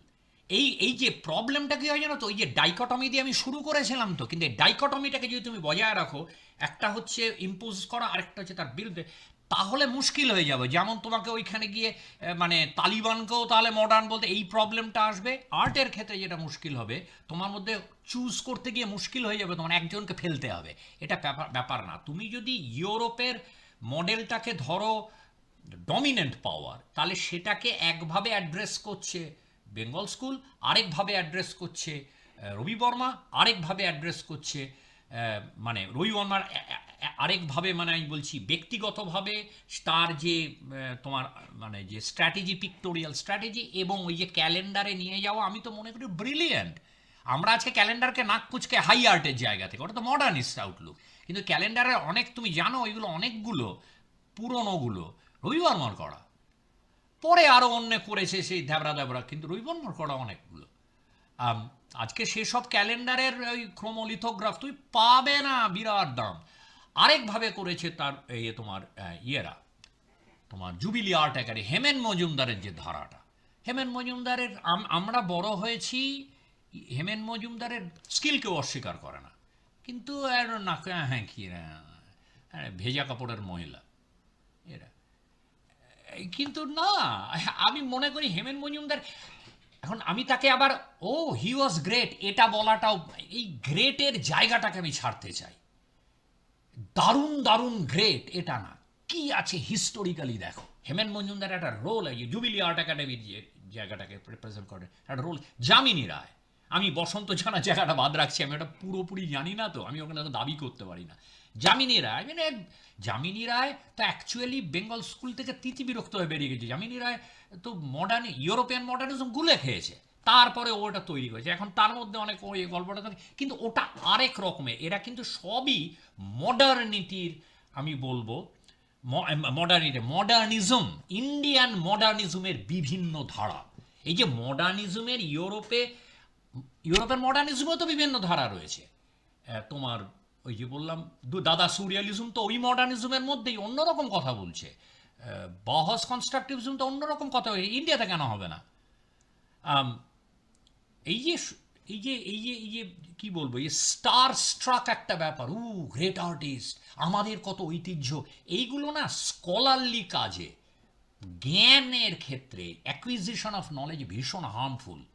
এই এই যে প্রবলেমটা কি হয় জানো তো? ওই যে ডাইকটমি দিয়ে আমি শুরু করেছিলাম তো, কিন্তু এই ডাইকটমিটাকে যদি তুমি বজায় রাখো, একটা হচ্ছে ইম্পোজ করা, আরেকটা হচ্ছে তার বিরুদ্ধে, তাহলে মুশকিল হয়ে যাবে। যেমন তোমাকে ওইখানে গিয়ে মানে তালিবানকেও তাহলে মডার্ন বলতে এই প্রবলেমটা আসবে। আর্টের ক্ষেত্রে যেটা মুশকিল হবে, তোমার মধ্যে চুজ করতে গিয়ে মুশকিল হয়ে যাবে, তোমার একজনকে ফেলতে হবে। এটা ব্যাপার ব্যাপার না। তুমি যদি ইউরোপের মডেলটাকে ধরো ডমিনেন্ট পাওয়ার তাহলে সেটাকে একভাবে অ্যাড্রেস করছে বেঙ্গল স্কুল আরেকভাবে অ্যাড্রেস করছে রবি বর্মা, আরেকভাবে অ্যাড্রেস করছে মানে রবি বর্মার আরেকভাবে মানে আমি বলছি ব্যক্তিগতভাবে তার যে তোমার মানে যে স্ট্র্যাটেজি পিক্টোরিয়াল স্ট্র্যাটেজি এবং ওই যে ক্যালেন্ডারে নিয়ে যাওয়া, আমি তো মনে করি ব্রিলিয়েন্ট আমরা আজকে ক্যালেন্ডারকে নাক কুচকে হাই আর্টের জায়গা থেকে, ওটা তো মডার্নিস্ট আউটলুক কিন্তু ক্যালেন্ডারের অনেক, তুমি জানো, ওইগুলো অনেকগুলো, পুরনোগুলো। রবি বর্মার করা পরে আরও অন্য করেছে সেই ধ্যাবরা ধ্যাবরা কিন্তু রবি বর্মার করা অনেকগুলো। আজকে সেসব ক্যালেন্ডারের ওই ক্রোমোলিথোগ্রাফ তুই পাবে না বিরাট দাম। আরেকভাবে করেছে তার এই তোমার ইয়েরা তোমার জুবিলি আর্ট একাডেমি হেমেন মজুমদারের যে ধারাটা। হেমেন মজুমদারের আমরা বড় হয়েছি হেমেন মজুমদারের স্কিলকেও অস্বীকার করে না। কিন্তু আর না হ্যাঁ কি হ্যাঁ, ভেজা কাপড়ের মহিলা। কিন্তু না, আমি মনে করি হেমেন মজুমদার, এখন আমি তাকে আবার, ও হি ওয়াজ গ্রেট এটা বলাটাও, এই গ্রেটের জায়গাটাকে আমি ছাড়তে চাই। দারুণ দারুণ গ্রেট এটা না। কি আছে হিস্টোরিক্যালি দেখো। হেমেন মজুমদার একটা রোল আছে জুবিলি আর্ট একাডেমির যে জায়গাটাকে রিপ্রেজেন্ট করে, একটা রোল যামিনী রায়। আমি বসন্ত জানা জায়গাটা বাদ রাখছি, আমি ওটা পুরোপুরি জানি না তো, আমি ওখানে দাবি করতে পারি না। যামিনী রায় মানে যামিনী রায় তো অ্যাকচুয়ালি বেঙ্গল স্কুল থেকে তিতি বিরক্ত হয়ে বেরিয়ে গেছে। যামিনী রায় তো মডার্ন ইউরোপিয়ান মডার্নিজম গুলে খেয়েছে। তারপরে ওটা তৈরি হয়েছে। এখন তার মধ্যে অনেক ওই গল্পটা থাকে। কিন্তু ওটা আরেক রকমের এরা কিন্তু সবই মডার্নিটির আমি বলব মডার্নিটি মডার্নিজম ইন্ডিয়ান মডার্নিজমের বিভিন্ন ধারা। এই যে মডার্নিজমের ইউরোপে ইউরোপের মডার্নিজমেও তো বিভিন্ন ধারা রয়েছে। তোমার ওই যে বললাম, দু- দাদা সুরিয়ালিজম তো ওই মডার্নিজমের মধ্যেই অন্যরকম কথা বলছে। বহস কনস্ট্রাকটিভিজম তো অন্যরকম কথা। ইন্ডিয়াতে কেন হবে না? এই যে এই যে এই যে এই যে কি বলব, এই স্টার স্ট্রাক একটা ব্যাপার উ গ্রেট আর্টিস্ট আমাদের কত ঐতিহ্য, এইগুলো না স্কলারলি কাজে, জ্ঞানের ক্ষেত্রে অ্যাকুইজিশন অফ নলেজ ভীষণ হার্মফুল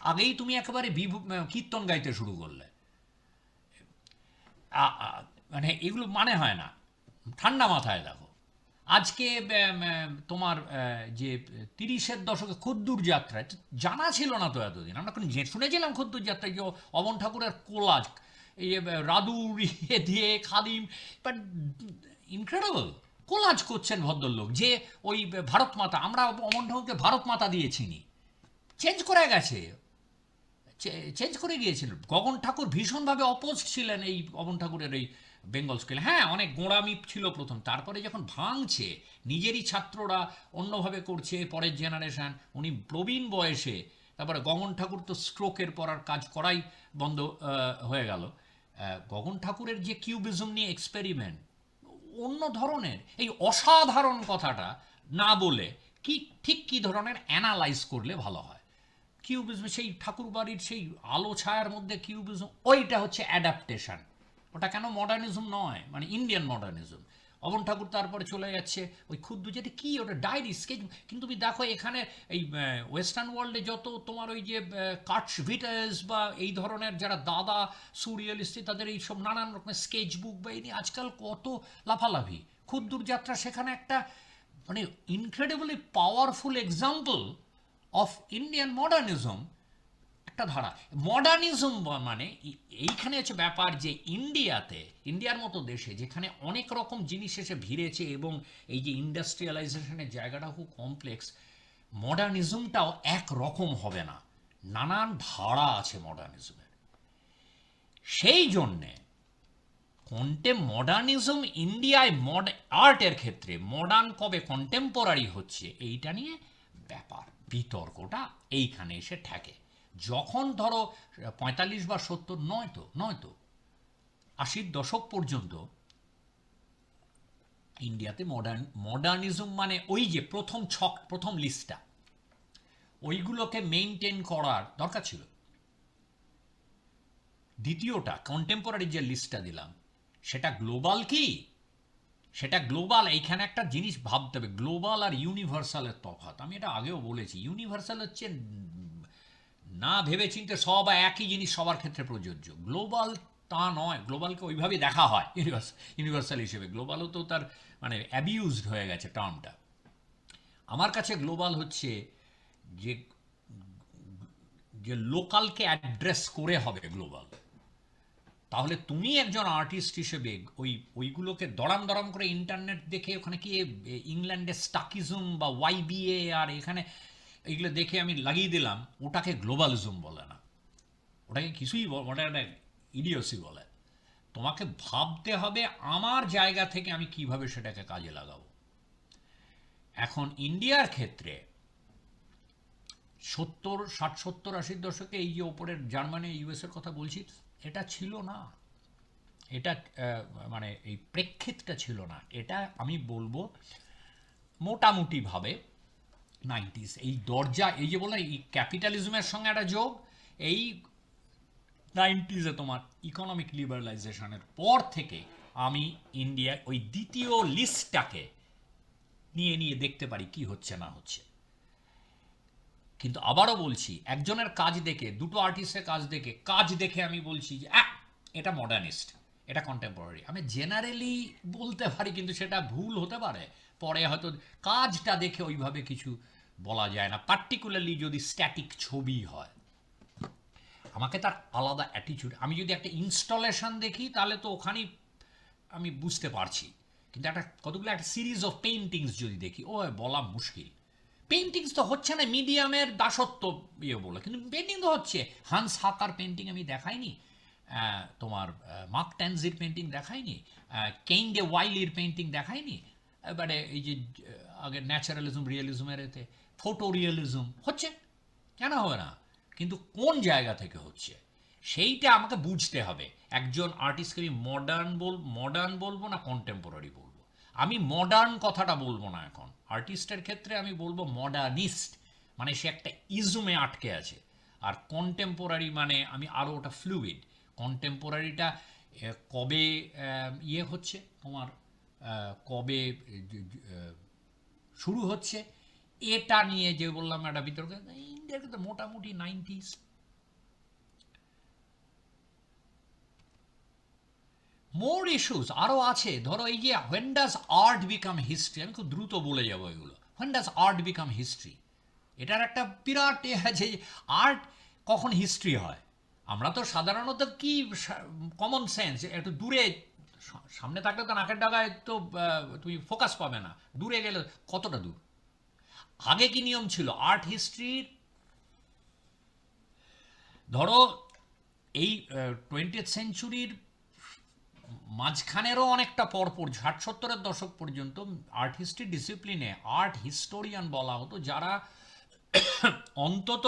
আগেই তুমি একেবারে বিভু- কীর্তন গাইতে শুরু করলে। মানে এগুলো মানে হয় না। ঠান্ডা মাথায় দেখো। আজকে তোমার যে তিরিশের দশকে খদ্দুর যাত্রা জানা ছিল না তো এতদিন। আমরা কোনো শুনেছিলাম খদ্দুর যাত্রা যে অবন ঠাকুরের কোলাজ, এই রাদুর ইয়ে দিয়ে খাদিম বাট ইনক্রেডিবল কোলাজ করছেন ভদ্রলোক, যে ওই ভারত মাতা, আমরা অমন ঠাকুরকে ভারত মাতা দিয়ে চিনি চেঞ্জ করে গেছে। চেঞ্জ করে গিয়েছিল। গগন ঠাকুর ভীষণভাবে অপোজ ছিলেন এই অমন ঠাকুরের এই বেঙ্গল স্কুলে হ্যাঁ অনেক গোঁড়ামি ছিল প্রথম। তারপরে যখন ভাঙছে, নিজেরই ছাত্ররা অন্যভাবে করছে, পরের জেনারেশান উনি প্রবীণ বয়সে, তারপরে গগন ঠাকুর তো স্ট্রোকের পর আর কাজ করাই বন্ধ হয়ে গেল। গগন ঠাকুরের যে কিউবিজম নিয়ে এক্সপেরিমেন্ট অন্য ধরনের, এই অসাধারণ কথাটা না বলে কি, ঠিক কি ধরনের অ্যানালাইজ করলে ভালো হয়? কিউবিজম সেই ঠাকুর বাড়ির সেই আলো ছায়ার মধ্যে কিউবিজম ওইটা হচ্ছে অ্যাডাপ্টেশন ওটা কেন মডার্নিজম নয়? মানে ইন্ডিয়ান মডার্নিজম অবন ঠাকুর তারপরে চলে যাচ্ছে, ওই ক্ষুদ্র যেটা কি, ওটা ডায়েরি স্কেচ কিন্তু তুমি দেখো এখানে এই ওয়েস্টার্ন ওয়ার্ল্ডে যত তোমার ওই যে কাটস ভিটাস বা এই ধরনের যারা দাদা সুরিয়ালিস্ট তাদের এই সব নানান রকমের স্কেচ বুক বা এই নিয়ে আজকাল কত লাফালাফি। ক্ষুদ্র যাত্রা সেখানে একটা মানে incredibly powerful example of Indian modernism একটা ধারা। মডার্নিজম মানে এইখানে হচ্ছে ব্যাপার যে ইন্ডিয়াতে ইন্ডিয়ার মতো দেশে যেখানে অনেক রকম জিনিস এসে ভিড়েছে এবং এই যে ইন্ডাস্ট্রিয়ালাইজেশনের জায়গাটা খুব কমপ্লেক্স মডার্নিজমটাও এক রকম হবে না। নানান ধারা আছে মডার্নিজমের সেই জন্যে কন্টেম মডার্নিজম ইন্ডিয়ায় মড আর্টের ক্ষেত্রে মডার্ন কবে কন্টেম্পোরারি হচ্ছে, এইটা নিয়ে ব্যাপার। বিতর্কটা এইখানে এসে ঠেকে। যখন ধরো, পঁয়তাল্লিশ বা সত্তর, নয় তো নয় তো, আশির দশক পর্যন্ত ইন্ডিয়াতে মডার্ন মডার্নিজম মানে ওই যে প্রথম ছক, প্রথম লিস্টটা ওইগুলোকে মেনটেন করার দরকার ছিল। দ্বিতীয়টা কন্টেম্পোরারি যে লিস্টটা দিলাম, সেটা গ্লোবাল কি? সেটা গ্লোবাল এইখানে একটা জিনিস ভাবতে হবে গ্লোবাল আর ইউনিভার্সালের তফাৎ। আমি এটা আগেও বলেছি ইউনিভার্সাল হচ্ছে না ভেবে চিনতে সব একই জিনিস সবার ক্ষেত্রে প্রযোজ্য। গ্লোবাল তা নয় গ্লোবালকে ওইভাবেই দেখা হয় ইউনিভার্স ইউনিভার্সাল হিসেবে। গ্লোবালও তো তার মানে অ্যাবিউজড হয়ে গেছে টার্মটা আমার কাছে গ্লোবাল হচ্ছে যে যে লোকালকে অ্যাড্রেস করে হবে গ্লোবাল তাহলে তুমি একজন আর্টিস্ট হিসেবে ওই, ওইগুলোকে দড়াম দড়াম করে ইন্টারনেট দেখে ওখানে কি ইংল্যান্ডে স্টাকিজম বা ওয়াইবিএ আর এখানে এইগুলো দেখে আমি লাগিয়ে দিলাম, ওটাকে গ্লোবালিজম বলে না। ওটাকে কিছুই ওটা একটা ইডিওসি বলে। তোমাকে ভাবতে হবে আমার জায়গা থেকে আমি কীভাবে সেটাকে কাজে লাগাবো। এখন ইন্ডিয়ার ক্ষেত্রে সত্তর, ষাট, সত্তর, আশির দশকে এই যে ওপরের জার্মানি ইউএসের কথা বলছি এটা ছিল না। এটা মানে এই প্রেক্ষিতটা ছিল না। এটা আমি বলব মোটামুটিভাবে নাইনটিস। এই দরজা, এই যে বললাম, এই ক্যাপিটালিজমের সঙ্গে একটা যোগ, এই নাইনটিজে তোমার ইকোনমিক লিবারালাইজেশনের পর থেকে আমি ইন্ডিয়া ওই দ্বিতীয় লিস্টটাকে নিয়ে নিয়ে দেখতে পারি কি হচ্ছে না হচ্ছে। কিন্তু আবারও বলছি, একজনের কাজ দেখে, দুটো আর্টিস্টের কাজ দেখে কাজ দেখে আমি বলছি যে এটা মডার্নিস্ট এটা কন্টেম্পোরারি আমি জেনারেলি বলতে পারি, কিন্তু সেটা ভুল হতে পারে। পরে হয়তো কাজটা দেখে ওইভাবে কিছু বলা যায় না পার্টিকুলারলি যদি স্ট্যাটিক ছবি হয়। আমাকে তার আলাদা অ্যাটিচিউড আমি যদি একটা ইনস্টলেশন দেখি, তাহলে তো ওখানেই আমি বুঝতে পারছি। কিন্তু একটা কতগুলো, একটা সিরিজ অফ পেইন্টিংস যদি দেখি ও বলা মুশকিল। পেইন্টিংস তো হচ্ছে না মিডিয়ামের দাসত্ব ইয়ে বলে, কিন্তু পেন্টিং তো হচ্ছে। হান্স হাকার পেন্টিং আমি দেখাইনি তোমার মার্ক ট্যানজির পেন্টিং দেখাইনি কেইন্ডে ওয়াইলির পেন্টিং দেখাইনি, এবারে এই যে আগে ন্যাচারালিজম রিয়েলিজমের এতে ফটো রিয়েলিজম হচ্ছে, কেন হবে না? কিন্তু কোন জায়গা থেকে হচ্ছে? সেইটা আমাকে বুঝতে হবে। একজন আর্টিস্টকে আমি মডার্ন বল মডার্ন বলব না কন্টেম্পোরারি বলব? আমি মডার্ন কথাটা বলব না এখন। আর্টিস্টের ক্ষেত্রে আমি বলব মডার্নিস্ট মানে সে একটা ইজুমে আটকে আছে। আর কন্টেম্পোরারি মানে আমি আরও ওটা ফ্লুইড কন্টেম্পোরারিটা কবে ইয়ে হচ্ছে তোমার কবে শুরু হচ্ছে, এটা নিয়ে যে বললাম একটা বিতর্ক ইন্ডিয়ার কিন্তু মোটামুটি নাইনটিস মোর ইস্যুস আরও আছে। ধরো এই যে when does art become history আমি খুব দ্রুত বলে যাব এগুলো। When does art become history এটার একটা বিরাট এ আছে আর্ট কখন হিস্ট্রি হয়? আমরা তো সাধারণত কি কমন সেন্স একটু দূরে সামনে থাকলে তো নাকের ডাগায় তো তুমি ফোকাস পাবে না। দূরে গেলে কতটা দূর? আগে কি নিয়ম ছিল? আর্ট হিস্ট্রির ধরো এই টোয়েন্টি সেঞ্চুরির মাঝখানেরও অনেকটা পরপর ষাট সত্তরের দশক পর্যন্ত আর্ট হিস্ট্রি ডিসিপ্লিনে আর্ট হিস্টোরিয়ান বলা হতো, যারা অন্তত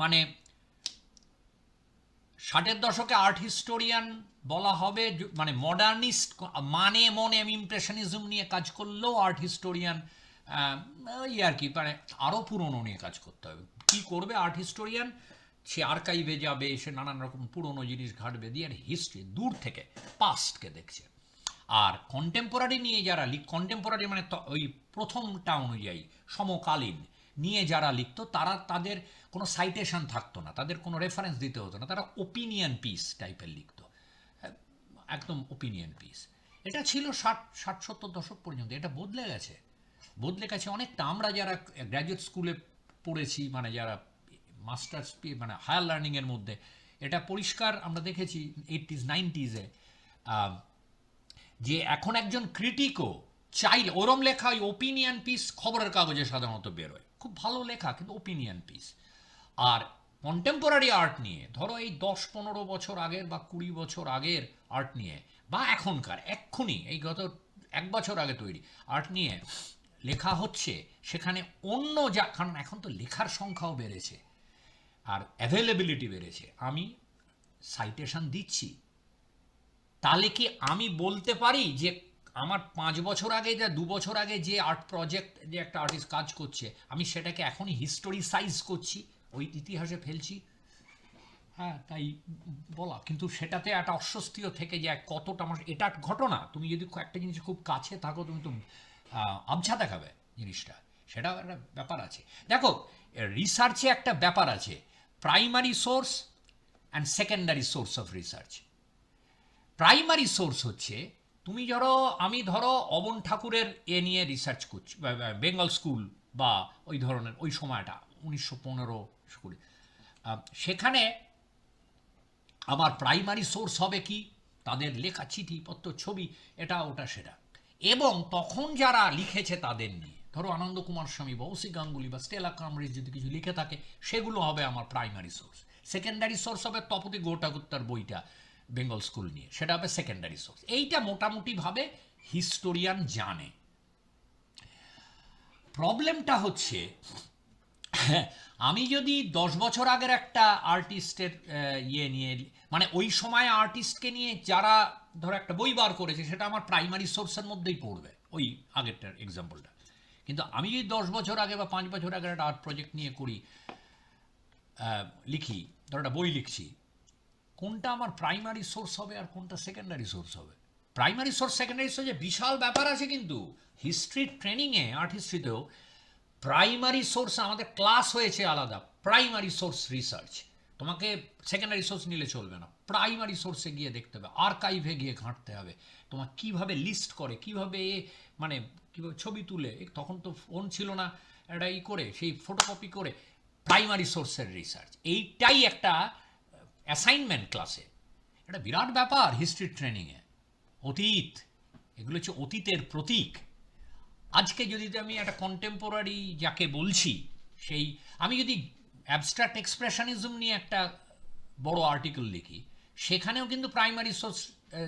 মানে ষাটের দশকে আর্ট হিস্টোরিয়ান বলা হবে মানে মডার্নিস্ট মানে মনে ইমপ্রেশনিজম নিয়ে কাজ করলেও আর্ট হিস্টোরিয়ান ওই আর কি মানে আরও পুরনো নিয়ে কাজ করতে হবে। কি করবে আর্ট হিস্টোরিয়ান সে আর্কাইভে যাবে সে নানান রকম পুরনো জিনিস ঘাটবে দিয়ে আর হিস্ট্রি দূর থেকে পাস্টকে দেখছে। আর কন্টেম্পোরারি নিয়ে যারা লিখ কন্টেম্পোরারি মানে ওই প্রথমটা অনুযায়ী সমকালীন নিয়ে যারা লিখতো তারা তাদের কোনো সাইটেশন থাকতো না তাদের কোনো রেফারেন্স দিতে হতো না তারা ওপিনিয়ন পিস টাইপের লিখতো। হ্যাঁ, একদম ওপিনিয়ন পিস এটা ছিল ষাট ষাট সত্তর দশক পর্যন্ত এটা বদলে গেছে। বদলে গেছে অনেকটা। আমরা যারা গ্র্যাজুয়েট স্কুলে পড়েছি মানে যারা মাস্টার্স মানে হায়ার লার্নিংয়ের মধ্যে। এটা পরিষ্কার আমরা দেখেছি এইটিজ নাইনটিজে যে এখন একজন ক্রিটিকও চাইলে, ওরম লেখা ওই ওপিনিয়ন পিস খবরের কাগজে সাধারণত বেরোয় খুব ভালো লেখা, কিন্তু ওপিনিয়ন পিস আর কন্টেম্পোরারি আর্ট নিয়ে, ধরো এই দশ পনেরো বছর আগের বা কুড়ি বছর আগের আর্ট নিয়ে, বা এখনকার, এক্ষুনি, এই গত এক বছর আগে তৈরি আর্ট নিয়ে লেখা হচ্ছে, সেখানে অন্য যা, কারণ এখন তো লেখার সংখ্যাও বেড়েছে। আর অ্যাভেলেবিলিটি বেড়েছে। আমি সাইটেশন দিচ্ছি। তাহলে কি আমি বলতে পারি যে আমার পাঁচ বছর আগে যা, দু বছর আগে যে আর্ট প্রজেক্ট যে একটা আর্টিস্ট কাজ করছে, আমি সেটাকে এখনই হিস্টোরিসাইজ করছি, ওই ইতিহাসে ফেলছি। হ্যাঁ তাই বলা। কিন্তু সেটাতে একটা অস্বস্তিও থেকে যায় কতটা আমার এটা ঘটনা। তুমি যদি একটা জিনিস খুব কাছে থাকো, তুমি তো আবছা দেখাবে জিনিসটা। সেটাও একটা ব্যাপার আছে। দেখো রিসার্চে একটা ব্যাপার আছে। Primary source and secondary source of research primary source হচ্ছে, তুমি ধরো, আমি ধরো অবন ঠাকুরের এ নিয়ে রিসার্চ করছি বেঙ্গল স্কুল বা ওই ধরনের, ওই সময়টা, উনিশশো পনেরো স্কুলে সেখানে আমার প্রাইমারি সোর্স হবে কি? তাদের লেখা চিঠিপত্র, ছবি, এটা, ওটা, সেটা। এবং তখন যারা লিখেছে তাদের নিয়ে। ধরো আনন্দ কুমার স্বামী বা ওসি গাঙ্গুলি বা স্টেলা কামরিজ যদি কিছু লিখে থাকে, সেগুলো হবে আমার প্রাইমারি সোর্স সেকেন্ডারি সোর্স হবে তপতি গোটাগুত্তার বইটা বেঙ্গল স্কুল নিয়ে। সেটা হবে সেকেন্ডারি সোর্স এইটা মোটামুটিভাবে হিস্টোরিয়ান জানে। প্রবলেমটা হচ্ছে, আমি যদি দশ বছর আগের একটা আর্টিস্টের ইয়ে নিয়ে মানে ওই সময় আর্টিস্টকে নিয়ে যারা ধরো একটা বই বার করেছে, সেটা আমার প্রাইমারি সোর্সের মধ্যেই পড়বে। ওই আগেরটার এক্সাম্পলটা কিন্তু আমি যদি দশ বছর আগে বা পাঁচ বছর আগে একটা আর্ট প্রজেক্ট নিয়ে করি লিখি, ধরো একটা বই লিখছি, কোনটা আমার প্রাইমারি সোর্স হবে আর কোনটা সেকেন্ডারি সোর্স হবে? প্রাইমারি সোর্স সেকেন্ডারি সোর্সে বিশাল ব্যাপার আছে কিন্তু হিস্ট্রি ট্রেনিংয়ে আর্ট হিস্ট্রিতেও প্রাইমারি সোর্স আমাদের ক্লাস হয়েছে আলাদা প্রাইমারি সোর্স রিসার্চ তোমাকে সেকেন্ডারি সোর্স নিলে চলবে না প্রাইমারি সোর্সে গিয়ে দেখতে হবে আর্কাইভে গিয়ে ঘাঁটতে হবে, তোমার কীভাবে লিস্ট করে, কীভাবে মানে কীভাবে ছবি তুলে। তখন তো ফোন ছিল না একটা ই করে, সেই ফটোকপি করে। প্রাইমারি সোর্সের রিসার্চ এইটাই একটা অ্যাসাইনমেন্ট ক্লাসে এটা বিরাট ব্যাপার হিস্ট্রি ট্রেনিংয়ে অতীত, এগুলো হচ্ছে অতীতের প্রতীক। আজকে যদি আমি একটা কন্টেম্পোরারি যাকে বলছি, সেই, আমি যদি অ্যাবস্ট্রাক্ট এক্সপ্রেশনিজম নিয়ে একটা বড় আর্টিকেল লিখি, সেখানেও কিন্তু প্রাইমারি সোর্স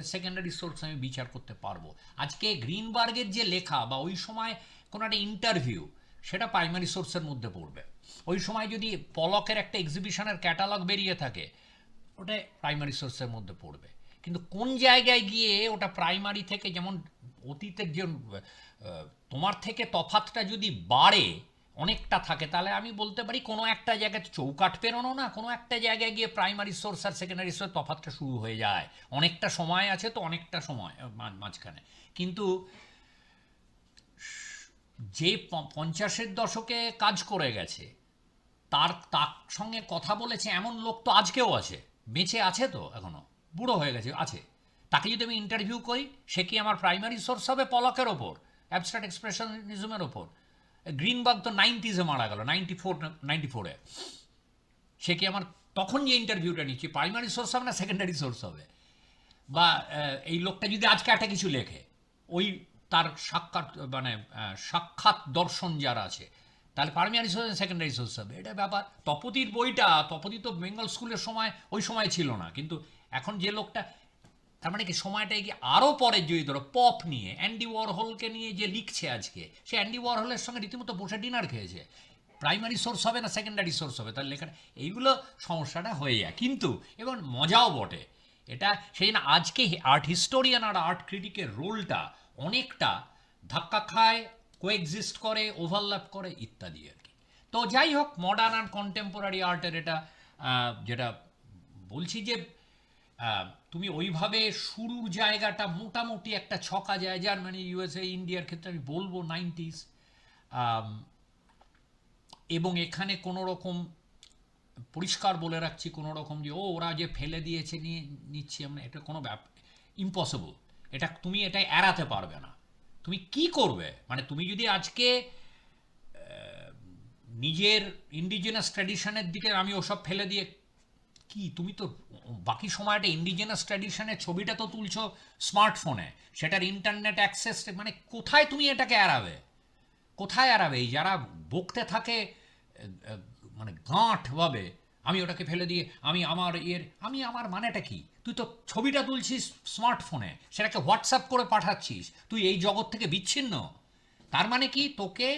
সেকেন্ডারি সোর্স আমি বিচার করতে পারব। আজকে গ্রিনবার্গের যে লেখা বা ওই সময় কোনো একটা ইন্টারভিউ সেটা প্রাইমারি সোর্সের মধ্যে পড়বে। ওই সময় যদি পলকের একটা এক্সিবিশনের ক্যাটালগ বেরিয়ে থাকে, ওটা প্রাইমারি সোর্সের মধ্যে পড়বে। কিন্তু কোন জায়গায় গিয়ে ওটা প্রাইমারি থেকে যেমন অতীতের যে তোমার থেকে তফাতটা যদি বাড়ে অনেকটা থাকে, তাহলে আমি বলতে পারি কোনো একটা জায়গায় চৌকাট পেরোনো না, কোনো একটা জায়গায় গিয়ে প্রাইমারি সোর্স আর সেকেন্ডারি সোর্স তফাতটা শুরু হয়ে যায়। অনেকটা সময় আছে তো অনেকটা সময় মাঝখানে। কিন্তু যে পঞ্চাশের দশকে কাজ করে গেছে, তার তার সঙ্গে কথা বলেছে এমন লোক তো আজকেও আছে, বেঁচে আছে তো এখনও, বুড়ো হয়ে গেছে, আছে। তাকে যদি আমি ইন্টারভিউ করি, সে কি আমার প্রাইমারি সোর্স হবে? পলকের ওপর অ্যাবস্ট্রাক্ট এক্সপ্রেশনিজমের ওপর। গ্রিনবার্গ তো নাইনটিজে মারা গেল, নাইনটি ফোর, নাইনটি ফোরে। সে কি আমার তখন যে ইন্টারভিউটা নিচ্ছি প্রাইমারি সোর্স হবে না সেকেন্ডারি সোর্স হবে? বা এই লোকটা যদি আজকে একটা কিছু লেখে, ওই তার সাক্ষাৎ মানে সাক্ষাৎ দর্শন যারা আছে, তাহলে প্রাইমারি সোর্স সেকেন্ডারি সোর্স হবে। এটা ব্যাপার। তপতির বইটা, তপতি তো বেঙ্গল স্কুলের সময়, ওই সময় ছিল না। কিন্তু এখন যে লোকটা তার মানে কি, সময়টা এগিয়ে আরও পরে যদি ধরো পপ নিয়ে, অ্যান্ডি ওয়ারহোলকে নিয়ে যে লিখছে আজকে, সে অ্যান্ডি ওয়ারহোলের সঙ্গে রীতিমতো বসে ডিনার খেয়েছে। প্রাইমারি সোর্স হবে না সেকেন্ডারি সোর্স হবে? তার লেখাটা এইগুলো সমস্যাটা হয়ে যায়। কিন্তু এবং মজাও বটে। এটা সেই জন্য আজকে আর্ট হিস্টোরিয়ান আর আর্ট ক্রিটিকের রোলটা অনেকটা ধাক্কা খায় কোএক্সিস্ট করে ওভারল্যাপ করে ইত্যাদি আর কি। তো যাই হোক মডার্ন আর কন্টেম্পোরারি আর্টের এটা যেটা বলছি যে তুমি ওইভাবে শুরুর জায়গাটা মোটামুটি একটা ছকা যায়। জার্মানি ইউএসএ ইন্ডিয়ার ক্ষেত্রে আমি বলব নাইনটিস। এবং এখানে কোনো রকম পরিষ্কার বলে রাখছি কোনো রকম যে, ও, ওরা যে ফেলে দিয়েছে, নিয়ে নিচ্ছি আমরা এটা কোনো ব্যাপ ইম্পসিবল এটা তুমি এটা এড়াতে পারবে না। তুমি কি করবে? মানে তুমি যদি আজকে নিজের ইন্ডিজিনাস ট্র্যাডিশনের দিকে আমি ওসব ফেলে দিয়ে কি? তুমি তো বাকি সময়টা ইন্ডিজিনাস ট্র্যাডিশনের ছবিটা তো তুলছো স্মার্টফোনে সেটার ইন্টারনেট অ্যাক্সেস মানে কোথায় তুমি এটাকে এড়াবে? কোথায় এড়াবে? এই যারা বকতে থাকে মানে গাঁটভাবে, আমি ওটাকে ফেলে দিয়ে, আমি আমার ইয়ের, আমি আমার মানেটা কি? তুই তো ছবিটা তুলছিস স্মার্টফোনে সেটাকে হোয়াটসঅ্যাপ করে পাঠাচ্ছিস, তুই এই জগৎ থেকে বিচ্ছিন্ন। তার মানে কি? তোকে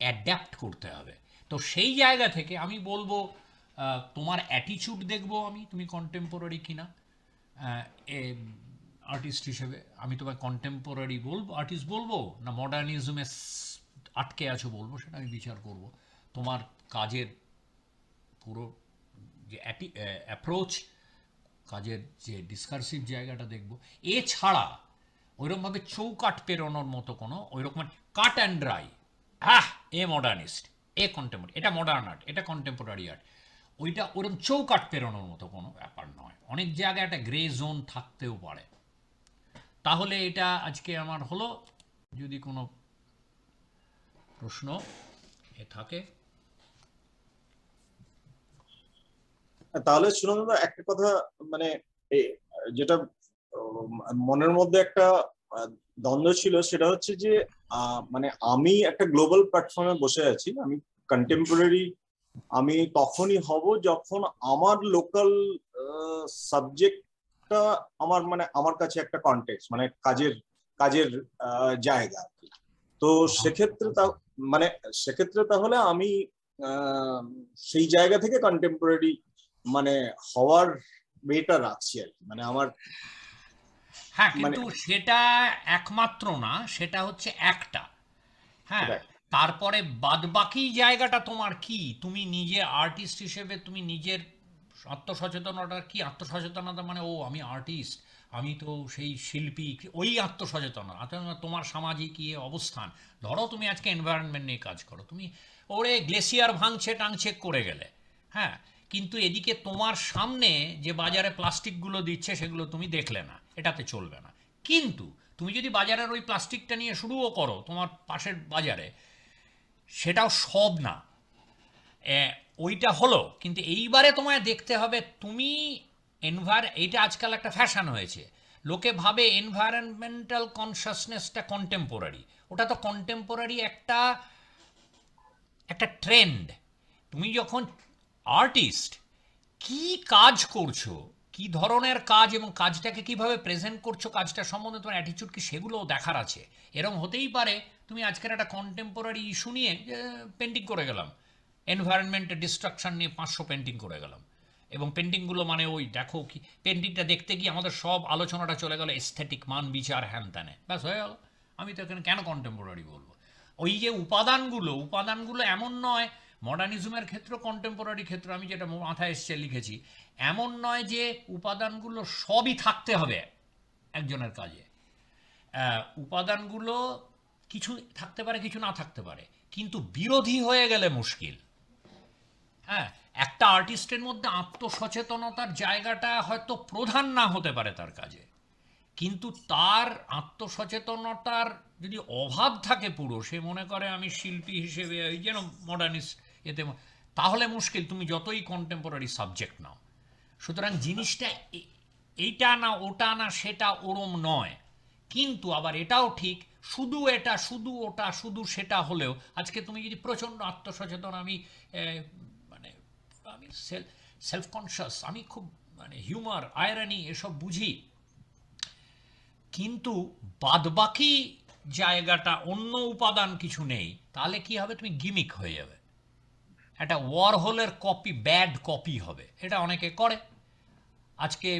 অ্যাডাপ্ট করতে হবে। তো সেই জায়গা থেকে আমি বলব তোমার অ্যাটিচিউড দেখব আমি, তুমি কন্টেম্পোরারি কিনা? আর্টিস্ট হিসেবে আমি তোমায় কন্টেম্পোরারি বলব আর্টিস্ট বলব না মডার্নিজমে আটকে আছো বলব, সেটা আমি বিচার করব। তোমার কাজের পুরো যে অ্যাপ্রোচ কাজের যে ডিসকার্সিভ জায়গাটা দেখব। এছাড়া ওইরকমভাবে চৌকাট পেরোনোর মতো কোনো, ওইরকম কাট অ্যান্ড ড্রাই হ্যাঁ এ মডার্নিস্ট এ কন্টেম্পোরারি এটা মডার্ন আর্ট এটা কন্টেম্পোরারি আর্ট ওইটা ওরকম চৌকাট পেরোনোর মতো কোনো ব্যাপার নয়। অনেক জায়গায় একটা গ্রে জোন থাকতেও পারে। তাহলে এটা আজকে আমার হলো, যদি কোনো প্রশ্ন এ থাকে। তাহলে শুনুন দাদা, একটা কথা মানে যেটা মনের মধ্যে একটা দ্বন্দ্ব ছিল সেটা হচ্ছে যে মানে আমি একটা গ্লোবাল প্ল্যাটফর্মে বসে আছি। আমি কন্টেম্পোরারি আমি তখনই হব যখন আমার লোকাল সাবজেক্টটা আমার মানে আমার কাছে একটা কন্টেক্স মানে কাজের কাজের জায়গা আর কি। তো সেক্ষেত্রে তা মানে সেক্ষেত্রে তাহলে আমি সেই জায়গা থেকে কন্টেম্পোরারি মানে হওয়ার মেয়েটা রাখছি আর কি। মানে আমার হ্যাঁ মানে- কিন্তু সেটা একমাত্র না সেটা হচ্ছে একটা। হ্যাঁ. তারপরে বাদবাকি জায়গাটা তোমার কি? তুমি নিজে আর্টিস্ট হিসেবে তুমি নিজের আত্মসচেতনতা কি? আত্মসচেতনতা মানে ও, আমি আর্টিস্ট আমি তো সেই শিল্পী ওই আত্মসচেতনতা। আত্মসচেতনতা তোমার সামাজিক ইয়ে অবস্থান। ধরো তুমি আজকে এনভায়রনমেন্ট নিয়ে কাজ করো। তুমি ওরে গ্লেসিয়ার ভাঙছে টাংছে করে গেলে। হ্যাঁ কিন্তু এদিকে তোমার সামনে যে বাজারে প্লাস্টিকগুলো দিচ্ছে, সেগুলো তুমি দেখলে না। এটাতে চলবে না। কিন্তু তুমি যদি বাজারের ওই প্লাস্টিকটা নিয়ে শুরুও করো, তোমার পাশের বাজারে সেটাও সব না। ওইটা হলো, কিন্তু এইবারে তোমায় দেখতে হবে তুমি এনভার এইটা আজকাল একটা ফ্যাশন হয়েছে। লোকে ভাবে এনভায়রনমেন্টাল কনসাসনেসটা কন্টেম্পোরারি ওটা তো কন্টেম্পোরারি একটা একটা ট্রেন্ড তুমি যখন আর্টিস্ট কি কাজ করছ, কি ধরনের কাজ এবং কাজটাকে কীভাবে প্রেজেন্ট করছ, কাজটা সম্বন্ধে তোমার অ্যাটিচিউড কি সেগুলোও দেখার আছে। এরকম হতেই পারে তুমি আজকের একটা কন্টেম্পোরারি ইস্যু নিয়ে পেন্টিং করে গেলাম। এনভায়রনমেন্ট ডিস্ট্রাকশন নিয়ে পাঁচশো পেন্টিং করে গেলাম। এবং পেন্টিংগুলো মানে ওই দেখো কি পেন্টিংটা দেখতে গিয়ে আমাদের সব আলোচনাটা চলে গেল এস্থেটিক মান, বিচার, হ্যান ত্যানে। ব্যাস, হয়ে গেল। আমি তো এখানে কেন কন্টেম্পোরারি বলব? ওই যে উপাদানগুলো উপাদানগুলো এমন নয় মডার্নিজমের ক্ষেত্র কন্টেম্পোরারি ক্ষেত্র, আমি যেটা মাথায় এসছে, লিখেছি, এমন নয় যে উপাদানগুলো সবই থাকতে হবে একজনের কাজে। উপাদানগুলো কিছু থাকতে পারে, কিছু না থাকতে পারে। কিন্তু বিরোধী হয়ে গেলে মুশকিল। হ্যাঁ একটা আর্টিস্টের মধ্যে আত্মসচেতনতার জায়গাটা হয়তো প্রধান না হতে পারে তার কাজে। কিন্তু তার আত্মসচেতনতার যদি অভাব থাকে পুরো, সে মনে করে আমি শিল্পী হিসেবে ওই যেন মডার্নিস্ট এতে তাহলে মুশকিল, তুমি যতই কন্টেম্পোরারি সাবজেক্ট নাও। সুতরাং জিনিসটা এইটা না, ওটা না, সেটা ওরম নয়। কিন্তু আবার এটাও ঠিক শুধু এটা, শুধু ওটা, শুধু সেটা হলেও, আজকে তুমি যদি প্রচণ্ড আত্মসচেতন, আমি মানে আমি সেলফ কনসিয়াস আমি খুব মানে হিউমার আয়রানি এসব বুঝি। কিন্তু বাদবাকি জায়গাটা, অন্য উপাদান কিছু নেই, তাহলে কি হবে? তুমি গিমিক হয়ে যাবে। একটা ওয়ারহোলের কপি ব্যাড কপি হবে। এটা অনেকে করে। আজকে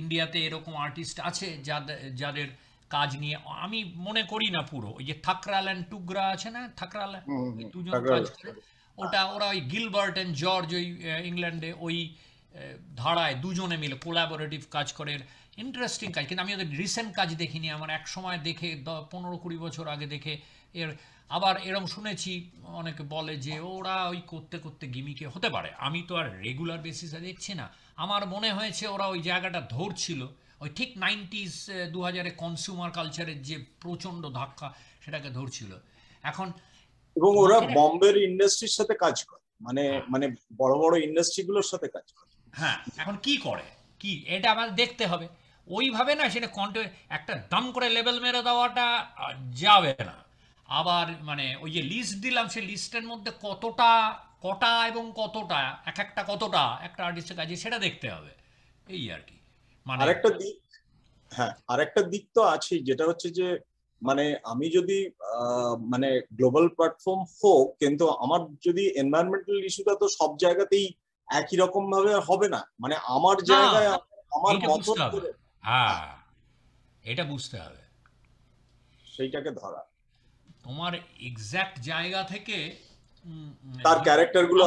ইন্ডিয়াতে এরকম আর্টিস্ট আছে যাদের যাদের কাজ নিয়ে আমি মনে করি না পুরো। ওই যে থাকরাল অ্যান্ড টুগরা আছে না? থাকরাল দুজন কাজ করে। ওটা ওরা ওই গিলবার্ট অ্যান্ড জর্জ ওই ইংল্যান্ডে ওই ধারায় দুজনে মিলে কোলাবোরেটিভ কাজ করে। ইন্টারেস্টিং কাজ কিন্তু আমি ওদের রিসেন্ট কাজ দেখিনি। আমার এক সময় দেখে পনেরো কুড়ি বছর আগে দেখে এর আবার এরম শুনেছি অনেকে বলে যে ওরা ওই করতে করতে গিমিকে হতে পারে। আমি তো আর রেগুলার বেসিসে দেখছি না। আমার মনে হয়েছে ওরা ওই জায়গাটা ধরছিল। ওই ঠিক নাইনটিস দু হাজারে কনজিউমার কালচারের যে প্রচণ্ড ধাক্কা সেটাকে ধরছিল। এখন এবং ওরা বম্বের ইন্ডাস্ট্রির সাথে কাজ করে। মানে মানে বড় বড় ইন্ডাস্ট্রি গুলোর সাথে কাজ করে। হ্যাঁ এখন কি করে? কি? এটা আমাদের দেখতে হবে। ওইভাবে না সেটা কন্টে একটা দাম করে লেভেল মেরে দেওয়াটা যাবে না। আবার মানে ওই যে লিস্ট দিলাম সেই লিস্টের মধ্যে কতটা কটা এবং কতটা এক একটা কতটা একটা আর্টিস্টের কাজে সেটা দেখতে হবে। এই আর কি। আরেকটা দিক হ্যাঁ আরেকটা দিক তো আছেই যেটা হচ্ছে যে মানে আমি যদি মানে গ্লোবাল প্ল্যাটফর্ম হোক কিন্তু আমার যদি এনভায়রনমেন্টাল ইস্যুটা তো সব জায়গাতেই একই রকম ভাবে হবে না। মানে আমার জায়গায় আমার মতন করে হ্যাঁ এটা বুঝতে হবে। সেইটাকে ধরা। তোমার এক্স্যাক্ট জায়গা থেকে তার ক্যারেক্টারগুলো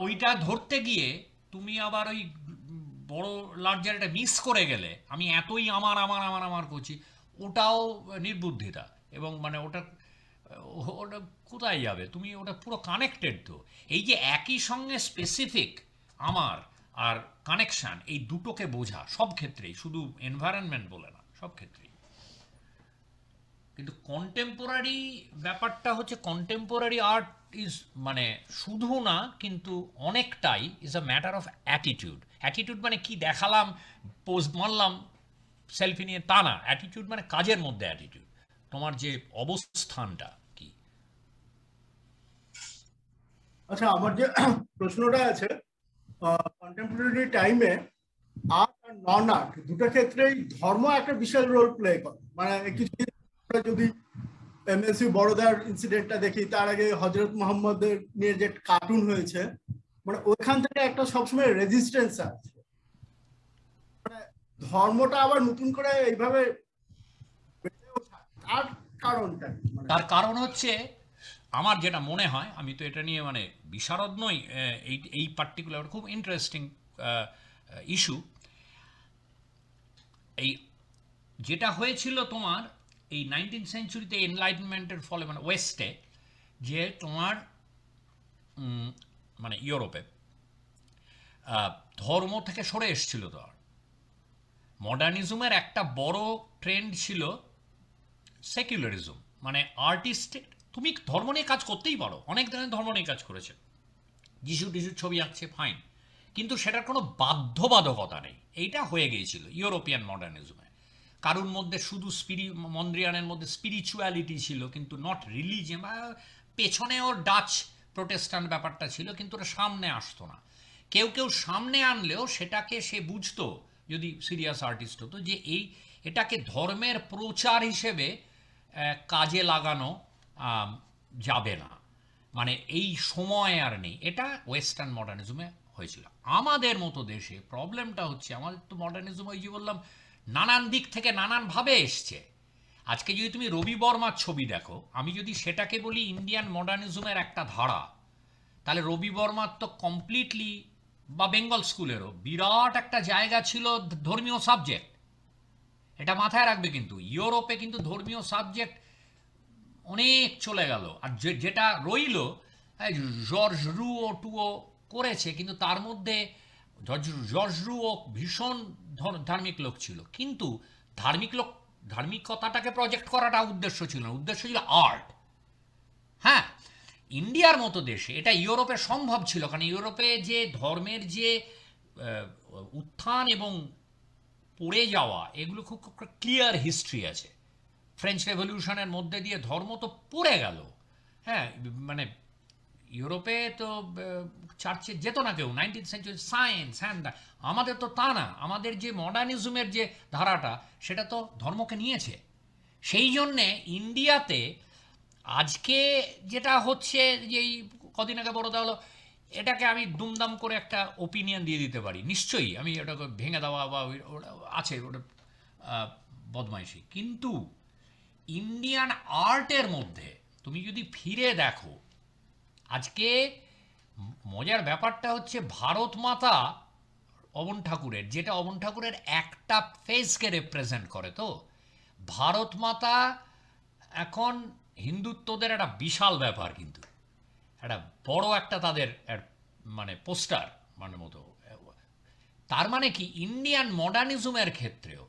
ওইটা ধরতে গিয়ে তুমি আবার ওই বড় লার্জার এটা মিস করে গেলে, আমি এতই আমার আমার আমার আমার করছি, ওটাও নির্বুদ্ধিতা এবং মানে ওটা ওটা কোথায় যাবে? তুমি ওটা পুরো কানেক্টেড তো। এই যে একই সঙ্গে স্পেসিফিক আমার আর কানেকশান এই দুটোকে বোঝা সব ক্ষেত্রেই, শুধু এনভায়রনমেন্ট বলে না, সব ক্ষেত্রেই। কিন্তু কন্টেম্পোরারি ব্যাপারটা হচ্ছে কন্টেম্পোরারি আর্ট ইজ মানে শুধু না, কিন্তু অনেকটাই is a matter of attitude attitude মানে কি? দেখালাম পোজ মারলাম সেলফি নিয়ে, তা না। অ্যাটিটিউড মানে কাজের মধ্যে অ্যাটিটিউড তোমার যে অবস্থানটা কি? আচ্ছা আমার যে প্রশ্নটা আছে কন্টেম্পোরারি টাইমে আর্ট আর নন আর্ট দুটো ক্ষেত্রেই ধর্ম একটা বিশাল রোল প্লে করে। মানে কিছু যদি এমএসইউ বড়দার ইনসিডেন্টটা দেখি, তার আগে হজরত মোহাম্মদের নিয়ে যে কার্টুন হয়েছে। মানে ওইখান থেকে একটা সবসময় রেজিস্ট্যান্স আছে মানে ধর্মটা আবার নতুন করে এইভাবে তার কারণটা মানে তার কারণ হচ্ছে, আমার যেটা মনে হয়, আমি তো এটা নিয়ে মানে বিশারদ নই এই এই পার্টিকুলার খুব ইন্টারেস্টিং ইস্যু এই যেটা হয়েছিল তোমার এই নাইনটিন সেঞ্চুরিতে এনলাইটমেন্টের ফলে মানে ওয়েস্টে যে তোমার মানে ইউরোপে ধর্ম থেকে সরে এসছিল তো মডার্নিজমের একটা বড় ট্রেন্ড ছিল সেকুলারিজম মানে আর্টিস্ট তুমি ধর্ম নিয়ে কাজ করতেই পারো, অনেক ধরনের ধর্ম নিয়ে কাজ করেছে। যিশু টিশুর ছবি আঁকছে ফাইন কিন্তু সেটার কোনো বাধ্যবাধকতা নেই, এইটা হয়ে গিয়েছিল ইউরোপিয়ান মডার্নিজমে কারুর মধ্যে শুধু স্পিরি, মন্দ্রিয়ানের মধ্যে স্পিরিচুয়ালিটি ছিল, কিন্তু নট রিলিজিয়ান বা পেছনেও ডাচ প্রোটেস্টান্ট ব্যাপারটা ছিল, কিন্তু ওটা সামনে আসতো না। কেউ কেউ সামনে আনলেও সেটাকে সে বুঝতো, যদি সিরিয়াস আর্টিস্ট হতো, যে এই, এটাকে ধর্মের প্রচার হিসেবে কাজে লাগানো যাবে না। মানে এই সময় আর নেই। এটা ওয়েস্টার্ন মডার্নিজমে হয়েছিল। আমাদের মতো দেশে প্রবলেমটা হচ্ছে, আমাদের তো মডার্নিজম ওই যে বললাম নানান দিক থেকে নানানভাবে এসছে। আজকে যদি তুমি রবি বর্মার ছবি দেখো, আমি যদি সেটাকে বলি ইন্ডিয়ান মডার্নিজমের একটা ধারা, তাহলে রবি বর্মার তো কমপ্লিটলি বা বেঙ্গল স্কুলেরও বিরাট একটা জায়গা ছিল ধর্মীয় সাবজেক্ট এটা মাথায় রাখবে কিন্তু, ইউরোপে কিন্তু ধর্মীয় সাবজেক্ট অনেক চলে গেল। আর যেটা রইল জর্জ রুও টুও করেছে, কিন্তু তার মধ্যে জর্জ জর্জ রুও ভীষণ ধর- ধার্মিক লোক ছিল। কিন্তু ধার্মিক লোক, ধার্মিকতাটাকে প্রজেক্ট করাটা উদ্দেশ্য ছিল না। উদ্দেশ্য ছিল আর্ট হ্যাঁ ইন্ডিয়ার মতো দেশে এটা ইউরোপে সম্ভব ছিল। কারণ ইউরোপে যে ধর্মের যে উত্থান এবং পড়ে যাওয়া, এগুলো খুব ক্লিয়ার হিস্ট্রি আছে। ফ্রেঞ্চ রেভলিউশনের মধ্যে দিয়ে ধর্ম তো পড়ে গেল। হ্যাঁ মানে ইউরোপে তো চার্চে যেত না কেউ। নাইনটিন সেঞ্চুরি সায়েন্স হ্যান আমাদের তো তা না। আমাদের যে মডার্নিজমের যে ধারাটা, সেটা তো ধর্মকে নিয়েছে। সেই জন্যে ইন্ডিয়াতে আজকে যেটা হচ্ছে, যে এই কদিন আগে বড় হলো, এটাকে আমি দুমদাম করে একটা ওপিনিয়ন দিয়ে দিতে পারি। নিশ্চয়ই আমি ওটাকে ভেঙে দেওয়া বা আছে, ওটা বদমাইশি। কিন্তু ইন্ডিয়ান আর্টের মধ্যে তুমি যদি ফিরে দেখো আজকে মজার ব্যাপারটা হচ্ছে ভারত মাতা অবন ঠাকুরের, যেটা অবন ঠাকুরের একটা ফেসকে রিপ্রেজেন্ট করে তো। ভারত মাতা এখন হিন্দুত্বদের একটা বিশাল ব্যাপার কিন্তু। একটা বড় একটা তাদের মানে পোস্টার মানে মতো। তার মানে কি ইন্ডিয়ান মডার্নিজমের ক্ষেত্রেও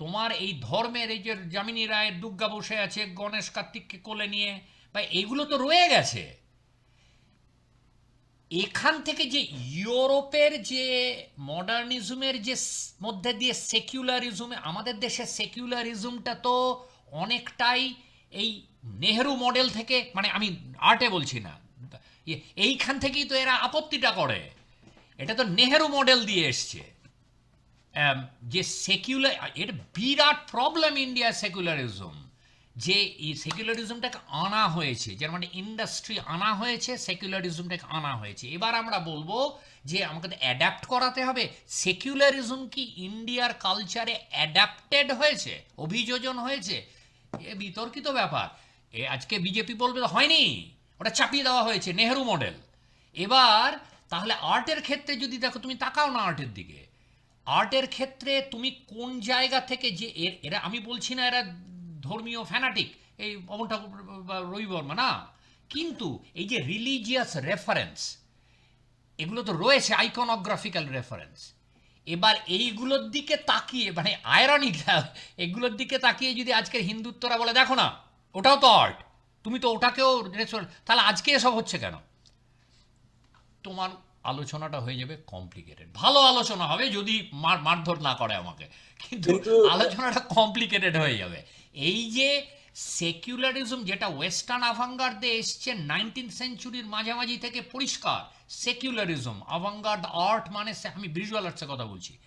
তোমার এই ধর্মের, এই যে যামিনী রায়ের দুর্গা বসে আছে, গণেশ কার্তিককে কোলে নিয়ে, বা এগুলো তো রয়ে গেছে। এখান থেকে যে ইউরোপের যে মডার্নিজমের যে মধ্যে দিয়ে সেকুলারিজমে, আমাদের দেশে সেকুলারিজমটা তো অনেকটাই এই নেহেরু মডেল থেকে মানে আমি আর্টে বলছি না এইখান থেকেই তো এরা আপত্তিটা করে। এটা তো নেহেরু মডেল দিয়ে এসছে। যে সেকুলার এর বিরাট প্রবলেম ইন্ডিয়া সেকুলারিজম। যে এই সেকুলারিজমটাকে আনা হয়েছে, যার মানে ইন্ডাস্ট্রি আনা হয়েছে সেকুলারিজমটাকে আনা হয়েছে। এবার আমরা বলব যে আমাকে অ্যাডাপ্ট করাতে হবে। সেকুলারিজম কি ইন্ডিয়ার কালচারে অ্যাডাপ্টেড হয়েছে? অভিযোজন হয়েছে? এ বিতর্কিত ব্যাপার। এ আজকে বিজেপি বলবে হয়নি, ওটা চাপিয়ে দেওয়া হয়েছে, নেহেরু মডেল এবার তাহলে আর্টের ক্ষেত্রে যদি দেখো, তুমি তাকাও না আর্টের দিকে। আর্টের ক্ষেত্রে তুমি কোন জায়গা থেকে যে এরা, আমি বলছি না এরা ধর্মীয় ফ্যানাটিক এই অমন ঠাকুর বা রবি বর্মা না? কিন্তু এই যে রিলিজিয়াস রেফারেন্স এগুলো তো রয়েছে আইকনোগ্রাফিক্যাল রেফারেন্স এবার এইগুলোর দিকে তাকিয়ে মানে আয়রনিক *laughs* এগুলোর দিকে তাকিয়ে যদি আজকের হিন্দুত্বরা বলে দেখো না ওটাও তো আর্ট তুমি তো ওটাকেও তাহলে আজকে এসব হচ্ছে কেন? তোমার আলোচনাটা হয়ে যাবে কমপ্লিকেটেড ভালো আলোচনা হবে যদি মার মারধর না করে আমাকে। কিন্তু- আলোচনাটা কমপ্লিকেটেড হয়ে যাবে। এই যে সেকুলারিজম যেটা ওয়েস্টার্ন আভাঙ্গার্ডে এসছে নাইনটিন সেঞ্চুরির মাঝামাঝি থেকে পরিষ্কার সেকুলারিজম আভাঙ্গার্ড আর্ট মানে আমি ভিজুয়াল আর্টসের কথা বলছি।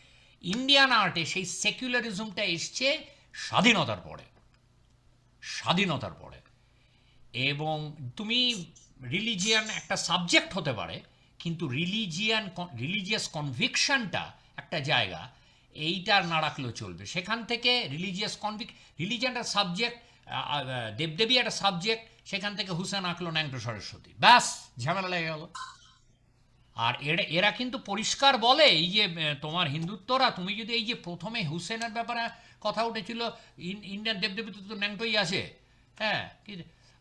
ইন্ডিয়ান আর্টে সেই সেকুলারিজমটা এসছে স্বাধীনতার পরে। স্বাধীনতার পরে। এবং তুমি রিলিজিয়ান একটা সাবজেক্ট হতে পারে, কিন্তু রিলিজিয়ান রিলিজিয়াস কনভিকশনটা একটা জায়গা এইটার না রাখলেও চলবে। সেখান থেকে রিলিজিয়াস কনভিক রিলিজিয়ানটা সাবজেক্ট দেবদেবী একটা সাবজেক্ট সেখান থেকে হুসেন আঁকলো ন্যাংটো সরস্বতী। ব্যাস, ঝামেলা লেগে গেল। আর এরা এরা কিন্তু পরিষ্কার বলে, এই যে তোমার হিন্দুত্বরা, তুমি যদি এই যে প্রথমে হুসেনের ব্যাপারে কথা উঠেছিল, ইন- ইন্ডিয়ান দেবদেবী তো ন্যাংটোই আছে। হ্যাঁ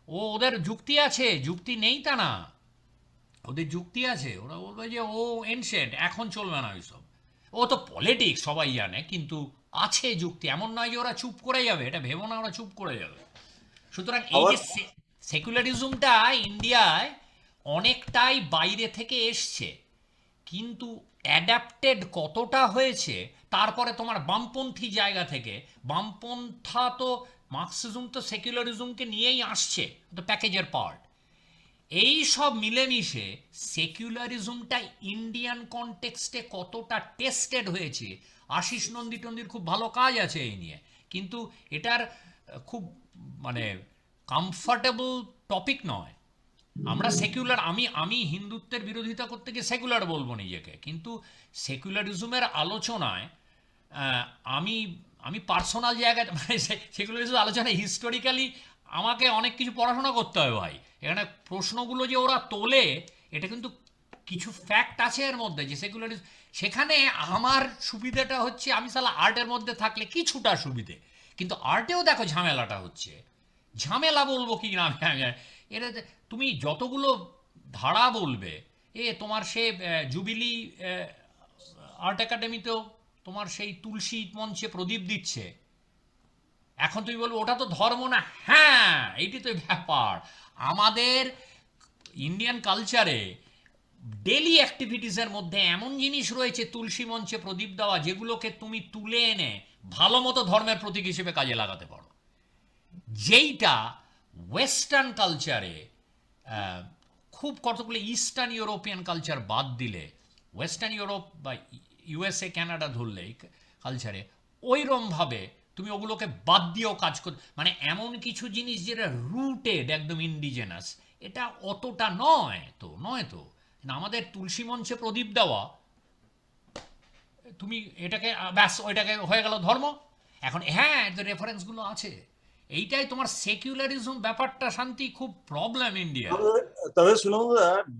ও ওদের যুক্তি আছে, যুক্তি নেই তা না। ওদের যুক্তি আছে। ওরা বলবে যে ও এনশেন্ট এখন চলবে না ওইসব। ও তো পলিটিক্স সবাই জানে কিন্তু আছে যুক্তি। এমন নয় যে ওরা চুপ করে যাবে এটা ভেবো না ওরা চুপ করে যাবে। সুতরাং এই যে সেকুলারিজমটা ইন্ডিয়ায় অনেকটাই বাইরে থেকে এসছে কিন্তু অ্যাডাপ্টেড কতটা হয়েছে তারপরে তোমার বামপন্থী জায়গা থেকে বামপন্থা তো মার্কসিজম তো সেকুলারিজমকে নিয়েই আসছে তো প্যাকেজের পার্ট এই সব মিলেমিশে সেকুলারিজমটা ইন্ডিয়ান কনটেক্সটে কতটা টেস্টেড হয়েছে, আশিস নন্দী টন্দির খুব ভালো কাজ আছে এই নিয়ে। কিন্তু এটার খুব মানে কমফর্টেবল টপিক নয়। আমরা সেকুলার আমি আমি হিন্দুত্বের বিরোধিতা করতে গিয়ে সেকুলার বলব নিজেকে। কিন্তু সেকুলারিজমের আলোচনায় আমি আমি পার্সোনাল জায়গায় মানে সেকুলারিজম আলোচনায় হিস্টোরিক্যালি আমাকে অনেক কিছু পড়াশোনা করতে হবে ভাই। এখানে প্রশ্নগুলো যে ওরা তোলে, এটা কিন্তু কিছু ফ্যাক্ট আছে এর মধ্যে যে সেগুলো সেখানে আমার সুবিধাটা হচ্ছে আমি সালা আর্টের মধ্যে থাকলে কিছুটা সুবিধে। কিন্তু আর্টেও দেখো ঝামেলাটা হচ্ছে। ঝামেলা বলব কি না এটা তুমি যতগুলো ধারা বলবে, এ তোমার সে জুবিলি আর্ট একাডেমিতেও তোমার সেই তুলসী মঞ্চে প্রদীপ দিচ্ছে। এখন তুমি বলব, ওটা তো ধর্ম না। হ্যাঁ এইটি তো ব্যাপার। আমাদের ইন্ডিয়ান কালচারে ডেলি অ্যাক্টিভিটিসের মধ্যে এমন জিনিস রয়েছে তুলসী মঞ্চে প্রদীপ দেওয়া, যেগুলোকে তুমি তুলে এনে ভালো মতো ধর্মের প্রতীক হিসেবে কাজে লাগাতে পারো। যেইটা ওয়েস্টার্ন কালচারে খুব কতগুলো ইস্টার্ন ইউরোপিয়ান কালচার বাদ দিলে ওয়েস্টার্ন ইউরোপ বা ইউএসএ কানাডা ধরলে কালচারে ওইরমভাবে তুমি ওগুলোকে বাদ দিয়েও কাজ কর মানে এমন কিছু জিনিস যেটা রুটেড একদম ইন্ডিজেনাস এটা অতটা নয় তো নয় তো। আমাদের তুলসী মঞ্চে প্রদীপ দেওয়া, তুমি এটাকে, ব্যাস, ওইটাকে হয়ে গেল ধর্ম। এখন হ্যাঁ রেফারেন্সগুলো আছে। এইটাই তোমার সেকুলারিজম ব্যাপারটা, শান্তি, খুব প্রবলেম ইন্ডিয়া তবে শুনুন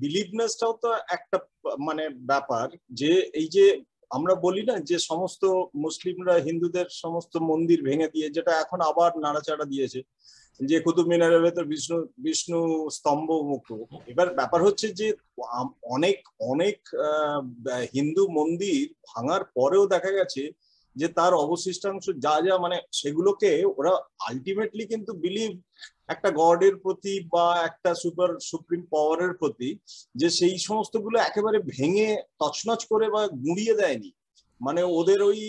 বিলিভনেসটাও তো একটা মানে ব্যাপার যে, এই যে আমরা বলি না যে সমস্ত মুসলিমরা হিন্দুদের সমস্ত মন্দির ভেঙে দিয়ে, যেটা এখন আবার নাড়াচাড়া দিয়েছে, যে কুতুব মিনারের ভেতর বিষ্ণু বিষ্ণু স্তম্ভ মুক্ত। এবার ব্যাপার হচ্ছে যে অনেক অনেক হিন্দু মন্দির ভাঙার পরেও দেখা গেছে যে তার অবশিষ্টাংশ যা যা মানে সেগুলোকে ওরা আলটিমেটলি কিন্তু বিলিভ একটা গডের প্রতি বা একটা সুপার, সুপ্রিম পাওয়ারের প্রতি যে সেই সমস্তগুলো একেবারে ভেঙে তছনছ করে বা গুঁড়িয়ে দেয়নি। মানে ওদের ওই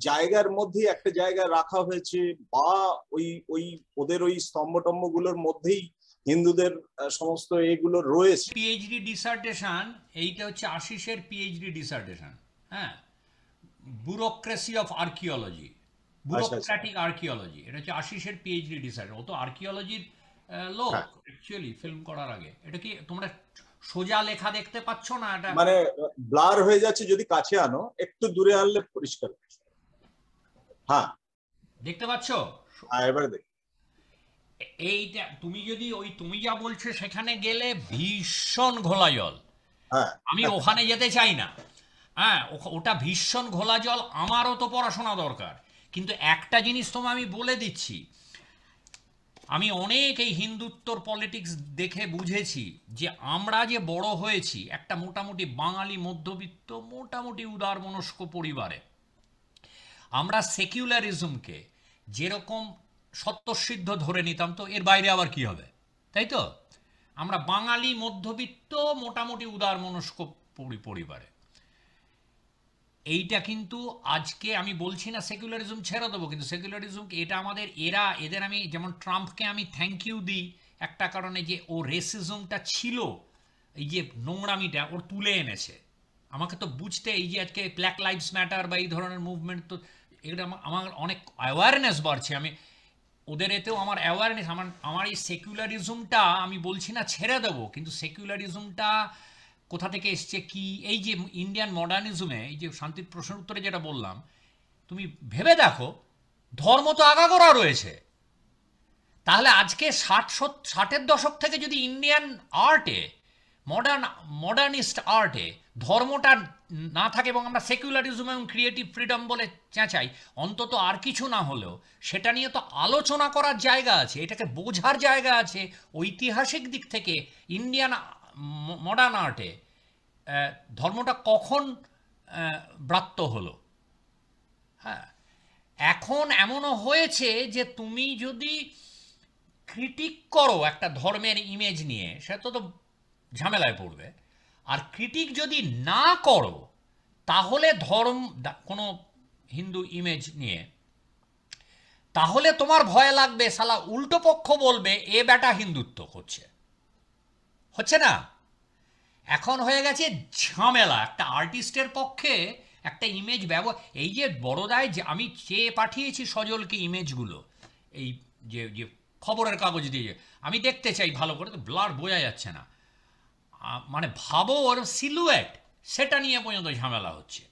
জায়গার মধ্যে একটা জায়গা রাখা হয়েছে বা ওই ওই ওদের ওই স্তম্ভ টম্বগুলোর মধ্যেই হিন্দুদের সমস্ত এগুলো রয়েছে। পিএইচডি ডিসার্টেশন এইটা হচ্ছে আশিসের পিএইচডি ডিসার্টেশন হ্যাঁ? Bureaucracy of archaeology bureaucratic archaeology এটা হচ্ছে আশিসের পিএইচডি ডিসার্টেশন ও তো আর্কিওলজির লোক হ্যাঁ। অ্যাকচুয়ালি ফিল্ম করার আগে। এটা কি তোমরা সোজা লেখা দেখতে পাচ্ছ না এটা? মানে ব্লার হয়ে যাচ্ছে যদি কাছে আনো একটু দূরে আনলে পরিষ্কার হ্যাঁ দেখতে পাচ্ছ? আর এবারে দেখ। এইটা তুমি যদি ওই তুমি যা বলছো সেখানে গেলে ভীষণ ঘোলা জল। হ্যাঁ। আমি ওখানে যেতে চাই না। হ্যাঁ ওটা ভীষণ ঘোলা জল আমারও তো পড়াশোনা দরকার। কিন্তু একটা জিনিস তোমায় আমি বলে দিচ্ছি। আমি অনেক এই হিন্দুত্বর পলিটিক্স দেখে বুঝেছি যে আমরা যে বড় হয়েছি, একটা মোটামুটি বাঙালি মধ্যবিত্ত, মোটামুটি উদার মনস্ক পরিবারে, আমরা সেকুলারিজমকে যেরকম সত্যসিদ্ধ ধরে নিতাম, তো এর বাইরে আবার কি হবে? তাই তো? আমরা বাঙালি মধ্যবিত্ত, মোটামুটি উদার মনস্ক পরিবারে। এইটা কিন্তু আজকে আমি বলছি না সেকুলারিজম ছেড়ে দেবো, কিন্তু সেকুলারিজম এটা আমাদের এরা, এদের আমি যেমন ট্রাম্পকে আমি থ্যাংক ইউ দিই, একটা কারণে যে ও রেসিজমটা ছিল, এই যে নোংরামিটা ওর তুলে এনেছে। আমাকে তো বুঝতে এই যে আজকে ব্ল্যাক লাইভস ম্যাটার বা এই ধরনের মুভমেন্ট তো আমা- আমার অনেক অ্যাওয়ারনেস বাড়ছে। আমি, ওদের এতেও আমার অ্যাওয়ারনেস আমার আমার এই সেকুলারিজমটা আমি বলছি না ছেড়ে দেবো, কিন্তু সেকুলারিজমটা কোথা থেকে এসছে, কি, এই যে ইন্ডিয়ান মডার্নিজমে এই যে শান্তির প্রশ্নের উত্তরে যেটা বললাম, তুমি ভেবে দেখো, ধর্ম তো আগাগোড়া রয়েছে। তাহলে আজকে ষাট ষাটের দশক থেকে যদি ইন্ডিয়ান আর্টে মডার্ন মডার্নিস্ট আর্টে ধর্মটা না থাকে এবং আমরা সেকুলারিজম এবং ক্রিয়েটিভ ফ্রিডম বলে চেঁচাই, অন্তত আর কিছু না হলেও, সেটা নিয়ে তো আলোচনা করার জায়গা আছে, এটাকে বোঝার জায়গা আছে, ঐতিহাসিক দিক থেকে ইন্ডিয়ান মডার্ন আর্টে ধর্মটা কখন ব্রাত্য হলো? হ্যাঁ এখন এমনও হয়েছে যে তুমি যদি ক্রিটিক করো একটা ধর্মের ইমেজ নিয়ে, সেটা তো তো ঝামেলায় পড়বে। আর ক্রিটিক যদি না করো, তাহলে ধর্ম কোনো হিন্দু ইমেজ নিয়ে, তাহলে তোমার ভয় লাগবে সালা উল্টো পক্ষ বলবে, এ বেটা হিন্দুত্ব করছে। হচ্ছে না। এখন হয়ে গেছে ঝামেলা। একটা আর্টিস্টের পক্ষে একটা ইমেজ ব্যবহার এই যে বড়দায় যে আমি চেয়ে পাঠিয়েছি সজলকে ইমেজগুলো এই যে যে খবরের কাগজ দিয়ে, আমি দেখতে চাই ভালো করে, তো ব্লার বোঝা যাচ্ছে না। মানে ভাবো ওর সিলুয়েট সেটা নিয়ে পর্যন্ত ঝামেলা হচ্ছে।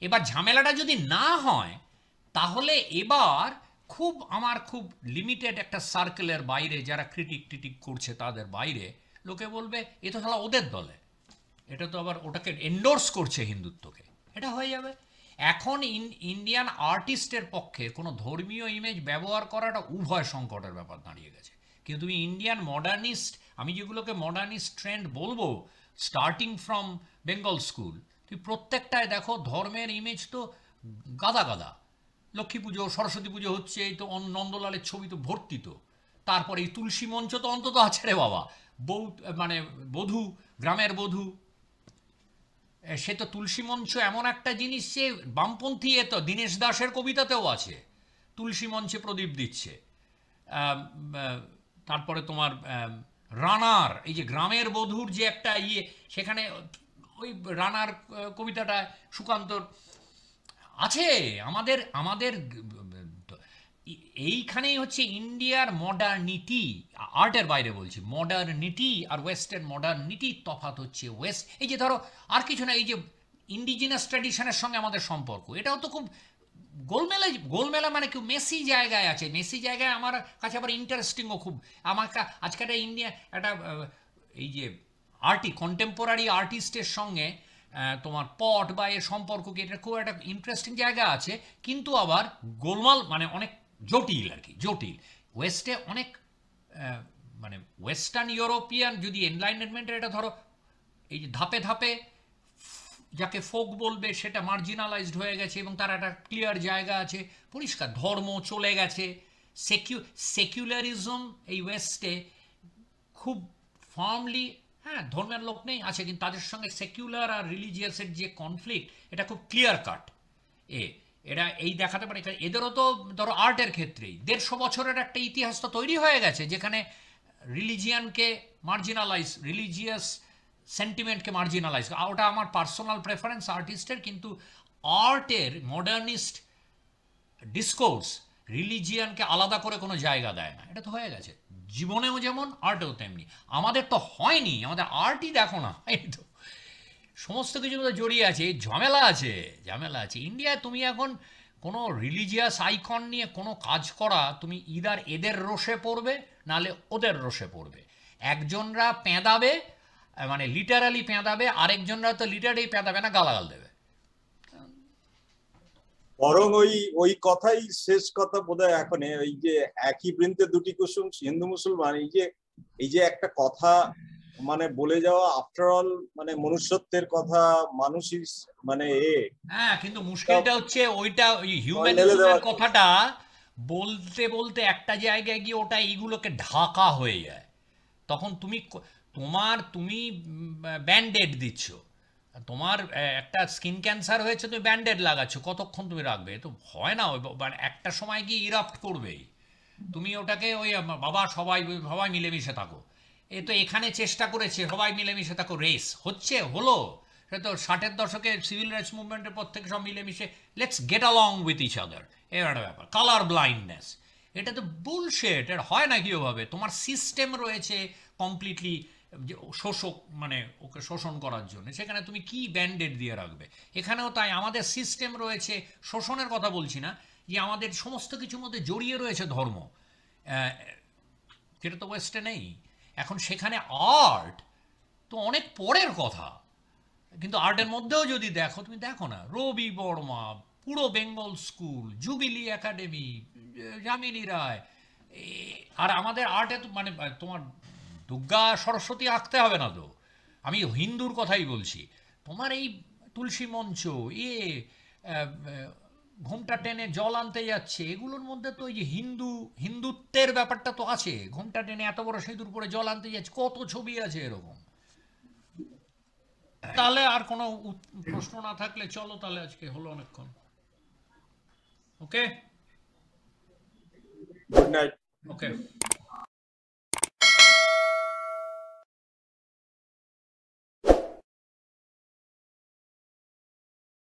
এবার ঝামেলাটা যদি না হয়, তাহলে এবার খুব, আমার খুব লিমিটেড একটা সার্কেলের বাইরে, যারা ক্রিটিক টিটিক করছে তাদের বাইরে লোকে বলবে, এ তো শালা ওদের দলে। এটা তো আবার ওটাকে এন্ডোর্স করছে হিন্দুত্বকে। এটা হয়ে যাবে। এখন ইন- ইন্ডিয়ান আর্টিস্টের পক্ষে কোনো ধর্মীয় ইমেজ ব্যবহার করাটা উভয় সংকটের ব্যাপার দাঁড়িয়ে গেছে। কিন্তু তুমি ইন্ডিয়ান মডার্নিস্ট আমি যেগুলোকে মডার্নিস্ট ট্রেন্ড বলব স্টার্টিং ফ্রম বেঙ্গল স্কুল তুই প্রত্যেকটায় দেখো ধর্মের ইমেজ তো গাদা গাদা। লক্ষ্মী পুজো, সরস্বতী পুজো হচ্ছে, এই তো নন্দলালের ছবি তো ভর্তি তো। তারপরে এই তুলসী মঞ্চ তো অন্তত আছে রে বাবা। বৌ মানে বধূ, গ্রামের বধূ। সে তো তুলসী মঞ্চ এমন একটা জিনিস যে বামপন্থী এ তো, দীনেশ দাসের কবিতাতেও আছে। তুলসী মঞ্চে প্রদীপ দিচ্ছে। তারপরে তোমার রানার, এই যে গ্রামের বধূর যে একটা ইয়ে সেখানে ওই রানার কবিতাটা সুকান্তর আছে। আমাদের আমাদের এইখানেই হচ্ছে ইন্ডিয়ার মডার্নিটি আর্টের বাইরে বলছি মডার্নিটি আর ওয়েস্টার্ন মডার্নিটির তফাৎ হচ্ছে ওয়েস্ট এই যে ধরো, আর কিছু না, এই যে ইন্ডিজিনাস ট্র্যাডিশনের সঙ্গে আমাদের সম্পর্ক, এটাও তো খুব গোলমেলা গোলমেলা মানে কি মেসি জায়গায় আছে। মেসি জায়গায় আমার কাছে আবার ইন্টারেস্টিংও খুব। আমার আজকে একটা ইন্ডিয়া একটা এই যে আর্টি কন্টেম্পোরারি আর্টিস্টের সঙ্গে তোমার পট বা এর সম্পর্ক কি এটা খুব একটা ইন্টারেস্টিং জায়গা আছে, কিন্তু আবার গোলমাল মানে অনেক জটিল আর কি, জটিল। ওয়েস্টে অনেক মানে ওয়েস্টার্ন ইউরোপিয়ান যদি এনলাইনমেন্টের এটা ধরো, এই যে ধাপে ধাপে যাকে ফোক বলবে সেটা মার্জিনালাইজড হয়ে গেছে এবং তার একটা ক্লিয়ার জায়গা আছে, পরিষ্কার ধর্ম চলে গেছে। সেকিউ সেকুলারিজম এই ওয়েস্টে খুব ফার্মলি হ্যাঁ ধর্মের লোক নেই, আছে, কিন্তু তাদের সঙ্গে সেকুলার আর রিলিজিয়াসের যে কনফ্লিক্ট এটা খুব ক্লিয়ার কাট এ। এরা এই দেখাতে পারে এদেরও তো ধরো আর্টের ক্ষেত্রেই। দেড়শো বছরের একটা ইতিহাস তো তৈরি হয়ে গেছে, যেখানে রিলিজিয়ানকে মার্জিনালাইজ, রিলিজিয়াস সেন্টিমেন্টকে মার্জিনালাইজ। ওটা আমার পার্সোনাল প্রেফারেন্স আর্টিস্টের, কিন্তু আর্টের মডার্নিস্ট ডিসকোর্স রিলিজিয়ানকে আলাদা করে কোনো জায়গা দেয় না। এটা তো হয়ে গেছে। জীবনেও যেমন, আর্টেও তেমনি। আমাদের তো হয়নি, আমাদের আর্টই দেখো না, এই তো। সমস্ত কিছুর মধ্যে জড়িয়ে আছে, ঝামেলা আছে ঝামেলা আছে। ইন্ডিয়ায় তুমি এখন কোনো রিলিজিয়াস আইকন নিয়ে কোনো কাজ করা, তুমি ইদার এদের রোষে পড়বে নালে ওদের রোষে পড়বে। একজনরা পেঁদাবে মানে লিটারালি পেঁদাবে, আরেকজনরা তো লিটারালি পেঁদাবে না, গালাগাল দেবে। বরং ওই ওই কথাই শেষ কথা বোধহয় এখন ওই যে একই বৃন্তে দুটি কুসুম, হিন্দু মুসলমান, এই যে এই যে একটা কথা মানে বলে যাওয়া আফটার অল মানে মনুষ্যত্বের কথা মানুষই মানে এ। হ্যাঁ কিন্তু মুশকিলটা হচ্ছে ওইটা ওই হিউম্যানিজমের কথাটা বলতে বলতে একটা জায়গায় গিয়ে ওটা এইগুলোকে ঢাকা হয়ে যায়। তখন তুমি তোমার তুমি ব্যান্ডেড দিচ্ছ। তোমার একটা স্কিন ক্যান্সার হয়েছে তুমি ব্যান্ডেড লাগাচ্ছ। কতক্ষণ তুমি রাখবে? তো হয় না মানে একটা সময় গিয়ে ইরাপ্ট করবেই। তুমি ওটাকে ওই বাবা সবাই সবাই মিলেমিশে থাকো। এ তো এখানে চেষ্টা করেছে, সবাই মিলেমিশে তাকে রেস হচ্ছে, হলো। সে তো ষাটের দশকে সিভিল রাইটস মুভমেন্টের পর থেকে সব মিলেমিশে। Let's get along with each other এর একটা ব্যাপার। কালার ব্লাইন্ডনেস এটা তো বুলশেট এর হয় নাকি ওভাবে? তোমার সিস্টেম রয়েছে কমপ্লিটলি শোষক মানে ওকে শোষণ করার জন্য। সেখানে তুমি কি ব্যান্ডেড দিয়ে রাখবে? এখানেও তাই। আমাদের সিস্টেম রয়েছে, শোষণের কথা বলছি না, যে আমাদের সমস্ত কিছুর মধ্যে জড়িয়ে রয়েছে ধর্ম। সেটা তো ওয়েস্টে নেই এখন সেখানে আর্ট তো অনেক পরের কথা। কিন্তু আর্টের মধ্যেও যদি দেখো, তুমি দেখো না, রবি বর্মা, পুরো Bengal school, jubilee academy, Jamini Roy আর আমাদের আর্টে তো মানে তোমার দুর্গা সরস্বতী আঁকতে হবে না তো? আমি হিন্দুর কথাই বলছি। তোমার এই তুলসী মঞ্চ, এ ঘোমটা টেনে জল আনতে যাচ্ছে এগুলোর মধ্যে তো ওই যে হিন্দু হিন্দুত্বের ব্যাপারটা তো আছে। ঘোমটা টেনে এত বড় সিঁদুর পরে জল আনতে যাচ্ছে কত ছবি আছে এরকম? তাহলে আর কোনো প্রশ্ন না থাকলে চলো তাহলে আজকে হলো অনেকক্ষণ। Okay good night okay